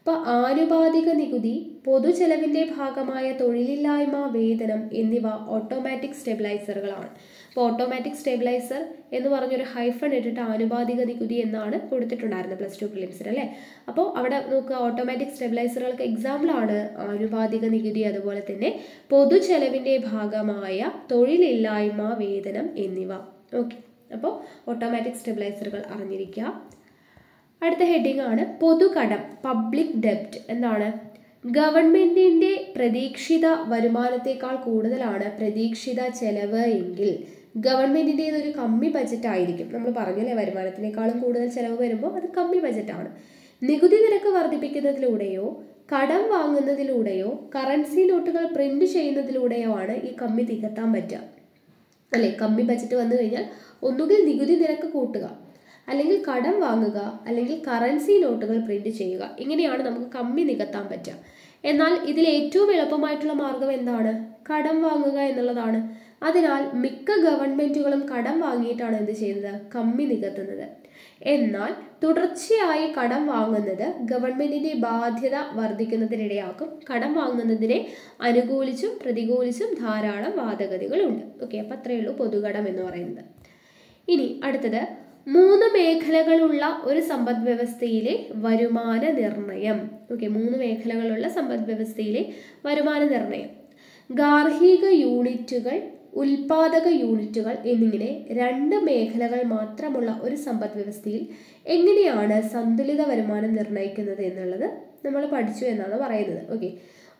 അപ്പോൾ ആനുപാതിക നികുതി പൊതുചെലവിന്റെ ഭാഗമായ തൊഴിലില്ലായ്മ വേതനം എന്നിവ ഓട്ടോമാറ്റിക് സ്റ്റെബിലൈസറുകളാണ് അപ്പോൾ ഓട്ടോമാറ്റിക് സ്റ്റെബിലൈസർ എന്ന് പറഞ്ഞൊരു ഹൈഫൺ ഇട്ടിട്ട് ആനുപാതിക നികുതി എന്നാണ് കൊടുത്തിട്ടുണ്ടായിരുന്നത് പ്ലസ് ടു പ്രിലിംസിൽ അല്ലേ? അപ്പോൾ അവിടെ നോക്കുക ഓട്ടോമാറ്റിക് സ്റ്റെബിലൈസറുകൾക്ക് എക്സാമ്പിളാണ് ആനുപാതിക നികുതി അതുപോലെ തന്നെ പൊതുചെലവിന്റെ ഭാഗമായ തൊഴിലില്ലായ്മ വേതനം എന്നിവ. ഓക്കെ അപ്പോൾ ഓട്ടോമാറ്റിക് സ്റ്റെബിലൈസറുകൾ അറിഞ്ഞിരിക്കുക. അടുത്ത ഹെഡിങ് ആണ് പൊതുകടം പബ്ലിക് ഡെപ്റ്റ് എന്താണ്? ഗവൺമെന്റിന്റെ പ്രതീക്ഷിത വരുമാനത്തേക്കാൾ കൂടുതലാണ് പ്രതീക്ഷിത ചെലവ് എങ്കിൽ ഗവൺമെന്റിന്റെ ഒരു കമ്മി ബജറ്റ് ആയിരിക്കും. നമ്മൾ പറഞ്ഞല്ലേ വരുമാനത്തിനേക്കാളും കൂടുതൽ ചെലവ് വരുമ്പോൾ അത് കമ്മി ബജറ്റാണ് നികുതി നിരക്ക് വർദ്ധിപ്പിക്കുന്നതിലൂടെയോ കടം വാങ്ങുന്നതിലൂടെയോ കറൻസി നോട്ടുകൾ പ്രിന്റ് ചെയ്യുന്നതിലൂടെയോ ആണ് ഈ കമ്മി തികത്താൻ പറ്റുക. അല്ലേ? കമ്മി ബജറ്റ് വന്നു കഴിഞ്ഞാൽ ഒന്നുകിൽ നികുതി നിരക്ക് കൂട്ടുക അല്ലെങ്കിൽ കടം വാങ്ങുക അല്ലെങ്കിൽ കറൻസി നോട്ടുകൾ പ്രിന്റ് ചെയ്യുക. ഇങ്ങനെയാണ് നമുക്ക് കമ്മി നികത്താൻ പറ്റുക. എന്നാൽ ഇതിൽ ഏറ്റവും എളുപ്പമായിട്ടുള്ള മാർഗം എന്താണ്? കടം വാങ്ങുക എന്നുള്ളതാണ്. അതിനാൽ മിക്ക ഗവൺമെന്റുകളും കടം വാങ്ങിയിട്ടാണ് എന്ത് ചെയ്യുന്നത്? കമ്മി നികത്തുന്നത്. എന്നാൽ തുടർച്ചയായി കടം വാങ്ങുന്നത് ഗവൺമെന്റിന്റെ ബാധ്യത വർദ്ധിക്കുന്നതിനിടയാക്കും. കടം വാങ്ങുന്നതിനെ അനുകൂലിച്ചും പ്രതികൂലിച്ചും ധാരാളം വാദഗതികളുണ്ട്. ഓക്കെ അപ്പം അത്രയേ ഉള്ളൂ പൊതുകടം എന്ന് പറയുന്നത്. ഇനി അടുത്തത് മൂന്ന് മേഖലകളുള്ള ഒരു സമ്പദ് വ്യവസ്ഥയിലെ വരുമാന നിർണയം. ഓക്കെ മൂന്ന് മേഖലകളുള്ള സമ്പദ് വ്യവസ്ഥയിലെ വരുമാന നിർണയം. ഗാർഹിക യൂണിറ്റുകൾ ഉൽപാദക യൂണിറ്റുകൾ എന്നിങ്ങനെ രണ്ട് മേഖലകൾ മാത്രമുള്ള ഒരു സമ്പദ് വ്യവസ്ഥയിൽ എങ്ങനെയാണ് സന്തുലിത വരുമാനം നിർണയിക്കുന്നത് എന്നുള്ളത് നമ്മൾ പഠിച്ചു എന്നാണ് പറയുന്നത്. ഓക്കെ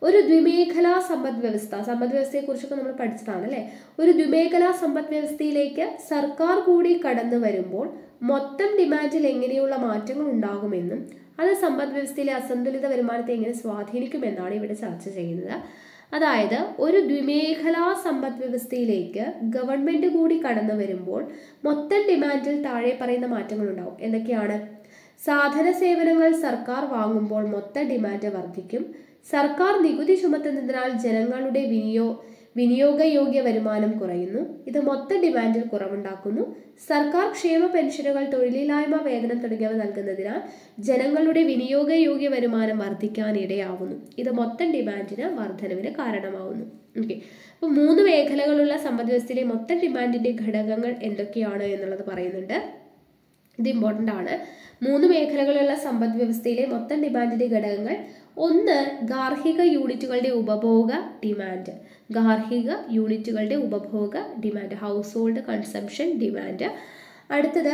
ഒരു ദ്വിമേഖലാ സമ്പദ് വ്യവസ്ഥ സമ്പദ് വ്യവസ്ഥയെക്കുറിച്ചൊക്കെ നമ്മൾ പഠിച്ചതാണ് അല്ലേ? ഒരു ദ്വിമേഖലാ സമ്പദ് വ്യവസ്ഥയിലേക്ക് സർക്കാർ കൂടി കടന്നു വരുമ്പോൾ മൊത്തം ഡിമാൻഡിൽ എങ്ങനെയുള്ള മാറ്റങ്ങൾ ഉണ്ടാകുമെന്നും അത് സമ്പദ് വ്യവസ്ഥയിലെ അസന്തുലിത വരുമാനത്തെ എങ്ങനെ സ്വാധീനിക്കുമെന്നാണ് ഇവിടെ ചർച്ച ചെയ്യുന്നത്. അതായത് ഒരു ദ്വിമേഖലാ സമ്പദ് വ്യവസ്ഥയിലേക്ക് ഗവൺമെന്റ് കൂടി കടന്നു വരുമ്പോൾ മൊത്തം ഡിമാൻഡിൽ താഴെ പറയുന്ന മാറ്റങ്ങൾ ഉണ്ടാവും എന്തൊക്കെയാണ്? സാധന സേവനങ്ങൾ സർക്കാർ വാങ്ങുമ്പോൾ മൊത്ത ഡിമാൻഡ് വർദ്ധിക്കും. സർക്കാർ നികുതി ചുമത്തുന്നതിനാൽ ജനങ്ങളുടെ വിനിയോ വിനിയോഗയോഗ്യ വരുമാനം കുറയുന്നു. ഇത് മൊത്ത ഡിമാൻഡിൽ കുറവുണ്ടാക്കുന്നു. സർക്കാർ ക്ഷേമ പെൻഷനുകൾ തൊഴിലില്ലായ്മ വേതനം തുടങ്ങിയവ നൽകുന്നതിനാൽ ജനങ്ങളുടെ വിനിയോഗയോഗ്യ വരുമാനം വർദ്ധിക്കാൻ ഇടയാവുന്നു ഇത് മൊത്തം ഡിമാൻഡിന് വർധനവിന് കാരണമാവുന്നു. ഓക്കെ. അപ്പോൾ മൂന്ന് മേഖലകളുള്ള സമ്പദ് വ്യവസ്ഥയിലെ മൊത്തം ഡിമാൻഡിന്റെ ഘടകങ്ങൾ എന്തൊക്കെയാണ് എന്നുള്ളത് പറയുന്നുണ്ട്. ഇത് ഇമ്പോർട്ടന്റ് ആണ്. മൂന്ന് മേഖലകളുള്ള സമ്പദ് വ്യവസ്ഥയിലെ മൊത്തം ഡിമാൻഡിന്റെ ഘടകങ്ങൾ. ഒന്ന് ഗാർഹിക യൂണിറ്റുകളുടെ ഉപഭോഗ ഡിമാൻഡ്. ഗാർഹിക യൂണിറ്റുകളുടെ ഉപഭോഗ demand household consumption demand അടുത്തത്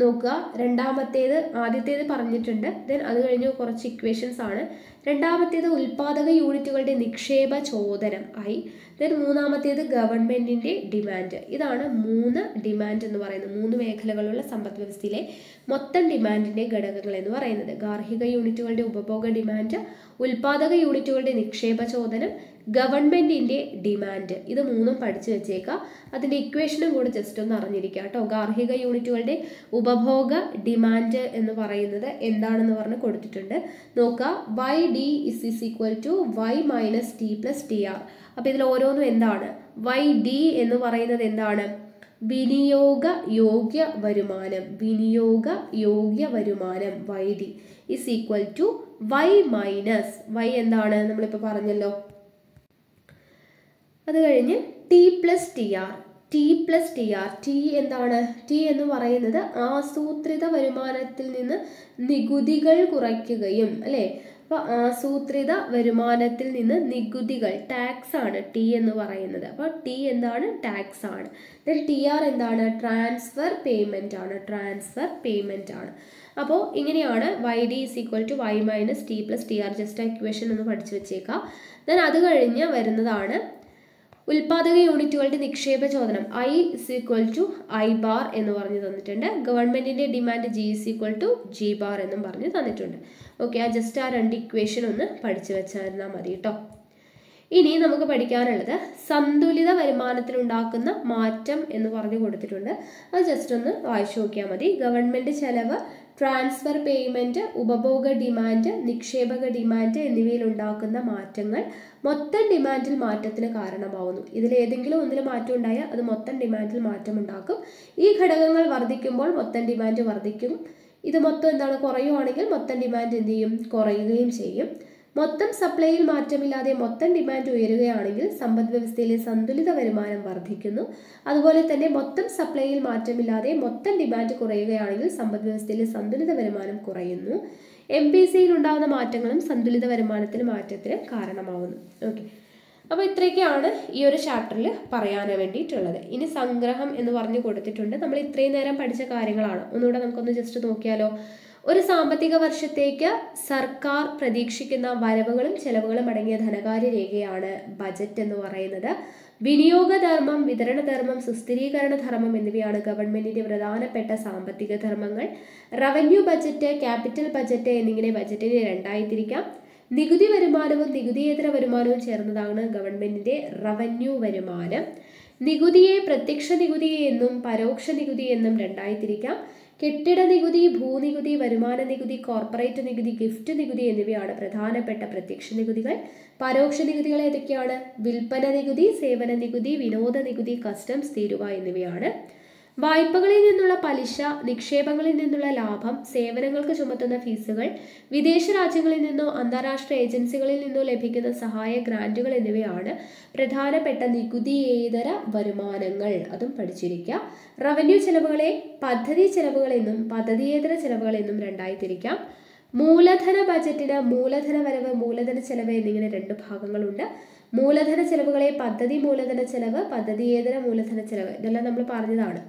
നോക്കുക. രണ്ടാമത്തേത് ആദ്യത്തേത് പറഞ്ഞിട്ടുണ്ട്. ദെൻ അത് കഴിഞ്ഞ് കുറച്ച് ഇക്വേഷൻസ് ആണ്. രണ്ടാമത്തേത് ഉൽപാദക യൂണിറ്റുകളുടെ നിക്ഷേപ ചോദനം ആയി ദെൻ മൂന്നാമത്തേത് ഗവൺമെന്റിന്റെ ഡിമാൻഡ് ഇതാണ് മൂന്ന് ഡിമാൻഡ് എന്ന് പറയുന്നത്. മൂന്ന് മേഖലകളുള്ള സമ്പദ് വ്യവസ്ഥയിലെ മൊത്തം ഡിമാൻഡിന്റെ ഘടകങ്ങൾ എന്ന് പറയുന്നത്. ഗാർഹിക യൂണിറ്റുകളുടെ ഉപഭോഗ ഡിമാൻഡ് ഉൽപാദക യൂണിറ്റുകളുടെ നിക്ഷേപ ചോദനം ഗവൺമെന്റിന്റെ ഡിമാൻഡ്. ഇത് മൂന്നും പഠിച്ചു വെച്ചേക്കുക അതിന്റെ ഇക്വേഷനും കൂടെ ജസ്റ്റ് ഒന്ന് അറിഞ്ഞിരിക്കുക കേട്ടോ. ഗാർഹിക യൂണിറ്റുകളുടെ ഉപഭോഗ ഡിമാൻഡ് എന്ന് പറയുന്നത് എന്താണെന്ന് പറഞ്ഞ് കൊടുത്തിട്ടുണ്ട്. നോക്കുക Y D is is equal to Y minus T plus T R അപ്പോൾ ഇതിൽ ഓരോന്നും എന്താണ്? വൈ ഡി എന്ന് പറയുന്നത് എന്താണ്? വിനിയോഗ യോഗ്യ വരുമാനം. വിനിയോഗ യോഗ്യ വരുമാനം Y D is equal to Y minus Y എന്താണ്? നമ്മളിപ്പോൾ പറഞ്ഞല്ലോ. അത് കഴിഞ്ഞ് T plus T R T plus T R T എന്താണ്? ടി എന്ന് പറയുന്നത് ആസൂത്രിത വരുമാനത്തിൽ നിന്ന് നികുതികൾ കുറയ്ക്കുകയും അല്ലേ? അപ്പോൾ ആസൂത്രിത വരുമാനത്തിൽ നിന്ന് നികുതികൾ ടാക്സ് ആണ് ടി എന്ന് പറയുന്നത്. അപ്പോൾ ടി എന്താണ്? ടാക്സ് ആണ്. ടി ആർ എന്താണ്? ട്രാൻസ്ഫർ പേയ്മെന്റ് ആണ്. ട്രാൻസ്ഫർ പേയ്മെന്റ് ആണ്. അപ്പോൾ ഇങ്ങനെയാണ് Y D is equal to Y minus T plus T R just equation ഒന്ന് പഠിച്ചു വെച്ചേക്കാം. ദെൻ അത് കഴിഞ്ഞ് വരുന്നതാണ് ഉൽപാദക യൂണിറ്റുകളുടെ നിക്ഷേപ ചോദനം I is equal to I bar എന്ന് പറഞ്ഞു തന്നിട്ടുണ്ട്. ഗവൺമെന്റിന്റെ demand G is equal to G bar എന്നും പറഞ്ഞു തന്നിട്ടുണ്ട്. ഓക്കെ ആ ജസ്റ്റ് ആ രണ്ട് ഇക്വേഷൻ ഒന്ന് പഠിച്ചു വെച്ചായിരുന്നാൽ മതി കേട്ടോ ഇനി നമുക്ക് പഠിക്കാനുള്ളത് സന്തുലിത വരുമാനത്തിലുണ്ടാക്കുന്ന മാറ്റം എന്ന് പറഞ്ഞു കൊടുത്തിട്ടുണ്ട്. അത് ജസ്റ്റ് ഒന്ന് വായിച്ചു നോക്കിയാൽ മതി. ഗവൺമെന്റ് ചെലവ് ട്രാൻസ്ഫർ പേയ്മെന്റ് ഉപഭോഗ ഡിമാൻഡ് നിക്ഷേപക ഡിമാൻഡ് എന്നിവയിൽ ഉണ്ടാക്കുന്ന മാറ്റങ്ങൾ മൊത്തം ഡിമാൻഡിൽ മാറ്റത്തിന് കാരണമാവുന്നു. ഇതിൽ ഏതെങ്കിലും ഒന്നിൽ മാറ്റം ഉണ്ടായാൽ അത് മൊത്തം ഡിമാൻഡിൽ മാറ്റം ഉണ്ടാക്കും. ഈ ഘടകങ്ങൾ വർദ്ധിക്കുമ്പോൾ മൊത്തം ഡിമാൻഡ് വർദ്ധിക്കും. ഇത് മൊത്തം എന്താണ്? കുറയുവാണെങ്കിൽ മൊത്തം ഡിമാൻഡ് എന്ത് ചെയ്യും? കുറയുകയും ചെയ്യും. മൊത്തം സപ്ലൈയിൽ മാറ്റമില്ലാതെ മൊത്തം ഡിമാൻഡ് ഉയരുകയാണെങ്കിൽ സമ്പദ് വ്യവസ്ഥയിലെ സന്തുലിത വരുമാനം വർദ്ധിക്കുന്നു. അതുപോലെ തന്നെ മൊത്തം സപ്ലൈയിൽ മാറ്റമില്ലാതെ മൊത്തം ഡിമാൻഡ് കുറയുകയാണെങ്കിൽ സമ്പദ് വ്യവസ്ഥയിലെ സന്തുലിത വരുമാനം കുറയുന്നു. എം പി സിയിൽ ഉണ്ടാകുന്ന മാറ്റങ്ങളും സന്തുലിത വരുമാനത്തിന് മാറ്റത്തിന് കാരണമാവുന്നു. ഓക്കെ. അപ്പോൾ ഇത്രയൊക്കെയാണ് ഈ ഒരു ചാപ്റ്ററിൽ പറയാൻ വേണ്ടിയിട്ടുള്ളത്. ഇനി സംഗ്രഹം എന്ന് പറഞ്ഞു കൊടുത്തിട്ടുണ്ട്. നമ്മൾ ഇത്രയും നേരം പഠിച്ച കാര്യങ്ങളാണ്. ഒന്നുകൂടെ നമുക്കൊന്ന് ജസ്റ്റ് നോക്കിയാലോ? ഒരു സാമ്പത്തിക വർഷത്തേക്ക് സർക്കാർ പ്രതീക്ഷിക്കുന്ന വരവുകളും ചെലവുകളും അടങ്ങിയ ധനകാര്യ രേഖയാണ് ബജറ്റ് എന്ന് പറയുന്നത്. വിനിയോഗ ധർമ്മം വിതരണ ധർമ്മം സുസ്ഥിരീകരണ ധർമ്മം എന്നിവയാണ് ഗവൺമെന്റിന്റെ പ്രധാനപ്പെട്ട സാമ്പത്തിക ധർമ്മങ്ങൾ. റവന്യൂ ബജറ്റ് ക്യാപിറ്റൽ ബജറ്റ് എന്നിങ്ങനെ ബജറ്റിനെ രണ്ടായി തിരിക്കാം നികുതി വരുമാനവും നികുതിയേതര വരുമാനവും ചേർന്നതാണ് ഗവൺമെന്റിന്റെ റവന്യൂ വരുമാനം. നികുതിയെ പ്രത്യക്ഷ നികുതി എന്നും പരോക്ഷ നികുതി എന്നും രണ്ടായി തിരിക്കാം കെട്ടിട നികുതി ഭൂനികുതി വരുമാന നികുതി കോർപ്പറേറ്റ് നികുതി ഗിഫ്റ്റ് നികുതി എന്നിവയാണ് പ്രധാനപ്പെട്ട പ്രത്യക്ഷ നികുതികൾ. പരോക്ഷ നികുതികൾ ഏതൊക്കെയാണ്? വിൽപ്പന നികുതി സേവന നികുതി വിനോദ നികുതി കസ്റ്റംസ് തീരുവ എന്നിവയാണ്. വായ്പകളിൽ നിന്നുള്ള പലിശ നിക്ഷേപങ്ങളിൽ നിന്നുള്ള ലാഭം സേവനങ്ങൾക്ക് ചുമത്തുന്ന ഫീസുകൾ വിദേശ രാജ്യങ്ങളിൽ നിന്നോ അന്താരാഷ്ട്ര ഏജൻസികളിൽ നിന്നോ ലഭിക്കുന്ന സഹായ ഗ്രാന്റുകൾ എന്നിവയാണ് പ്രധാനപ്പെട്ട നികുതിയേതര വരുമാനങ്ങൾ. അതും പഠിച്ചിരിക്കുക റവന്യൂ ചെലവുകളെ പദ്ധതി ചെലവുകൾ എന്നും പദ്ധതിയേതര ചെലവുകൾ എന്നും രണ്ടായി തിരിക്കാം. മൂലധന ബജറ്റിന് മൂലധന വരവ് മൂലധന ചെലവ് എന്നിങ്ങനെ രണ്ട് ഭാഗങ്ങളുണ്ട്. മൂലധന ചെലവുകളെ പദ്ധതി മൂലധന ചെലവ് പദ്ധതിയേതര മൂലധന ചെലവ് ഇതെല്ലാം നമ്മൾ പറഞ്ഞതാണ്.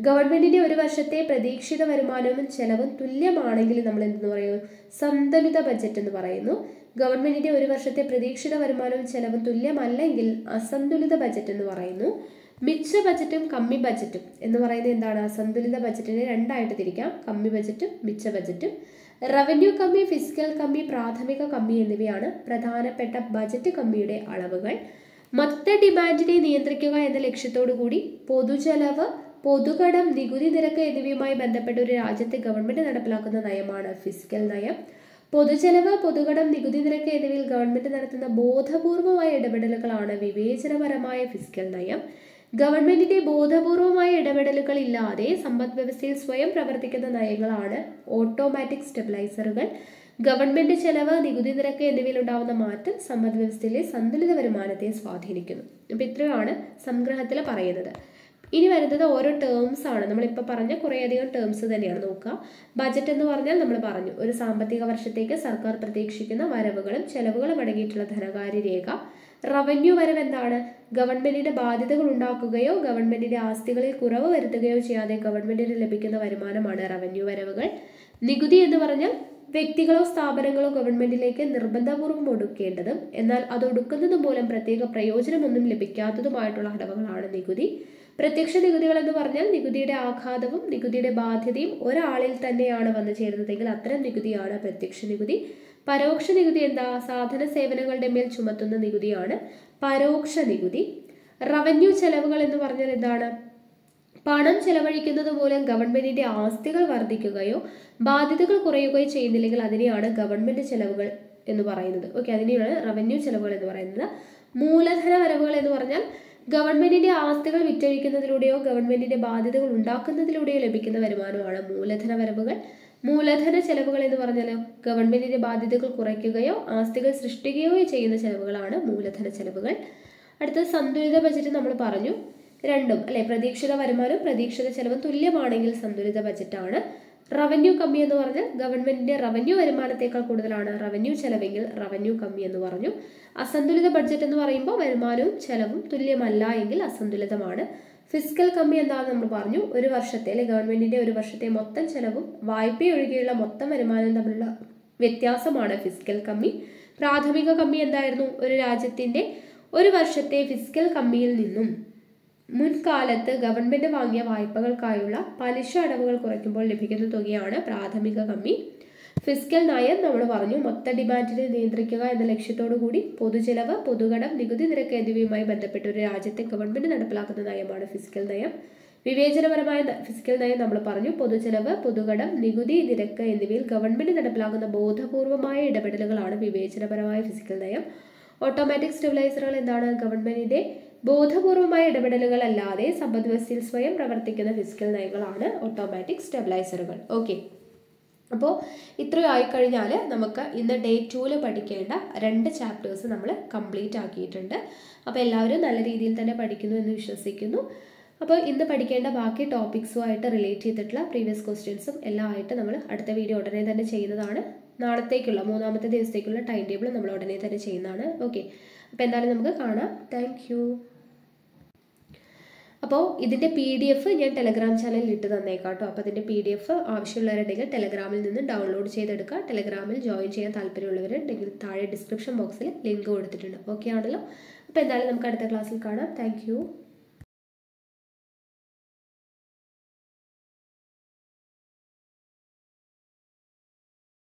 ഗവൺമെന്റിന്റെ ഒരു വർഷത്തെ പ്രതീക്ഷിത വരുമാനവും ചെലവും തുല്യമാണെങ്കിൽ നമ്മൾ എന്തെന്ന് പറയുന്നു? സന്തുലിത ബജറ്റ് എന്ന് പറയുന്നു. ഗവൺമെന്റിന്റെ ഒരു വർഷത്തെ പ്രതീക്ഷിത വരുമാനവും ചെലവും തുല്യമല്ലെങ്കിൽ അസന്തുലിത ബജറ്റ് എന്ന് പറയുന്നു. മിച്ച ബജറ്റും കമ്മി ബജറ്റും എന്ന് പറയുന്നത് എന്താണ്? അസന്തുലിത ബജറ്റിനെ രണ്ടായിട്ട് തിരിക്കാം. കമ്മി ബജറ്റും മിച്ച ബജറ്റും റവന്യൂ കമ്മി ഫിസിക്കൽ കമ്മി പ്രാഥമിക കമ്മി എന്നിവയാണ് പ്രധാനപ്പെട്ട ബജറ്റ് കമ്മിയുടെ അളവുകൾ. മൊത്ത ഡിമാൻഡിനെ നിയന്ത്രിക്കുക എന്ന ലക്ഷ്യത്തോടു കൂടി പൊതുചെലവ് പൊതുകടം നികുതി നിരക്ക് എന്നിവയുമായി ബന്ധപ്പെട്ട ഒരു രാജ്യത്തെ ഗവൺമെന്റ് നടപ്പിലാക്കുന്ന നയമാണ് ഫിസിക്കൽ നയം. പൊതുചെലവ് പൊതുകടം നികുതി നിരക്ക് എന്നിവയിൽ ഗവൺമെന്റ് നടത്തുന്ന ബോധപൂർവമായ ഇടപെടലുകളാണ് വിവേചനപരമായ ഫിസിക്കൽ നയം. ഗവൺമെന്റിന്റെ ബോധപൂർവമായ ഇടപെടലുകൾ ഇല്ലാതെ സമ്പദ് വ്യവസ്ഥയിൽ സ്വയം പ്രവർത്തിക്കുന്ന നയങ്ങളാണ് ഓട്ടോമാറ്റിക് സ്റ്റെബിലൈസറുകൾ. ഗവൺമെന്റ് ചെലവ് നികുതി നിരക്ക് എന്നിവയിൽ ഉണ്ടാവുന്ന മാറ്റം സമ്പദ് വ്യവസ്ഥയിലെ സന്തുലിത വരുമാനത്തെ സ്വാധീനിക്കുന്നു. അപ്പോൾ ഇത്രയാണ് സംഗ്രഹത്തിൽ പറയുന്നത്. ഇനി വരുന്നത് ഓരോ ടേംസ് ആണ്. നമ്മളിപ്പോൾ പറഞ്ഞ കുറേയധികം ടേംസ് തന്നെയാണ് നോക്കുക. ബജറ്റ് എന്ന് പറഞ്ഞാൽ നമ്മൾ പറഞ്ഞു. ഒരു സാമ്പത്തിക വർഷത്തേക്ക് സർക്കാർ പ്രതീക്ഷിക്കുന്ന വരവുകളും ചെലവുകളും അടങ്ങിയിട്ടുള്ള ധനകാര്യ രേഖ. റവന്യൂ വരവ് എന്താണ്? ഗവൺമെന്റിന്റെ ബാധ്യതകൾ ഉണ്ടാക്കുകയോ ഗവൺമെന്റിന്റെ ആസ്തികളിൽ കുറവ് വരുത്തുകയോ ചെയ്യാതെ ഗവൺമെന്റിന് ലഭിക്കുന്ന വരുമാനമാണ് റവന്യൂ വരവുകൾ. നികുതി എന്ന് പറഞ്ഞാൽ വ്യക്തികളോ സ്ഥാപനങ്ങളോ ഗവൺമെന്റിലേക്ക് നിർബന്ധപൂർവം ഒടുക്കേണ്ടതും എന്നാൽ അത് ഒടുക്കുന്നത് മൂലം പ്രത്യേക പ്രയോജനമൊന്നും ലഭിക്കാത്തതുമായിട്ടുള്ള അടവുകളാണ് നികുതി. പ്രത്യക്ഷ നികുതികൾ എന്ന് പറഞ്ഞാൽ നികുതിയുടെ ആഘാതവും നികുതിയുടെ ബാധ്യതയും ഒരാളിൽ തന്നെയാണ് വന്നു ചേരുന്നതെങ്കിൽ അത്തരം നികുതിയാണ് പ്രത്യക്ഷ നികുതി. പരോക്ഷ നികുതി എന്താ? സാധന സേവനങ്ങളുടെ മേൽ ചുമത്തുന്ന നികുതിയാണ് പരോക്ഷ നികുതി. റവന്യൂ ചെലവുകൾ എന്ന് പറഞ്ഞാൽ എന്താണ്? പണം ചെലവഴിക്കുന്നത് മൂലം ഗവൺമെന്റിന്റെ ആസ്തികൾ വർദ്ധിക്കുകയോ ബാധ്യതകൾ കുറയുകയോ ചെയ്യുന്നില്ലെങ്കിൽ അതിനെയാണ് ഗവൺമെന്റ് ചെലവുകൾ എന്ന് പറയുന്നത്. ഓക്കെ അതിനെയാണ് റവന്യൂ ചെലവുകൾ എന്ന് പറയുന്നത്. മൂലധന വരവുകൾ എന്ന് പറഞ്ഞാൽ ഗവൺമെന്റിന്റെ ആസ്തികൾ വിറ്റഴിക്കുന്നതിലൂടെയോ ഗവൺമെന്റിന്റെ ബാധ്യതകൾ ഉണ്ടാക്കുന്നതിലൂടെയോ ലഭിക്കുന്ന വരുമാനമാണ് മൂലധന വരവുകൾ. മൂലധന ചെലവുകൾ എന്ന് പറഞ്ഞാൽ ഗവൺമെന്റിന്റെ ബാധ്യതകൾ കുറയ്ക്കുകയോ ആസ്തികൾ സൃഷ്ടിക്കുകയോ ചെയ്യുന്ന ചെലവുകളാണ് മൂലധന ചെലവുകൾ. അടുത്തത് സന്തുലിത ബജറ്റ് നമ്മൾ പറഞ്ഞു. രണ്ടും അല്ലെ പ്രതീക്ഷിത വരുമാനം പ്രതീക്ഷിത ചെലവും തുല്യമാണെങ്കിൽ സന്തുലിത ബജറ്റാണ്. റവന്യൂ കമ്മി എന്ന് പറഞ്ഞാൽ ഗവൺമെന്റിന്റെ റവന്യൂ വരുമാനത്തേക്കാൾ കൂടുതലാണ്. റവന്യൂ ചെലവെങ്കിൽ റവന്യൂ കമ്മി എന്ന് പറഞ്ഞു. അസന്തുലിത ബഡ്ജറ്റ് എന്ന് പറയുമ്പോൾ വരുമാനവും ചെലവും തുല്യമല്ല എങ്കിൽ അസന്തുലിതമാണ്. ഫിസിക്കൽ കമ്മി എന്താണെന്ന് നമ്മൾ പറഞ്ഞു. ഒരു വർഷത്തെ അല്ലെങ്കിൽ ഗവൺമെന്റിന്റെ ഒരു വർഷത്തെ മൊത്തം ചെലവും വായ്പ ഒഴികെയുള്ള മൊത്തം വരുമാനവും തമ്മിലുള്ള വ്യത്യാസമാണ് ഫിസിക്കൽ കമ്മി. പ്രാഥമിക കമ്മി എന്തായിരുന്നു? ഒരു രാജ്യത്തിന്റെ ഒരു വർഷത്തെ ഫിസിക്കൽ കമ്മിയിൽ നിന്നും മുൻകാലത്ത് ഗവൺമെന്റ് വാങ്ങിയ വായ്പകൾക്കായുള്ള പലിശ അടവുകൾ കുറയ്ക്കുമ്പോൾ ലഭിക്കുന്ന തുകയാണ് പ്രാഥമിക കമ്മി. ഫിസിക്കൽ നയം നമ്മൾ പറഞ്ഞു മൊത്ത ഡിമാൻഡിനെ നിയന്ത്രിക്കുക എന്ന ലക്ഷ്യത്തോടു കൂടി പൊതുചെലവ് പൊതുകടം നികുതി നിരക്ക് എന്നിവയുമായി ബന്ധപ്പെട്ട് ഒരു രാജ്യത്തെ ഗവൺമെന്റ് നടപ്പിലാക്കുന്ന നയമാണ് ഫിസിക്കൽ നയം. വിവേചനപരമായ ഫിസ്ക്കൽ നയം നമ്മൾ പറഞ്ഞു പൊതുചെലവ് പൊതുകടം നികുതി നിരക്ക് എന്നിവയിൽ ഗവൺമെന്റ് നടപ്പിലാക്കുന്ന ബോധപൂർവമായ ഇടപെടലുകളാണ് വിവേചനപരമായ ഫിസിക്കൽ നയം. ഓട്ടോമാറ്റിക് സ്റ്റെബിലൈസറുകൾ എന്താണ് ഗവൺമെന്റിന്റെ ബോധപൂർവമായ ഇടപെടലുകൾ അല്ലാതെ സമ്പദ് വ്യവസ്ഥയിൽ സ്വയം പ്രവർത്തിക്കുന്ന ഫിസിക്കൽ നയങ്ങളാണ് ഓട്ടോമാറ്റിക് സ്റ്റെബിലൈസറുകൾ ഓക്കെ അപ്പോൾ ഇത്രയും ആയിക്കഴിഞ്ഞാൽ നമുക്ക് ഇന്ന് ഡേ ടൂവിൽ പഠിക്കേണ്ട രണ്ട് ചാപ്റ്റേഴ്സ് നമ്മൾ കംപ്ലീറ്റ് ആക്കിയിട്ടുണ്ട്. അപ്പോൾ എല്ലാവരും നല്ല രീതിയിൽ തന്നെ പഠിക്കുന്നു എന്ന് വിശ്വസിക്കുന്നു. അപ്പോൾ ഇന്ന് പഠിക്കേണ്ട ബാക്കി ടോപ്പിക്സുമായിട്ട് റിലേറ്റ് ചെയ്തിട്ടുള്ള പ്രീവിയസ് ക്വസ്റ്റ്യൻസും എല്ലാം ആയിട്ട് നമ്മൾ അടുത്ത വീഡിയോ ഉടനെ തന്നെ ചെയ്യുന്നതാണ്. നാളത്തേക്കുള്ള മൂന്നാമത്തെ ദിവസത്തേക്കുള്ള ടൈം ടേബിൾ നമ്മൾ ഉടനെ തന്നെ ചെയ്യുന്നതാണ്. ഓക്കെ അപ്പോൾ എന്തായാലും നമുക്ക് കാണാം. താങ്ക് അപ്പോൾ ഇതിന്റെ പി ഡി എഫ് ഞാൻ ടെലഗ്രാം ചാനലിൽ ഇട്ട് തന്നേക്കാട്ടോ അപ്പോൾ അതിന്റെ പി ഡി എഫ് ആവശ്യമുള്ളവരുണ്ടെങ്കിൽ ടെലഗ്രാമിൽ നിന്ന് ഡൗൺലോഡ് ചെയ്തെടുക്കുക. ടെലഗ്രാമിൽ ജോയിൻ ചെയ്യാൻ താല്പര്യമുള്ളവരുണ്ടെങ്കിൽ താഴെ ഡിസ്ക്രിപ്ഷൻ ബോക്സിൽ ലിങ്ക് കൊടുത്തിട്ടുണ്ട്. ഓക്കെ ആണല്ലോ? അപ്പോൾ എന്തായാലും നമുക്ക് അടുത്ത ക്ലാസ്സിൽ കാണാം. താങ്ക്